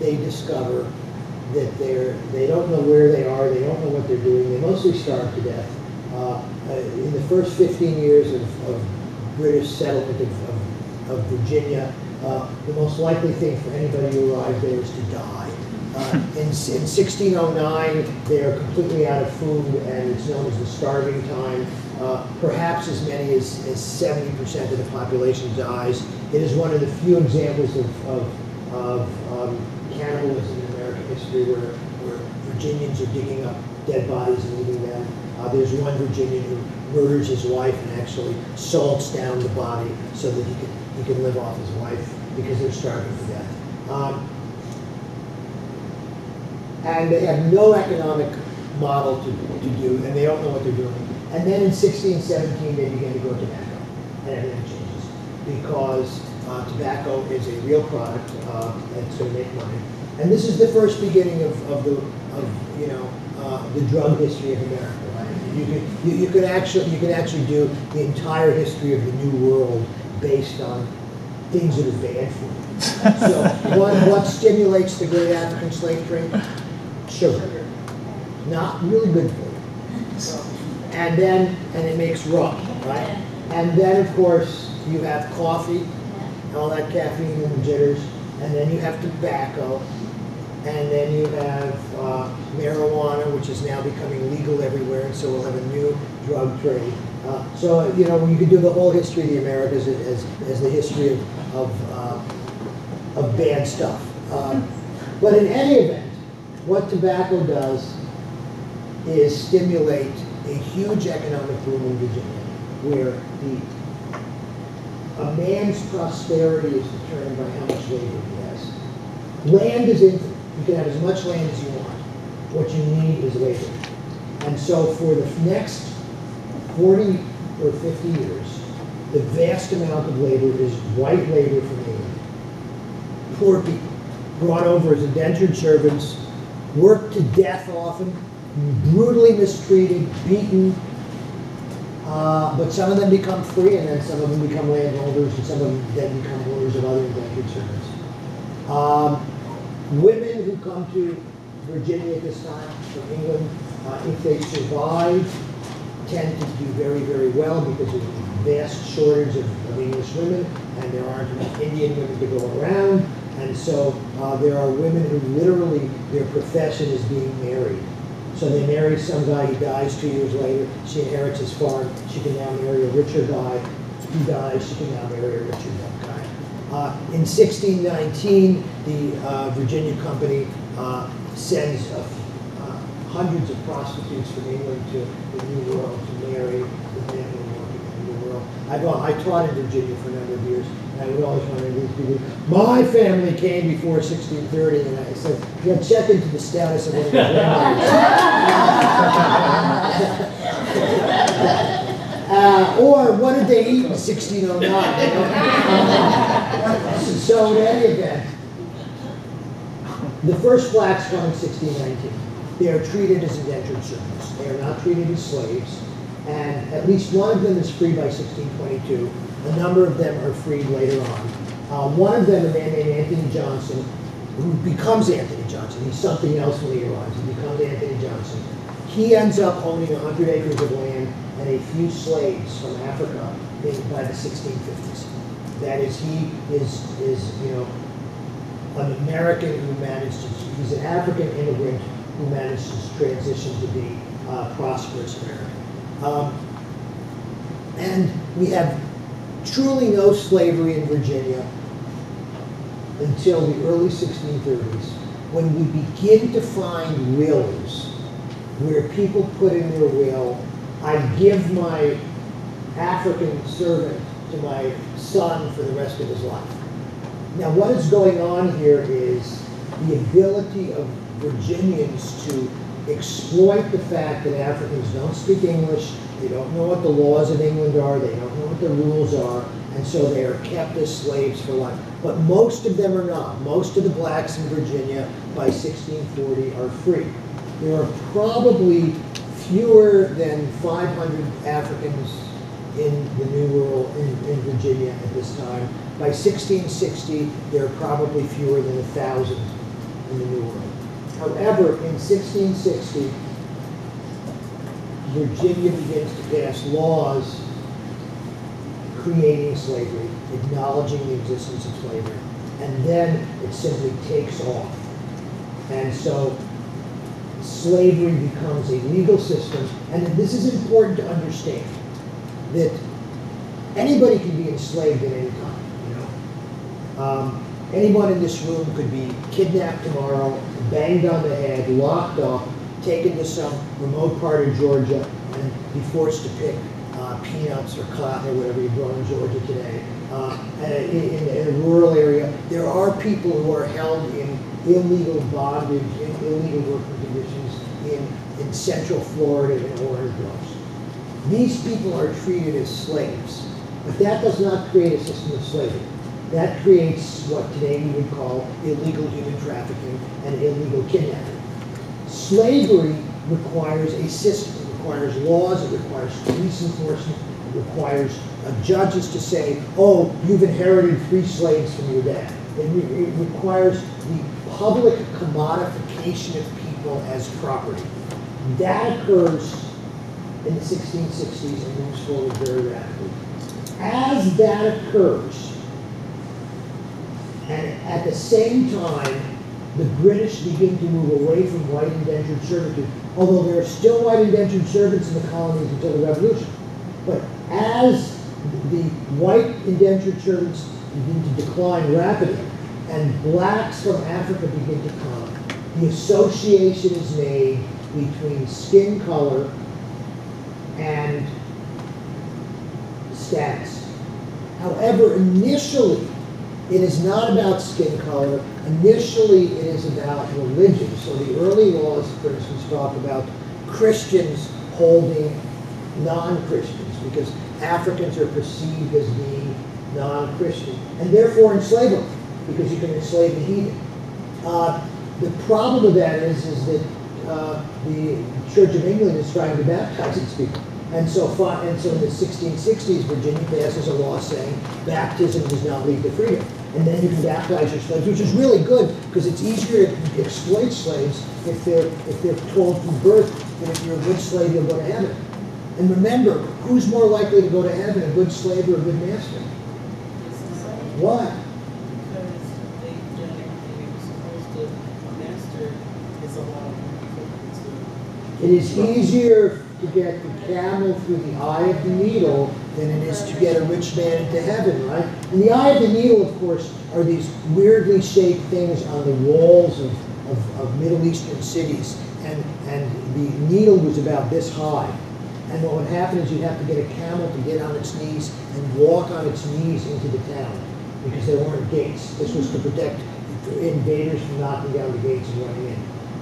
they discover that they're, they don't know where they are, they don't know what they're doing, they mostly starve to death. Uh, uh, in the first 15 years of, of British settlement of, of, of Virginia, uh, the most likely thing for anybody who arrived there is to die. Uh, in, in 1609, they are completely out of food, and it's known as the starving time. Uh, perhaps as many as, as 70% of the population dies. It is one of the few examples of, of, of um, cannibalism in American history where, where Virginians are digging up dead bodies and eating them. Uh, there's one Virginian who murders his wife and actually salts down the body so that he can, he can live off his wife because they're starving to death. Um, and they have no economic model to, to do, and they don't know what they're doing. And then in 1617, they begin to grow tobacco, and everything changes because uh, tobacco is a real product uh, to make money. And this is the first beginning of, of the of you know uh, the drug history of America. Right? You could you, you could actually you could actually do the entire history of the New World based on things that are bad for you. So what what stimulates the great African slave trade? Sugar. Not really good for you. And then and it makes rum, right? And then of course you have coffee, all that caffeine and jitters, and then you have tobacco, and then you have uh, marijuana, which is now becoming legal everywhere, and so we'll have a new drug trade. Uh, so, you know, you could do the whole history of the Americas as, as the history of, of, uh, of bad stuff. Um, but in any event, what tobacco does is stimulate a huge economic boom in Virginia, where the a man's prosperity is determined by how much labor he has. Land is infinite. You can have as much land as you want. What you need is labor. And so for the next 40 or 50 years, the vast amount of labor is white labor from England. Poor people, brought over as indentured servants, worked to death often, brutally mistreated, beaten, uh, but some of them become free, and then some of them become landholders, and some of them then become owners of other indentured servants. Um, women who come to Virginia at this time from England, uh, if they survive, tend to do very, very well because there's a vast shortage of, of English women, and there aren't enough Indian women to go around, and so uh, there are women who literally, their profession is being married. So they marry some guy, he dies two years later, she inherits his farm, she can now marry a richer guy, he dies, she can now marry a richer guy. Uh, in 1619, the uh, Virginia Company uh, sends uh, hundreds of prostitutes from England to the New World to marry the men who are working in the New World. I, I taught in Virginia for a number of years, I always wonder these people. My family came before 1630, and I said, "Yeah, check into the status of one of uh, or what did they eat in 1609? so in any event, the first blacks come in 1619. They are treated as indentured servants. They are not treated as slaves. And at least one of them is free by 1622. A number of them are freed later on. Uh, one of them, a man named Anthony Johnson, who becomes Anthony Johnson. He's something else when he arrives. He becomes Anthony Johnson. He ends up owning 100 acres of land and a few slaves from Africa in, by the 1650s. That is, he is, is, you know, an American who managed to, he's an African immigrant who managed to transition to be uh, prosperous American. Um, and we have truly no slavery in Virginia until the early 1630s, when we begin to find wills where people put in their will, I give my African servant to my son for the rest of his life. Now, what is going on here is the ability of Virginians to exploit the fact that Africans don't speak English, they don't know what the laws of England are, they don't the rules are, and so they are kept as slaves for life. But most of them are not. Most of the blacks in Virginia by 1640 are free. There are probably fewer than 500 Africans in the New World, in, in Virginia at this time. By 1660, there are probably fewer than a thousand in the New World. However, in 1660, Virginia begins to pass laws creating slavery, acknowledging the existence of slavery, and then it simply takes off. And so slavery becomes a legal system, and this is important to understand, that anybody can be enslaved at any time, you know? Um, anyone in this room could be kidnapped tomorrow, banged on the head, locked up, taken to some remote part of Georgia, and be forced to pick uh, peanuts or cotton or whatever you grow in Georgia today. Uh, in, in, a rural area, there are people who are held in illegal bondage, in illegal working conditions in, in central Florida and orange groves. These people are treated as slaves, but that does not create a system of slavery. That creates what today we would call illegal human trafficking and illegal kidnapping. Slavery requires a system. Requires laws. It requires police enforcement. It requires uh, judges to say, oh, you've inherited three slaves from your dad. It, re it requires the public commodification of people as property. That occurs in the 1660s and moves forward very rapidly. As that occurs, and at the same time, the British begin to move away from white indentured servitude, although there are still white indentured servants in the colonies until the Revolution. But as the white indentured servants begin to decline rapidly, and blacks from Africa begin to come, the association is made between skin color and status. However, initially, it is not about skin color. Initially, it is about religion. So the early laws, for instance, talk about Christians holding non-Christians because Africans are perceived as being non-Christian and therefore enslave them because you can enslave the heathen. Uh, the problem with that is, is that uh, the Church of England is trying to baptize its people. And so, and so in the 1660s, Virginia passes a law saying baptism does not lead to freedom. And then you can baptize your slaves, which is really good because it's easier to exploit slaves if they're, if they're told from birth that if you're a good slave, you'll go to heaven. And remember, who's more likely to go to heaven, a good slave or a good master? Why? Because they done everything you're supposed to master is a lot of people. It is easier to get the camel through the eye of the needle than it is to get a rich man into heaven, right? And the eye of the needle, of course, are these weirdly shaped things on the walls of, of, of Middle Eastern cities. And, and the needle was about this high. And what would happen is you'd have to get a camel to get on its knees and walk on its knees into the town because there weren't gates. This was to protect invaders from knocking down the gates and running in.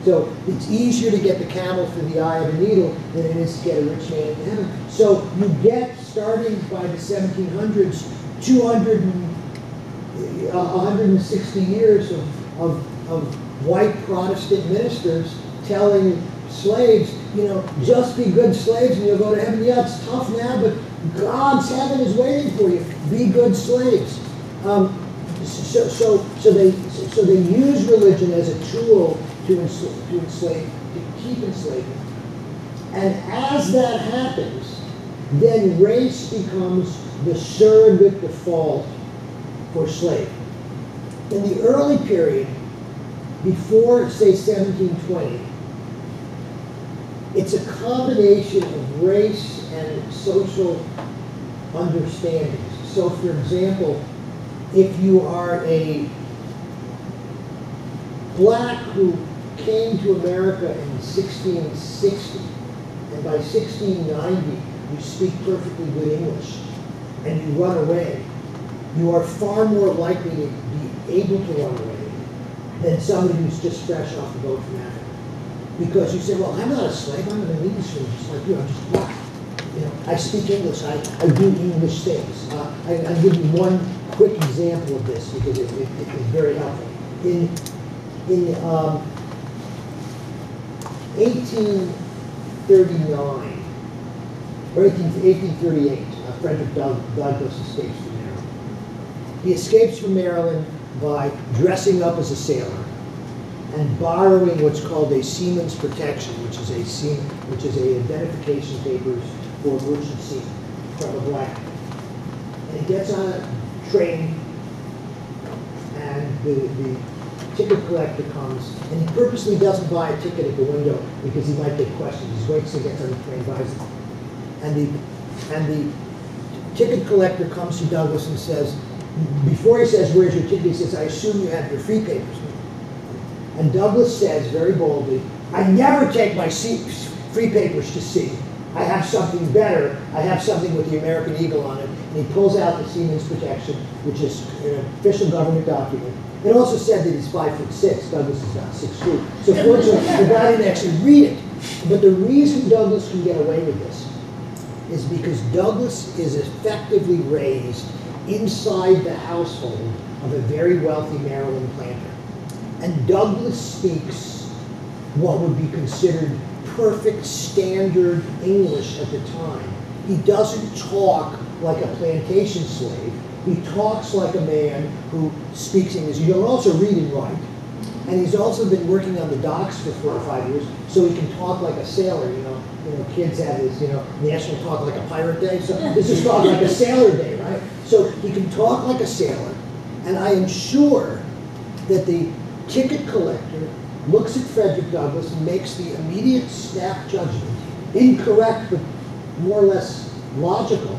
So it's easier to get the camel through the eye of a needle than it is to get a rich man in heaven. So you get, starting by the 1700s, 200 and, uh, 160 years of, of, of white Protestant ministers telling slaves, you know, just be good slaves and you'll go to heaven. Yeah, it's tough now, but God's heaven is waiting for you. Be good slaves. Um, So, so, so they, so they use religion as a tool to to enslave, to keep enslaving. And as that happens, then race becomes the surrogate default for slave. In the early period, before, say, 1720, it's a combination of race and social understandings. So, for example, if you are a black who came to America in 1660, and by 1690 you speak perfectly good English, and you run away, you are far more likely to be able to run away than somebody who's just fresh off the boat from Africa. Because you say, well, I'm not a slave, I'm an Englishman, just like you, I'm just black. You know, I speak English, I, I do English things. Uh, I, give you one quick example of this because it, it, it is very helpful. In, in um, 1839, or 18, 1838, uh, Frederick Doug, Douglass escapes from Maryland. He escapes from Maryland by dressing up as a sailor and borrowing what's called a seaman's protection, which is a seam, which is a identification papers for merchant seamen from a black. And he gets on a train, and the, the ticket collector comes, and he purposely doesn't buy a ticket at the window because he might get questions. He waits till he gets on the train, buys it. And the, and the ticket collector comes to Douglass and says, before he says, where's your ticket, he says, I assume you have your free papers. And Douglass says very boldly, I never take my free papers to sea. I have something better. I have something with the American Eagle on it. And he pulls out the Seaman's Protection, which is an official government document. It also said that he's five foot six. Douglass is not six feet. So fortunately, the guy didn't actually read it. But the reason Douglass can get away with this is because Douglass is effectively raised inside the household of a very wealthy Maryland planter. And Douglass speaks what would be considered perfect standard English at the time. He doesn't talk like a plantation slave. He talks like a man who speaks English. He can also read and write. And he's also been working on the docks for four or five years, so he can talk like a sailor, you know. You know, kids have his, you know, national talk like a pirate day. So this is talk like a sailor day, right? So he can talk like a sailor. And I am sure that the ticket collector looks at Frederick Douglass and makes the immediate snap judgment, incorrect but more or less logical,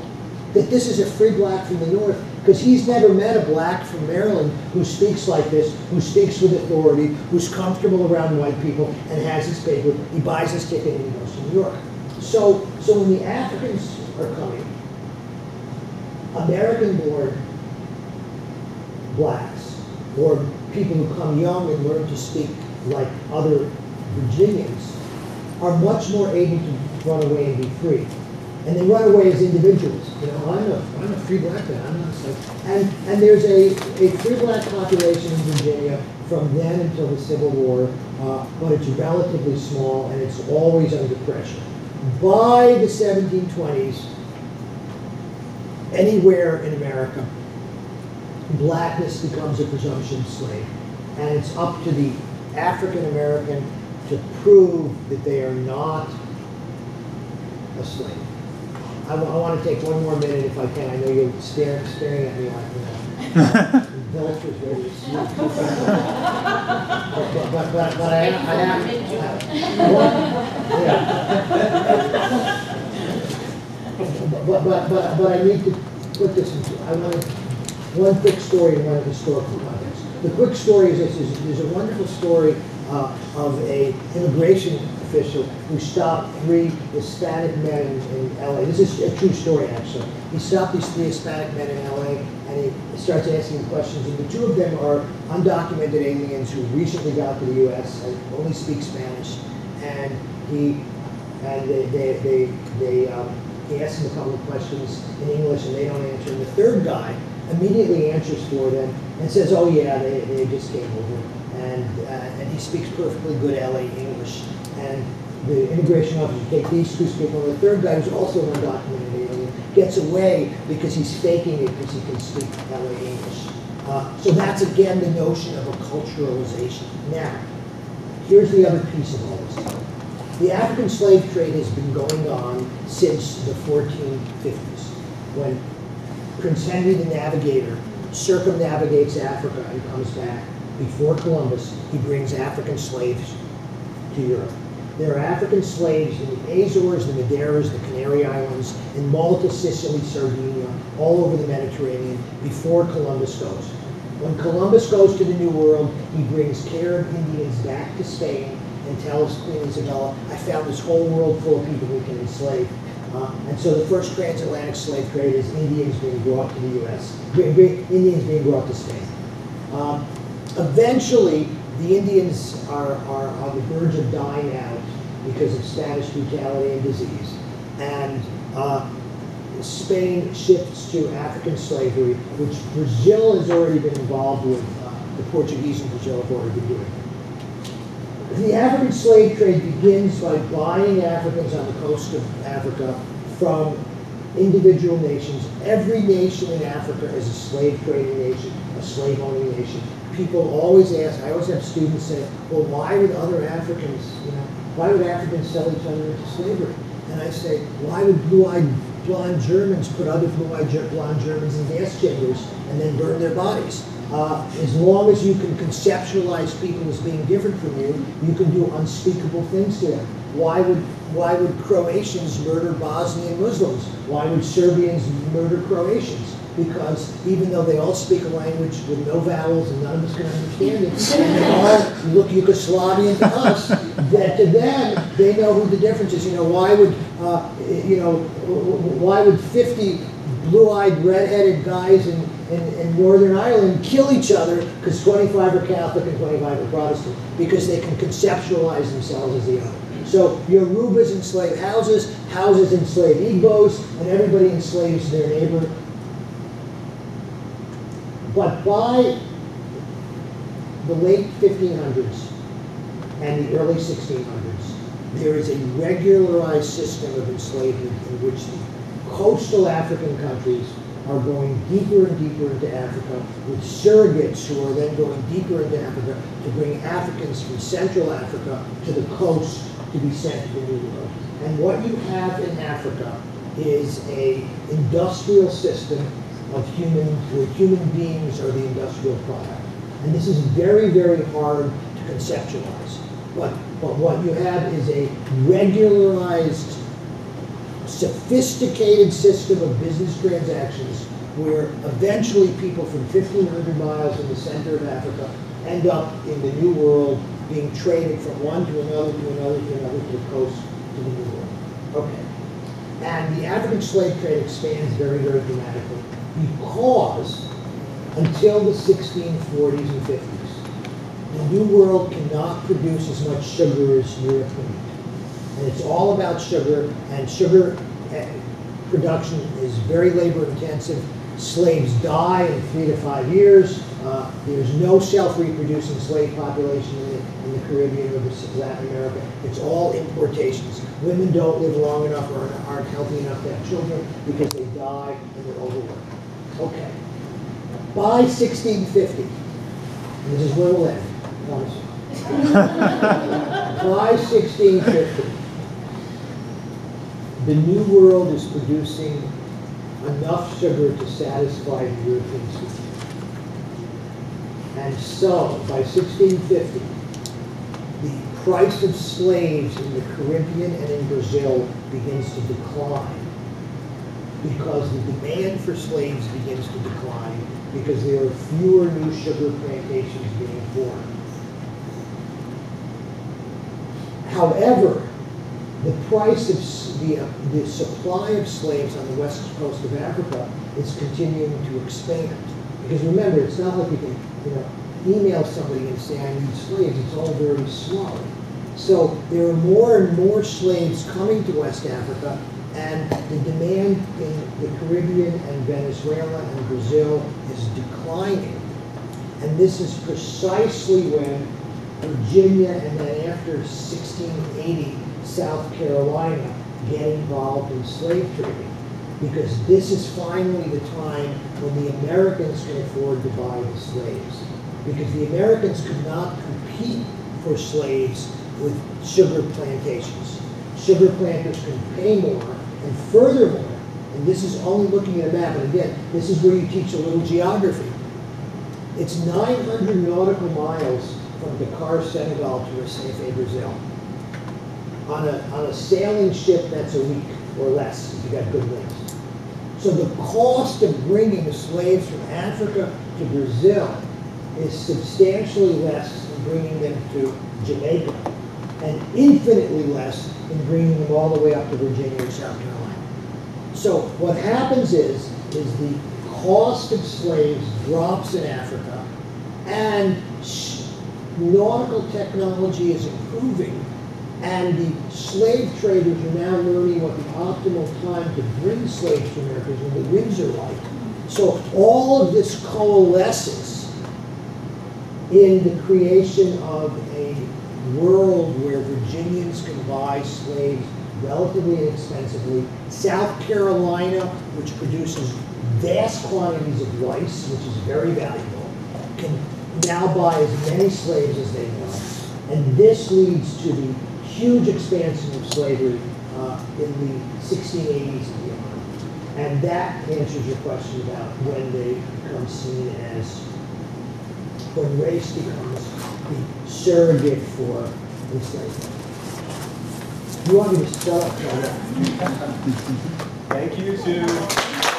that this is a free black from the North, because he's never met a black from Maryland who speaks like this, who speaks with authority, who's comfortable around white people, and has his paper. He buys his ticket and he goes to New York. So, so when the Africans are coming, American-born blacks, or people who come young and learn to speak like other Virginians, are much more able to run away and be free. And they run away as individuals. You know, I'm a, I'm a free black man. I'm not like, and and there's a, a free black population in Virginia from then until the Civil War, uh, but it's relatively small and it's always under pressure. By the 1720s, anywhere in America, blackness becomes a presumption slave. And it's up to the African American to prove that they are not a slave. I, want to take one more minute if I can. I know you're staring, staring at me like that. Vultures ready to see. But, but, but, but, but I, I have, yeah. But, but, but, but I need to put this into, I want one quick story and one historical context. The quick story is this, is, there's a wonderful story uh, of a immigration official who stopped three Hispanic men in, LA. This is a true story, actually. He stopped these three Hispanic men in LA and he starts asking questions. And the two of them are undocumented aliens who recently got to the U.S. and only speak Spanish. And he and they they they, they um, he asks them a couple of questions in English and they don't answer. And the third guy immediately answers for them and says, "Oh yeah, they, they just came over." And, uh, and he speaks perfectly good LA English and the immigration officer take these two people, and the third guy, who's also undocumented alien, gets away because he's faking it because he can speak LA English. Uh, so that's again the notion of a culturalization. Now, here's the other piece of all this. The African slave trade has been going on since the 1450s, when Prince Henry the Navigator circumnavigates Africa and comes back. Before Columbus, he brings African slaves to Europe. There are African slaves in the Azores, the Madeiras, the Canary Islands, in Malta, Sicily, Sardinia, all over the Mediterranean before Columbus goes. When Columbus goes to the New World, he brings Carib Indians back to Spain and tells Queen Isabella, I found this whole world full of people we can enslave. Uh, and so the first transatlantic slave trade is Indians being brought to the U.S., Indians being brought to Spain. Um, eventually, the Indians are, are on the verge of dying out because of Spanish brutality and disease. And uh, Spain shifts to African slavery, which Brazil has already been involved with. Uh, the Portuguese in Brazil have already been doing. The African slave trade begins by buying Africans on the coast of Africa from individual nations. Every nation in Africa is a slave trading nation, a slave owning nation. People always ask, I always have students say, well, why would other Africans, you know, why would Africans sell each other into slavery? And I say, why would blue-eyed blonde Germans put other blue-eyed blonde Germans in gas chambers and then burn their bodies? Uh, as long as you can conceptualize people as being different from you, you can do unspeakable things to them. Why would why would Croatians murder Bosnian Muslims? Why would Serbians murder Croatians? Because even though they all speak a language with no vowels and none of us can understand it, and they all look Yugoslavian to us, that to them, they know who the difference is. You know, why would, uh, you know, why would 50 blue-eyed, red-headed guys in, in, in Northern Ireland kill each other because 25 are Catholic and 25 are Protestant? Because they can conceptualize themselves as the other. So Yorubas enslave Hausas, Hausas enslave Igbos, and everybody enslaves their neighbor. But by the late 1500s and the early 1600s, there is a regularized system of enslavement in which the coastal African countries are going deeper and deeper into Africa with surrogates who are then going deeper into Africa to bring Africans from Central Africa to the coast to be sent to the New World. And what you have in Africa is a industrial system of human, human beings are the industrial product. And this is very, very hard to conceptualize. But, but what you have is a regularized sophisticated system of business transactions where eventually people from 1,500 miles in the center of Africa end up in the New World being traded from one to another to another to another to the coast to the New World. Okay. And the African slave trade expands very, very dramatically because until the 1640s and 50s, the New World cannot produce as much sugar as Europe can and it's all about sugar, and sugar eh, production is very labor intensive. Slaves die in three to five years. Uh, there's no self-reproducing slave population in the, in the Caribbean or Latin America. It's all importations. Women don't live long enough or aren't healthy enough to have children because they die and they're overworked. Okay. By 1650, this is where we'll end. By 1650, the New World is producing enough sugar to satisfy the European people. And so, by 1650, the price of slaves in the Caribbean and in Brazil begins to decline because the demand for slaves begins to decline because there are fewer new sugar plantations being formed. However, the price of the, uh, the supply of slaves on the west coast of Africa is continuing to expand. Because remember, it's not like you can, you know, email somebody and say, I need slaves. It's all very slow. So there are more and more slaves coming to West Africa, and the demand in the Caribbean and Venezuela and Brazil is declining. And this is precisely when Virginia and then after 1680, South Carolina get involved in slave trading. because this is finally the time when the Americans can afford to buy the slaves. Because the Americans could not compete for slaves with sugar plantations. Sugar planters can pay more, and furthermore, and this is only looking at a map, and again, this is where you teach a little geography. It's 900 nautical miles from Dakar, Senegal to Recife, Brazil. On a, on a sailing ship, that's a week or less, if you got good winds. So the cost of bringing the slaves from Africa to Brazil is substantially less than bringing them to Jamaica, and infinitely less than bringing them all the way up to Virginia and South Carolina. So what happens is, is the cost of slaves drops in Africa, and nautical technology is improving, and the slave traders are now learning what the optimal time to bring slaves to America is when the winds are light. So all of this coalesces in the creation of world where Virginians can buy slaves relatively inexpensively. South Carolina, which produces vast quantities of rice, which is very valuable, can now buy as many slaves as they want. And this leads to the huge expansion of slavery uh, in the 1680s and beyond. And that answers your question about when they become seen as, when race becomes the surrogate for enslavement. You want me to stop? Thank you to